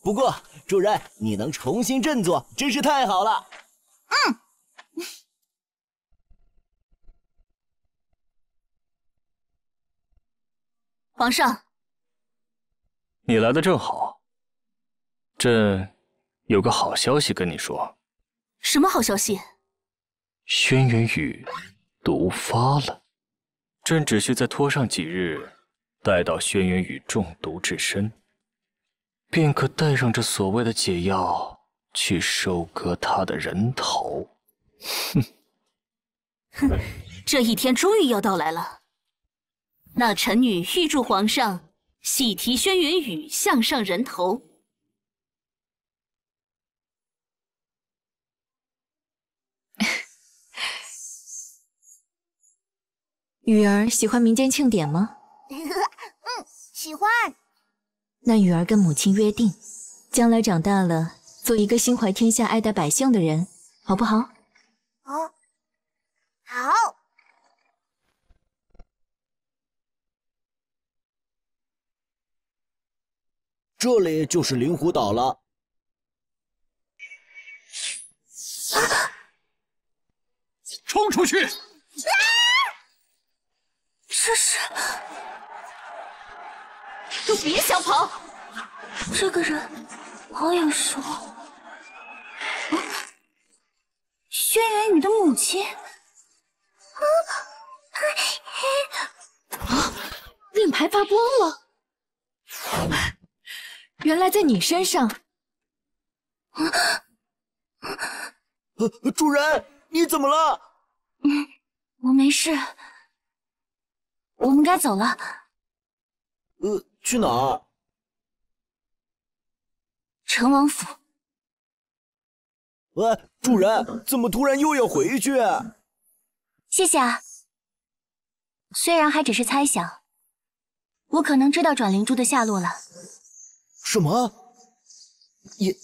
S32: 不过主人，你能重新振作，真是太好了。
S4: 嗯。
S17: 皇上，
S5: 你来的正好。朕有个好消息跟你说。
S17: 什么好消息？
S5: 轩辕羽毒发了，朕只需再拖上几日，待到轩辕羽中毒至身，便可带上这所谓的解药去收割他的人头。哼，
S17: 哼，这一天终于要到来了。那臣女预祝皇上喜提轩辕羽项上人头。
S42: 雨儿喜欢民间庆典吗？
S4: 嗯，喜欢。
S42: 那雨儿跟母亲约定，将来长大了做一个心怀天下、爱戴百姓的人，好不好？
S4: 好，好。
S32: 这里就是灵狐岛了。
S22: 冲出去！
S4: 这是……
S17: 都别想跑！
S4: 这个人好眼熟，轩辕羽的母亲。
S42: 啊！令牌发光了。原来在你身上，
S32: 呃，主人，你怎么了？
S4: 嗯，我没事。我们该走了。
S32: 呃，去哪儿？
S4: 陈王府。
S32: 喂，主人，怎么突然又要回去？
S4: 谢谢啊。虽然还只是猜想，我可能知道转灵珠的下落了。
S32: 什么？也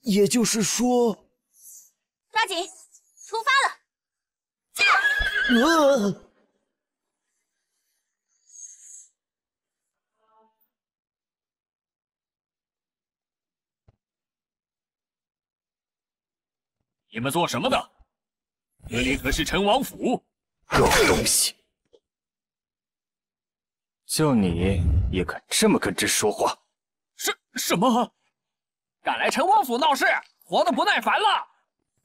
S32: 也就是说，
S4: 抓紧，出发了！
S32: 呃，
S9: 你们做什么的？这里可是陈王府！
S5: 狗东西，就你也敢这么跟朕说话？
S2: 什什么？敢来陈王府闹事，活得不耐烦了！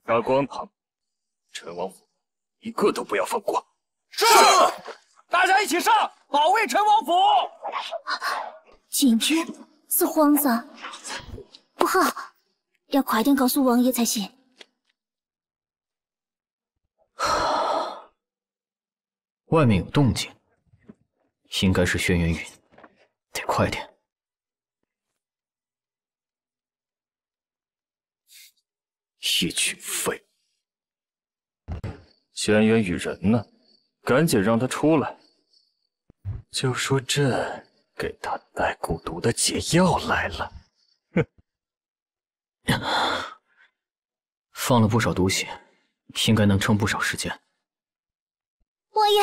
S5: 杀光他们！陈王府一个都不要放过！
S2: 是，大家一起上，保卫陈王府！
S4: 景君，四皇子，不好，要快点告诉王爷才行。
S1: 外面有动静，应该是轩辕羽，得快点。
S5: 一群废物！轩辕羽人呢？赶紧让他出来！就说朕给他带蛊毒的解药来了。哼！
S1: 放了不少毒血，应该能撑不少时间。
S4: 王爷，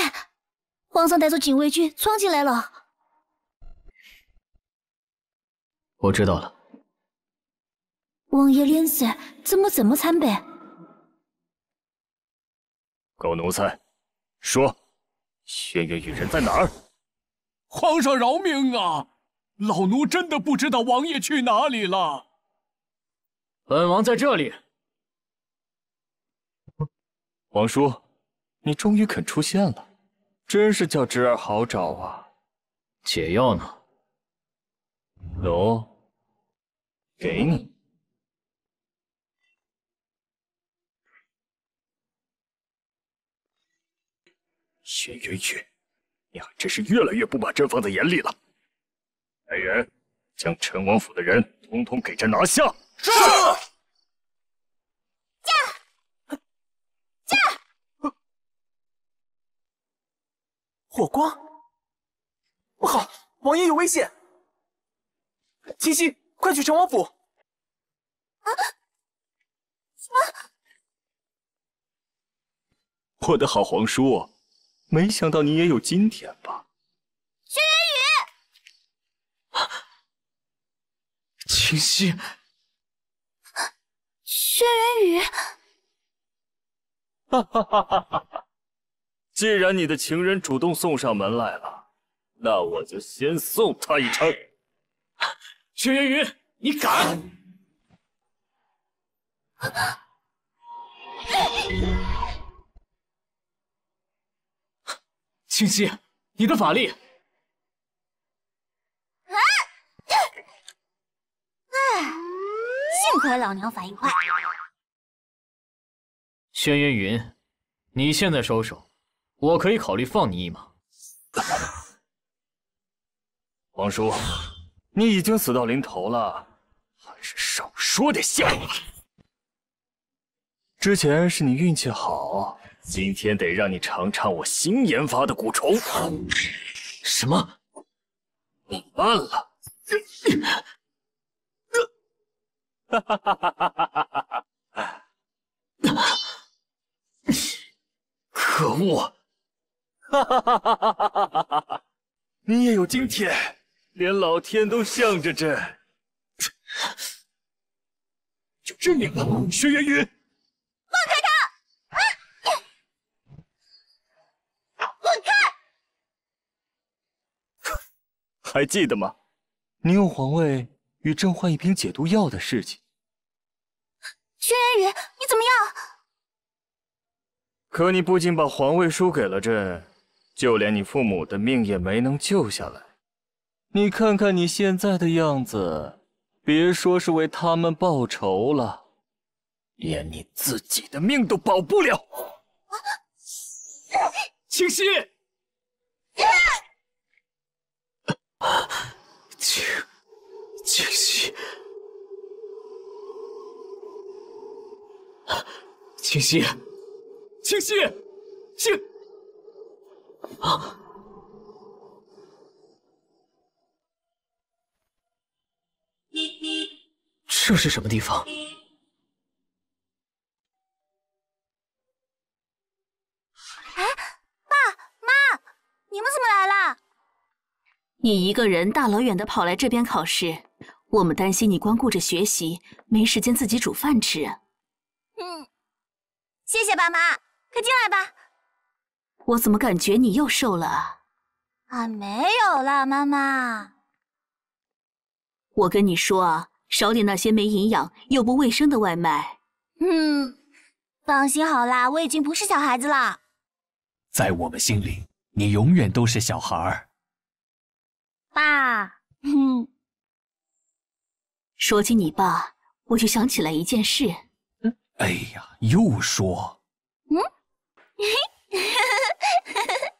S4: 皇上带着禁卫军闯进来了。
S1: 我知道了。
S4: 王爷脸色怎么这么惨白？
S5: 狗奴才，说，轩辕羽人在哪儿？
S22: 皇上饶命啊！老奴真的不知道王爷去哪里了。
S1: 本王在这里。
S5: 王叔，你终于肯出现了，真是叫侄儿好找啊。
S1: 解药呢？
S5: 有，给你。轩辕羽，你还真是越来越不把朕放在眼里了。来人，将陈王府的人统统给朕拿下！
S22: 是。
S18: 火光，不好，王爷有危险！七夕，快去陈王府！
S4: 啊？什么？
S5: 我的好皇叔！没想到你也有今天吧？
S4: 轩辕
S7: 雨，清溪，
S4: 轩辕雨，
S5: 哈哈哈哈哈哈！既然你的情人主动送上门来了，那我就先送他一程。
S7: 轩辕云，你敢！清溪，你的法力！
S4: 啊！哎，幸亏老娘反应快。
S1: 轩辕云，你现在收手，我可以考虑放你一马。
S5: 王叔，你已经死到临头了，还是少说点笑话。之前是你运气好。今天得让你尝尝我新研发的蛊虫。
S1: 什么？
S5: 你慢了。哈哈哈哈哈哈！可恶！哈哈哈哈哈哈！你也有今天，连老天都向着朕。
S7: 就这样了，轩辕云。放开他！啊！
S5: 滚开还记得吗？你用皇位与朕换一瓶解毒药的事情。
S4: 轩辕云，你怎么样？
S5: 可你不仅把皇位输给了朕，就连你父母的命也没能救下来。你看看你现在的样子，别说是为他们报仇了，连你自己的命都保不了。
S7: 清溪。清清溪，清溪，清溪，清啊！
S1: 这是什么地方？
S4: 哎，爸妈，你们怎么来了？
S17: 你一个人大老远的跑来这边考试，我们担心你光顾着学习，没时间自己煮饭吃啊。
S4: 嗯，谢谢爸妈，快进来吧。
S17: 我怎么感觉你又瘦了？
S4: 啊，没有啦，妈妈。
S17: 我跟你说啊，少点那些没营养又不卫生的外卖。
S4: 嗯，放心好啦，我已经不是小孩子了。
S2: 在我们心里，你永远都是小孩儿。
S4: 爸，
S17: 嗯，说起你爸，我就想起来一件事。
S2: 哎呀，又说。
S4: 嗯，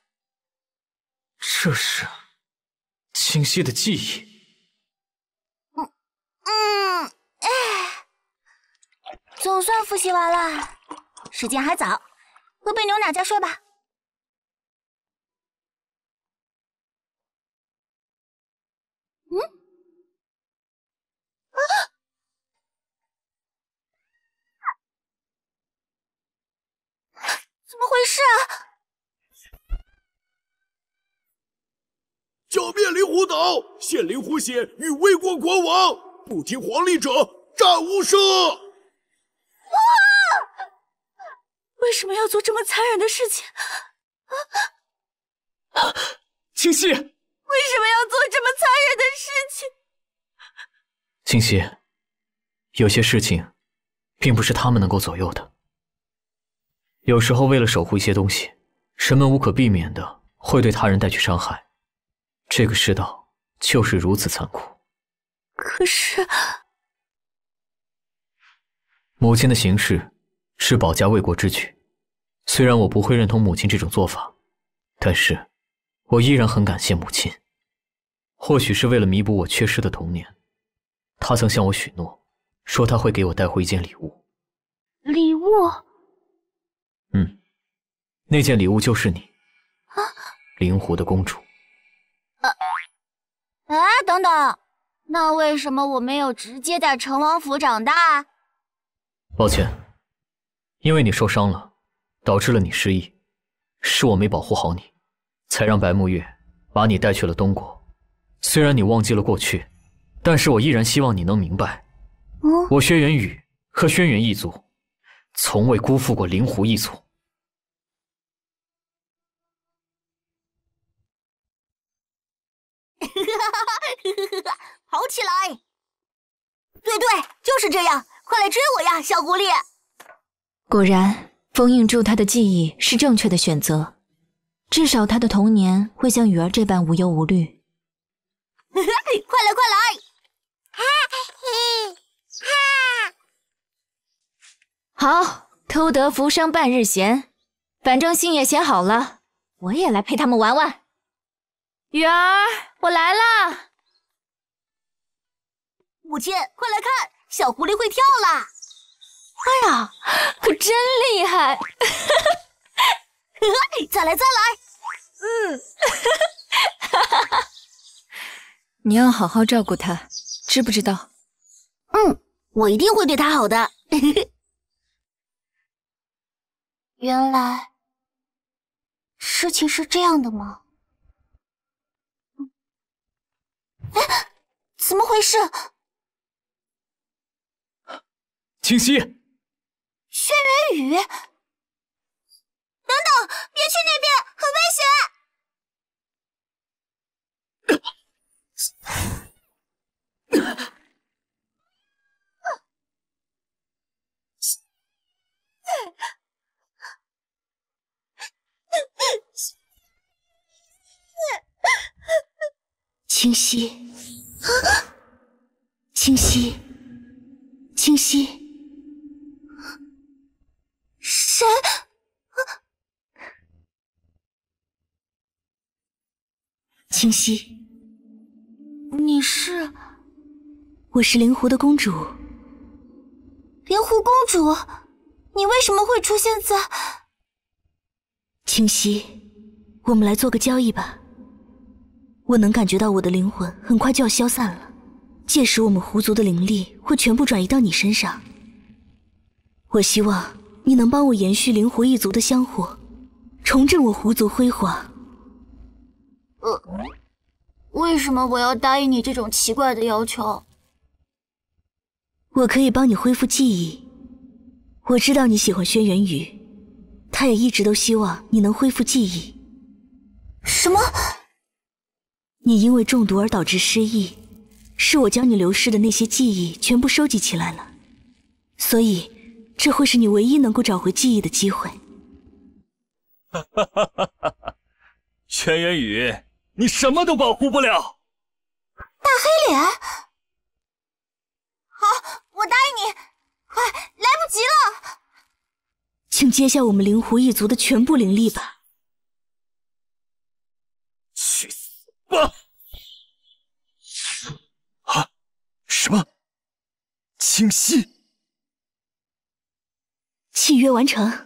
S1: 这是清晰的记忆。
S4: 嗯嗯，哎，总算复习完了，时间还早，回被牛奶家睡吧。嗯？啊！怎么回事啊？
S32: 剿灭灵狐岛，献灵狐血与魏国国王，不听皇令者战无赦！
S4: 哇！为什么要做这么残忍的事情？
S7: 啊！清溪。
S4: 为什么要做这么残忍的事情？
S1: 清溪，有些事情，并不是他们能够左右的。有时候，为了守护一些东西，人们无可避免的会对他人带去伤害。这个世道就是如此残酷。
S4: 可是，
S1: 母亲的行事是保家卫国之举，虽然我不会认同母亲这种做法，但是。我依然很感谢母亲，或许是为了弥补我缺失的童年，她曾向我许诺，说她会给我带回一件礼物。
S4: 礼物？
S1: 嗯，那件礼物就是你，啊，灵狐的公主。
S4: 啊，哎，等等，那为什么我没有直接在成王府长大？
S1: 抱歉，因为你受伤了，导致了你失忆。是我没保护好你，才让白沐月把你带去了东国。虽然你忘记了过去，但是我依然希望你能明白，我轩辕羽和轩辕一族，从未辜负过灵狐一族。
S4: 跑起来！对对，就是这样，快来追我呀，小狐狸！
S3: 果然，封印住他的记忆是正确的选择，至少他的童年会像雨儿这般无忧无虑。
S4: 快来快来！
S3: 好，偷得浮生半日闲，反正信也写好了，我也来陪他们玩玩。雨儿，我来啦！
S4: 母亲，快来看，小狐狸会跳啦！
S3: 哎呀，可真厉害！
S4: 再来再来！
S3: 嗯，你要好好照顾它，知不知道？
S4: 嗯，我一定会对它好的。原来事情是这样的吗？哎，怎么回事？
S7: 清溪，
S4: 轩辕羽，等等，别去那边，很危险。
S24: 清溪，清溪，清溪。
S4: 谁？
S24: 清溪，
S4: 你是？
S24: 我是灵狐的公主。
S4: 灵狐公主，你为什么会出现在？
S24: 清溪，我们来做个交易吧。我能感觉到我的灵魂很快就要消散了，届时我们狐族的灵力会全部转移到你身上。我希望。你能帮我延续灵狐一族的香火，重振我狐族辉煌。
S4: 呃，为什么我要答应你这种奇怪的要求？
S24: 我可以帮你恢复记忆。我知道你喜欢轩辕羽，他也一直都希望你能恢复记忆。
S4: 什么？
S24: 你因为中毒而导致失忆，是我将你流失的那些记忆全部收集起来了，所以。这会是你唯一能够找回记忆的机会。
S43: 哈哈哈哈哈！轩辕羽，你什么都保护不了。
S4: 大黑脸，好，我答应你。快，来不及了，
S24: 请接下我们灵狐一族的全部灵力吧。
S43: 去死吧！啊？什么？清晰。
S24: 契约完成。大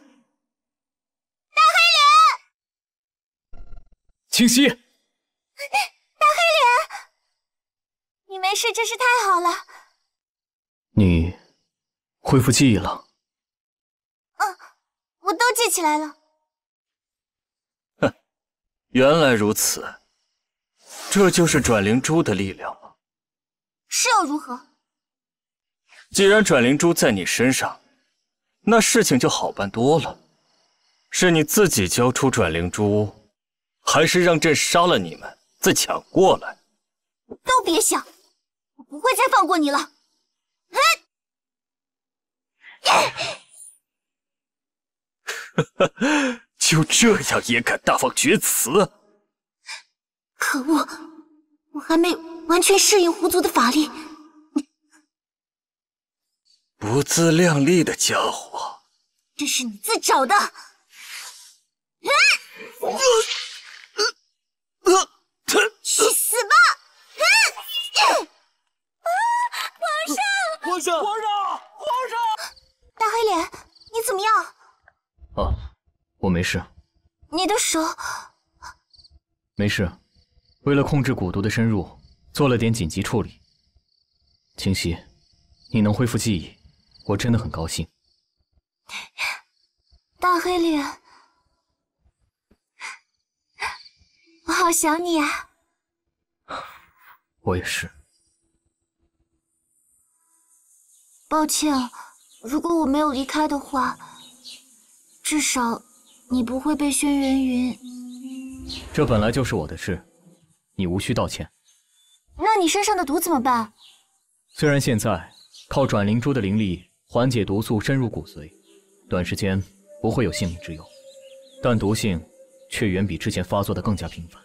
S24: 黑
S4: 脸，
S7: 清晰，大
S4: 黑脸，你没事真是太好了。
S1: 你恢复记忆了？
S4: 嗯，我都记起来了。
S5: 哼，原来如此，这就是转灵珠的力量吗？
S4: 是又如何？
S5: 既然转灵珠在你身上。那事情就好办多了，是你自己交出转灵珠，还是让朕杀了你们再抢过来？
S4: 都别想，我不会再放过你了！
S5: 就这样也敢大放厥词？
S4: 可恶，我还没完全适应狐族的法力。
S5: 不自量力的家伙！
S4: 这是你自找的！去死吧！皇上，
S7: 皇上，皇上，皇上！
S4: 大黑脸，你怎么样？
S1: 啊，我没事。
S4: 你的手？
S1: 没事，为了控制蛊毒的深入，做了点紧急处理。清溪，你能恢复记忆？我真的很高兴，
S4: 大黑脸，我好想你啊！
S1: 我也是。
S4: 抱歉，如果我没有离开的话，至少你不会被轩辕云。
S1: 这本来就是我的事，你无需道歉。
S4: 那你身上的毒怎么办？
S1: 虽然现在靠转灵珠的灵力缓解毒素深入骨髓，短时间不会有性命之忧，但毒性却远比之前发作的更加频繁。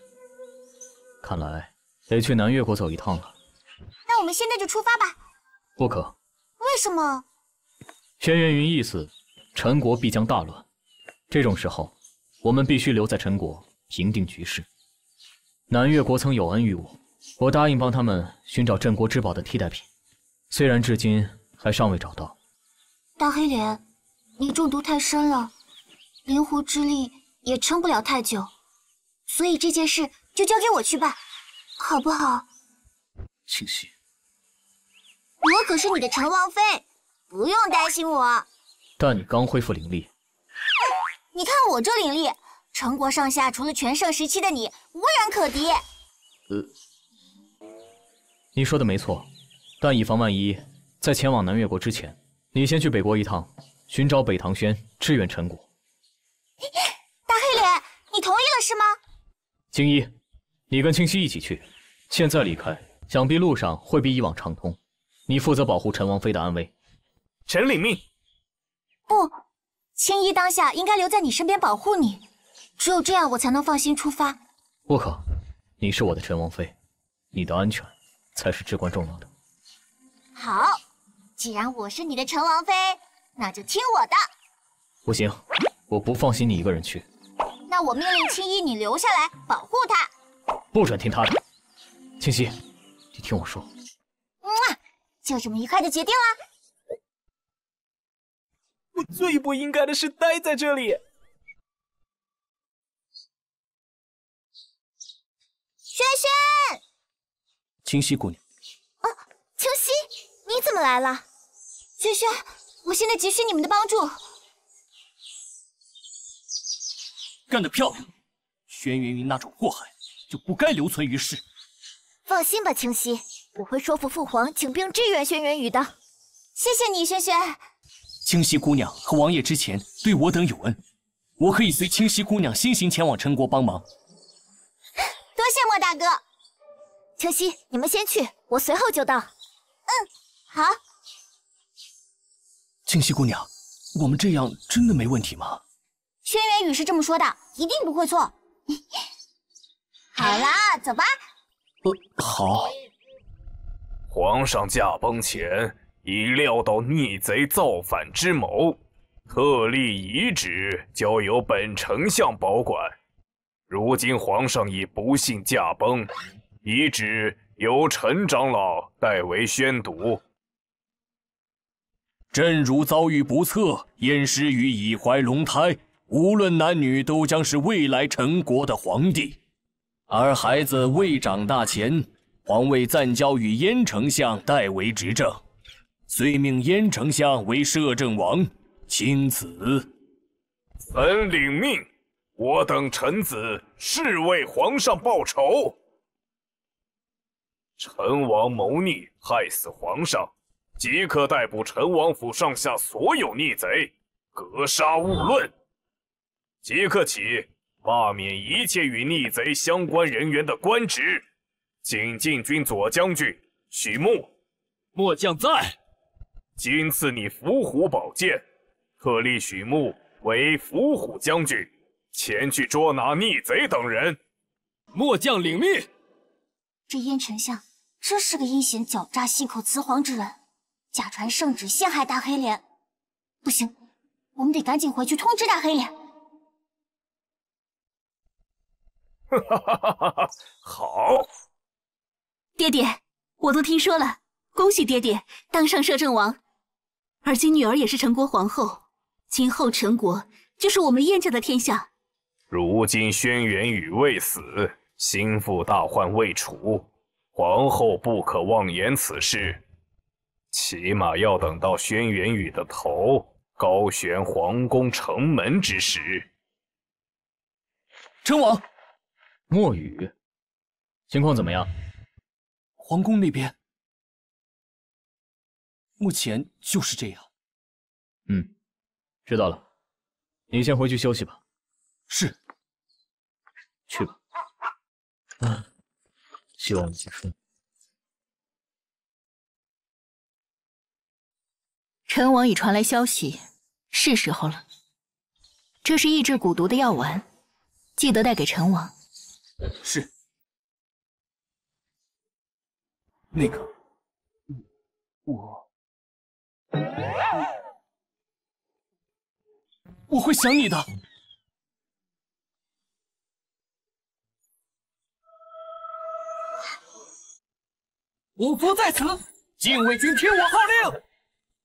S1: 看来得去南越国走一趟了。
S4: 那我们现在就出发吧。
S1: 不可。
S4: 为什么？
S1: 轩辕云一死，陈国必将大乱。这种时候，我们必须留在陈国平定局势。南越国曾有恩于我，我答应帮他们寻找镇国之宝的替代品，虽然至今还尚未找到。
S4: 大黑脸，你中毒太深了，灵狐之力也撑不了太久，所以这件事就交给我去办，好不好？
S1: 清溪。
S4: 我可是你的陈王妃，不用担心我。
S1: 但你刚恢复灵力，
S4: 你看我这灵力，陈国上下除了全盛时期的你，无人可敌。
S1: 呃，你说的没错，但以防万一，在前往南越国之前，你先去北国一趟，寻找北唐轩支援陈国。
S4: 大黑脸，你同意了是吗？
S1: 青衣，你跟清溪一起去，现在离开，想必路上会比以往畅通。你负责保护陈王妃的安危。
S18: 臣领命。
S4: 不，青衣当下应该留在你身边保护你，只有这样我才能放心出发。
S1: 不可，你是我的陈王妃，你的安全才是至关重要的。
S4: 好，既然我是你的陈王妃，那就听我的。
S1: 不行，我不放心你一个人去。
S4: 那我命令青衣你留下来保护他。
S1: 不准听他的。清溪，你听我说。
S4: 就这么愉快的决定了。
S18: 我最不应该的是待在这里。
S4: 轩轩，
S5: 清溪姑娘。
S4: 哦，清溪，你怎么来了？轩轩，我现在急需你们的帮助。
S9: 干得漂亮！轩辕云那种祸害就不该留存于世。
S4: 放心吧，清溪。我会说服父皇请兵支援轩辕羽的，谢谢你，轩轩。
S9: 清溪姑娘和王爷之前对我等有恩，我可以随清溪姑娘先行前往陈国帮忙。
S4: 多谢莫大哥。清溪，你们先去，我随后就到。嗯，好。
S9: 清溪姑娘，我们这样真的没问题吗？
S4: 轩辕羽是这么说的，一定不会错。好啦，走吧。
S9: 呃，好。
S43: 皇上驾崩前已料到逆贼造反之谋，特立遗旨交由本丞相保管。如今皇上已不幸驾崩，遗旨由陈长老代为宣读。
S9: 朕如遭遇不测，燕诗雨已怀龙胎，无论男女都将是未来陈国的皇帝，而孩子未长大前。皇位暂交与燕丞相代为执政，遂命燕丞相为摄政王，钦此。
S43: 臣领命。我等臣子誓为皇上报仇。陈王谋逆，害死皇上，即刻逮捕陈王府上下所有逆贼，格杀勿论。即刻起，罢免一切与逆贼相关人员的官职。请进军左将军许穆，
S41: 末将在。
S43: 今赐你伏虎宝剑，特立许穆为伏虎将军，前去捉拿逆贼等人。
S41: 末将领命。
S4: 这燕丞相真是个阴险狡诈、信口雌黄之人，假传圣旨陷害大黑脸。不行，我们得赶紧回去通知大黑脸。
S43: 哈哈哈哈哈！好。
S17: 爹爹，我都听说了，恭喜爹爹当上摄政王，而今女儿也是陈国皇后，今后陈国就是我们燕家的天下。
S43: 如今轩辕羽未死，心腹大患未除，皇后不可妄言此事，起码要等到轩辕羽的头高悬皇宫城门之时。
S9: 成王，
S1: 墨雨，情况怎么样？
S11: 皇宫那边，目前就是这样。
S1: 嗯，知道了，你先回去休息吧。
S11: 是。
S1: 去吧。嗯，希望你结束。
S3: 陈王已传来消息，是时候了。这是抑制蛊毒的药丸，记得带给陈王。
S11: 是。那个，我，我会想你的。
S22: 五福在此，禁卫军听我号令！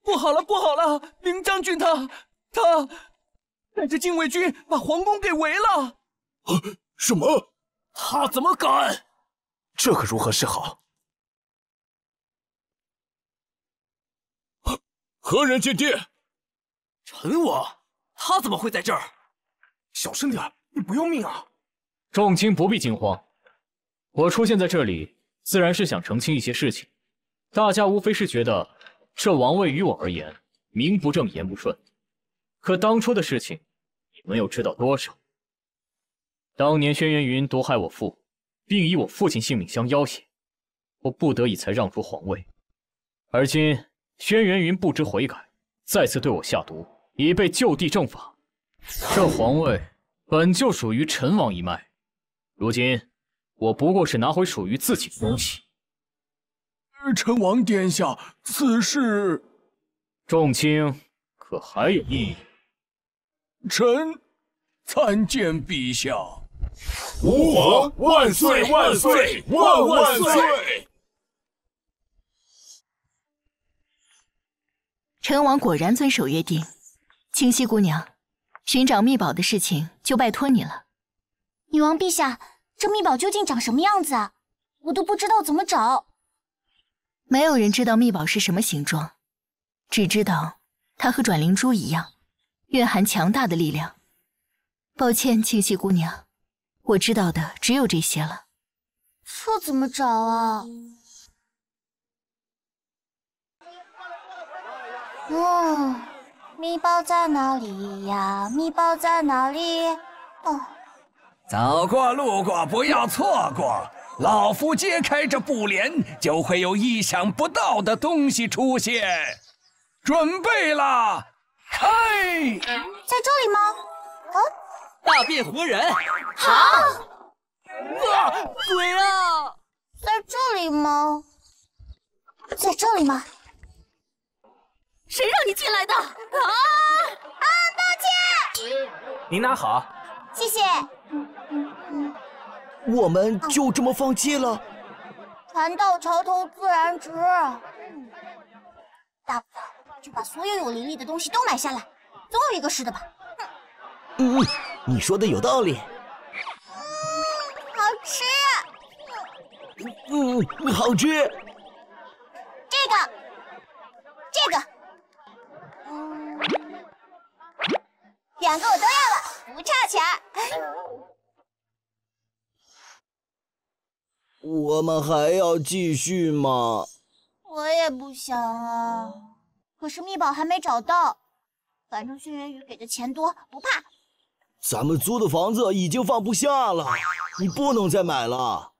S11: 不好了，不好了！林将军他他带着禁卫军把皇宫给围了。
S44: 啊什么？
S22: 他怎么敢？
S18: 这可如何是好？
S44: 何人进殿？
S22: 陈王，他怎么会在这儿？
S18: 小声点，你不要命啊！
S1: 众卿不必惊慌，我出现在这里。自然是想澄清一些事情，大家无非是觉得这王位于我而言名不正言不顺，可当初的事情你们又知道多少？当年轩辕云毒害我父，并以我父亲性命相要挟，我不得已才让出皇位，而今轩辕云不知悔改，再次对我下毒，已被就地正法。这皇位本就属于陈王一脉，如今。我不过是拿回属于自己的东西。
S22: 陈王殿下，此事，
S1: 众卿可还有异议？
S22: 臣参见陛下。
S44: 吾皇万岁万岁万万岁！
S3: 陈王果然遵守约定。清溪姑娘，寻找秘宝的事情就拜托你了。
S4: 女王陛下。这秘宝究竟长什么样子啊？我都不知道怎么找。
S3: 没有人知道秘宝是什么形状，只知道它和转灵珠一样，蕴含强大的力量。抱歉，清溪姑娘，我知道的只有这些了。
S4: 这怎么找啊？嗯，秘宝在哪里呀？秘宝在哪里？哦。
S45: 走过路过不要错过，老夫揭开这布帘，就会有意想不到的东西出现。准备了，开！
S4: 在这里吗？啊！
S22: 大变活人！
S4: 好！
S22: 啊！鬼啊！
S4: 在这里吗？在这里吗？
S26: 谁让你进来的？啊！
S4: 啊！抱歉。
S18: 您拿好。
S4: 谢谢。
S32: 我们就这么放弃了？
S4: 船到桥头自然直。大不了就把所有有灵力的东西都买下来，总有一个是的吧？
S32: 嗯嗯，你说的有道理。
S4: 好吃。
S32: 嗯，好吃。
S4: 这个，这个，嗯，两个我都要了，不差钱。
S32: 我们还要继续吗？
S4: 我也不想啊，可是密宝还没找到。反正轩辕宇给的钱多，不怕。
S32: 咱们租的房子已经放不下了，你不能再买了。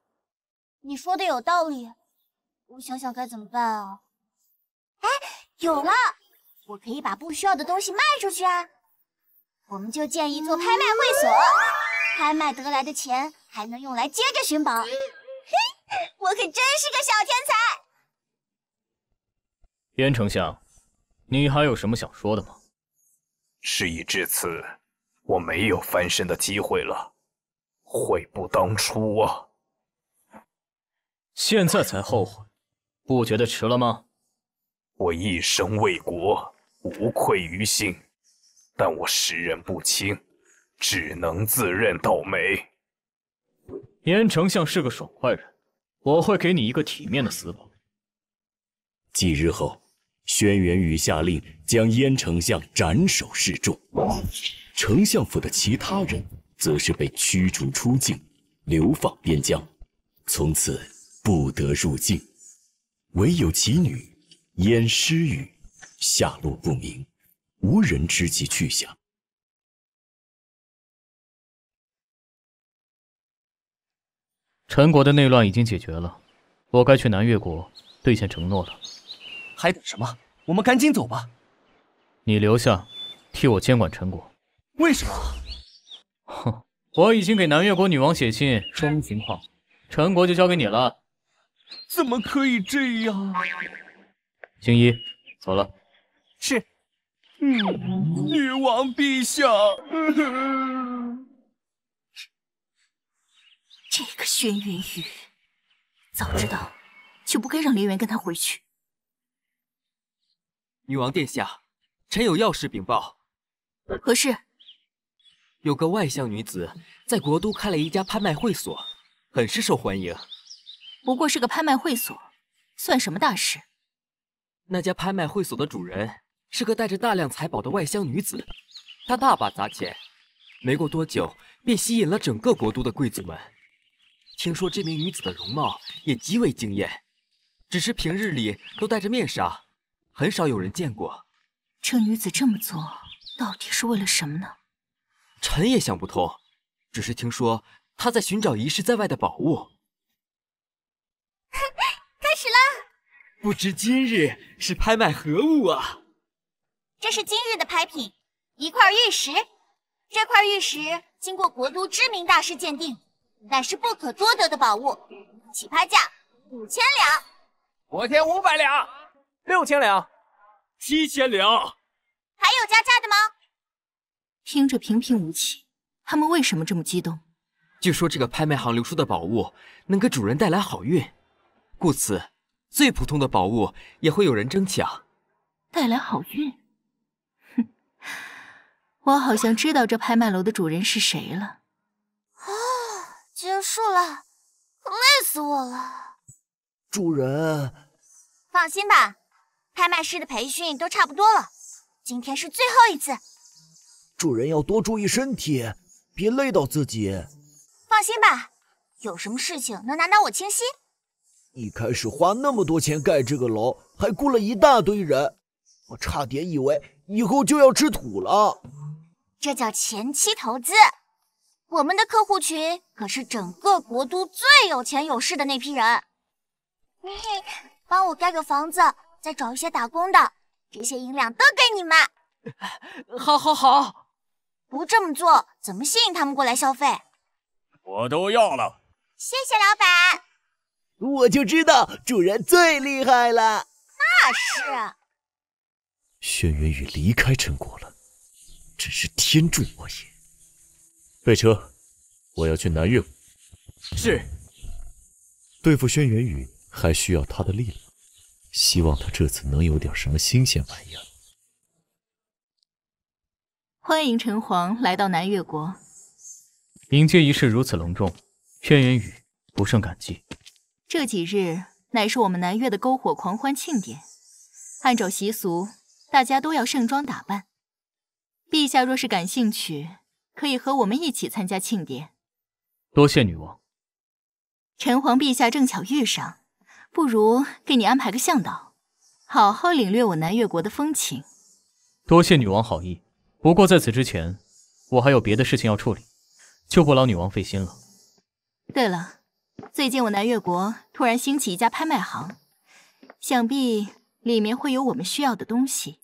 S4: 你说的有道理，我想想该怎么办啊？哎，有了，我可以把不需要的东西卖出去啊。我们就建一座拍卖会所，拍卖得来的钱还能用来接着寻宝。我可真是个小天才，
S1: 燕丞相，你还有什么想说的吗？
S43: 事已至此，我没有翻身的机会了，悔不当初啊！
S1: 现在才后悔，不觉得迟了吗？
S43: 我一生为国，无愧于心，但我识人不清，只能自认倒霉。
S1: 燕丞相是个爽快人。我会给你一个体面的死法。
S46: 几日后，轩辕宇下令将燕丞相斩首示众，丞相府的其他人则是被驱逐出境，流放边疆，从此不得入境。唯有其女燕诗雨下落不明，无人知其去向。
S1: 陈国的内乱已经解决了，我该去南越国兑现承诺了。
S47: 还等什么？我们赶紧走吧。
S1: 你留下，替我监管陈国。
S47: 为什么？
S1: 哼，我已经给南越国女王写信说明情况，陈国就交给你了。
S47: 怎么可以这样？
S1: 青衣，走了。
S18: 是。
S47: 嗯，女王陛下。
S3: 这个轩辕羽，早知道就不该让连元跟他回去。
S11: 女王殿下，臣有要事禀报。
S3: 何事？
S11: 有个外乡女子在国都开了一家拍卖会所，很是受欢迎。
S3: 不过是个拍卖会所，算什么大事？
S11: 那家拍卖会所的主人是个带着大量财宝的外乡女子，她大把砸钱，没过多久便吸引了整个国都的贵族们。听说这名女子的容貌也极为惊艳，只是平日里都戴着面纱，很少有人见过。
S3: 这女子这么做，到底是为了什么呢？
S11: 臣也想不通，只是听说她在寻找遗失在外的宝物。
S26: 开始啦！
S11: 不知今日是拍卖何物啊？
S4: 这是今日的拍品，一块玉石。这块玉石经过国都知名大师鉴定，乃是不可多得的宝物。起拍价五千两。
S41: 我添五百两。
S18: 六千两。
S41: 七千两。
S4: 还有加价的吗？
S3: 听着平平无奇，他们为什么这么激动？
S11: 据说这个拍卖行流出的宝物能给主人带来好运，故此最普通的宝物也会有人争抢，
S3: 带来好运。哼，我好像知道这拍卖楼的主人是谁了。
S4: 啊，结束了，累死我了。
S32: 主人，
S4: 放心吧，拍卖师的培训都差不多了，今天是最后一次。
S32: 主人要多注意身体，别累到自己。
S4: 放心吧，有什么事情能难倒我清溪？
S32: 一开始花那么多钱盖这个楼，还雇了一大堆人，我差点以为以后就要吃土了。
S4: 这叫前期投资。我们的客户群可是整个国都最有钱有势的那批人。嘿嘿，帮我盖个房子，再找一些打工的，这些银两都给你们。
S11: 好，好，好。
S4: 不这么做，怎么吸引他们过来消费？
S43: 我都要了。
S4: 谢谢老板。
S32: 我就知道主人最厉害了。
S4: 那是。
S46: 轩辕羽离开陈国了，真是天助我也！备车，我要去南越。
S11: 是。
S46: 对付轩辕羽还需要他的力量，希望他这次能有点什么新鲜玩意儿。
S3: 欢迎陈皇来到南越国，
S1: 迎接仪式如此隆重，轩辕羽不胜感激。
S3: 这几日乃是我们南越的篝火狂欢庆典，按照习俗，大家都要盛装打扮。陛下若是感兴趣，可以和我们一起参加庆典。
S1: 多谢女王。
S3: 陈皇陛下正巧遇上，不如给你安排个向导，好好领略我南越国的风情。
S1: 多谢女王好意。不过在此之前，我还有别的事情要处理，就不劳女王费心了。
S3: 对了，最近我南越国突然兴起一家拍卖行，想必里面会有我们需要的东西。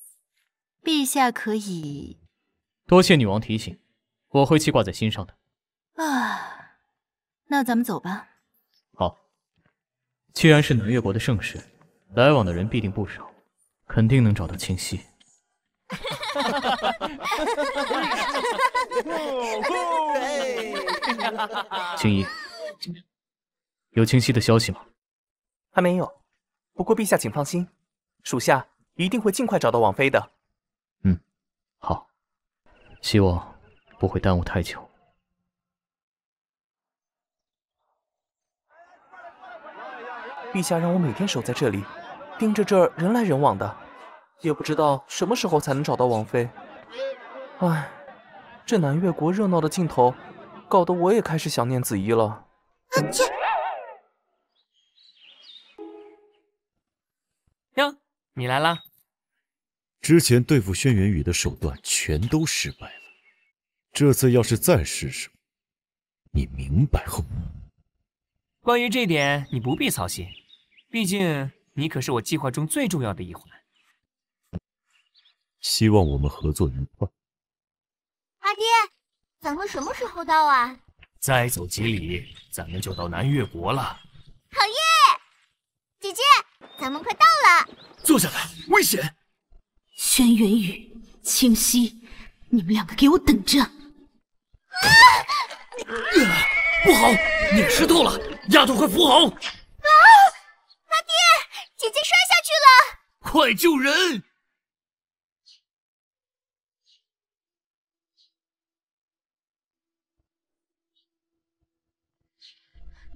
S3: 陛下可以……
S1: 多谢女王提醒，我会记挂在心上的。
S3: 啊，那咱们走吧。
S1: 好，既然是南越国的盛世，来往的人必定不少，肯定能找到清溪。哈哈哈哈哈！青衣，有清溪的消息吗？
S18: 还没有。不过陛下请放心，属下一定会尽快找到王妃的。
S1: 嗯，好。希望不会耽误太久。
S18: 陛下让我每天守在这里，盯着这儿人来人往的。也不知道什么时候才能找到王妃。唉，这南越国热闹的劲头，搞得我也开始想念子怡了。
S26: 切！
S11: 哟，你来啦！
S46: 之前对付轩辕羽的手段全都失败了，这次要是再失手，你明白后。
S11: 关于这点，你不必操心，毕竟你可是我计划中最重要的一环。
S46: 希望我们合作愉快。
S4: 阿爹，咱们什么时候到啊？
S9: 再走几里，咱们就到南越国了。
S4: 好耶！姐姐，咱们快到了。
S22: 坐下来，危险！
S26: 轩辕羽、清溪，你们两个给我等着！啊！
S22: 不好，脸湿透了，丫头快扶好！
S4: 啊！阿爹，姐姐摔下去了！
S22: 快救人！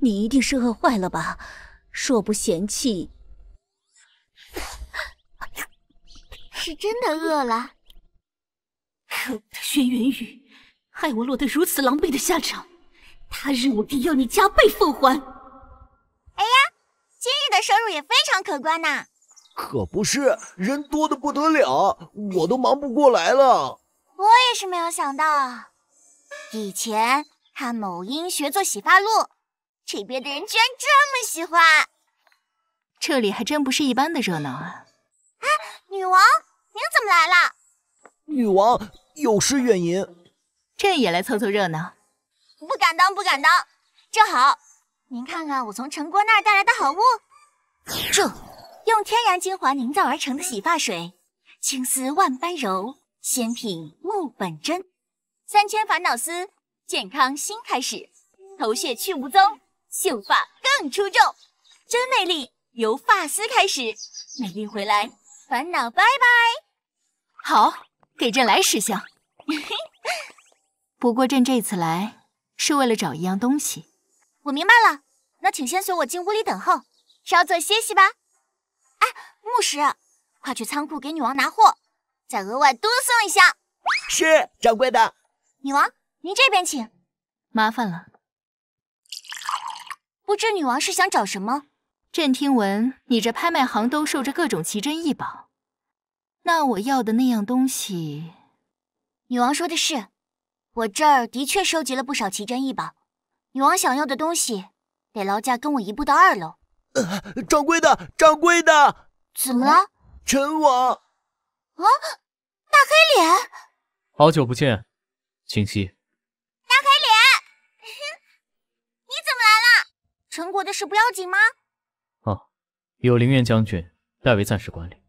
S13: 你一定是饿坏了吧？若不嫌弃，
S4: 是真的饿了。
S26: 可恶的轩辕羽，害我落得如此狼狈的下场。他日我定要你加倍奉还！
S4: 哎呀，今日的收入也非常可观呐。
S32: 可不是，人多的不得了，我都忙不过来了。
S4: 我也是没有想到，以前看某音学做洗发露。这边的人居然这么喜欢，
S3: 这里还真不是一般的热闹啊！
S4: 哎，女王，您怎么来了？
S32: 女王有失远迎，
S3: 朕也来凑凑热闹。
S4: 不敢当，不敢当。正好，您看看我从陈国那儿带来的好物。这用天然精华凝造而成的洗发水，青丝万般柔，仙品木本真，三千烦恼丝，健康新开始，头屑去无踪。秀发更出众，真魅力由发丝开始，美丽回来，烦恼拜拜。
S3: 好，给朕来十项。不过朕这次来是为了找一样东西。
S4: 我明白了，那请先随我进屋里等候，稍作歇息吧。哎，牧师，快去仓库给女王拿货，再额外多送一箱。
S32: 是，掌柜的。
S4: 女王，您这边请。
S3: 麻烦了。
S4: 不知女王是想找什么？
S3: 朕听闻你这拍卖行兜售着各种奇珍异宝，那我要的那样东西，
S4: 女王说的是，我这儿的确收集了不少奇珍异宝。女王想要的东西，得劳驾跟我移步到二楼。
S32: 呃，掌柜的，掌柜的，
S4: 怎么了？
S32: 陈王。
S4: 啊，大黑脸！
S1: 好久不见，清溪。
S4: 大黑脸，你怎么来了？陈国的事不要紧吗？
S1: 哦，有凌渊将军代为暂时管理。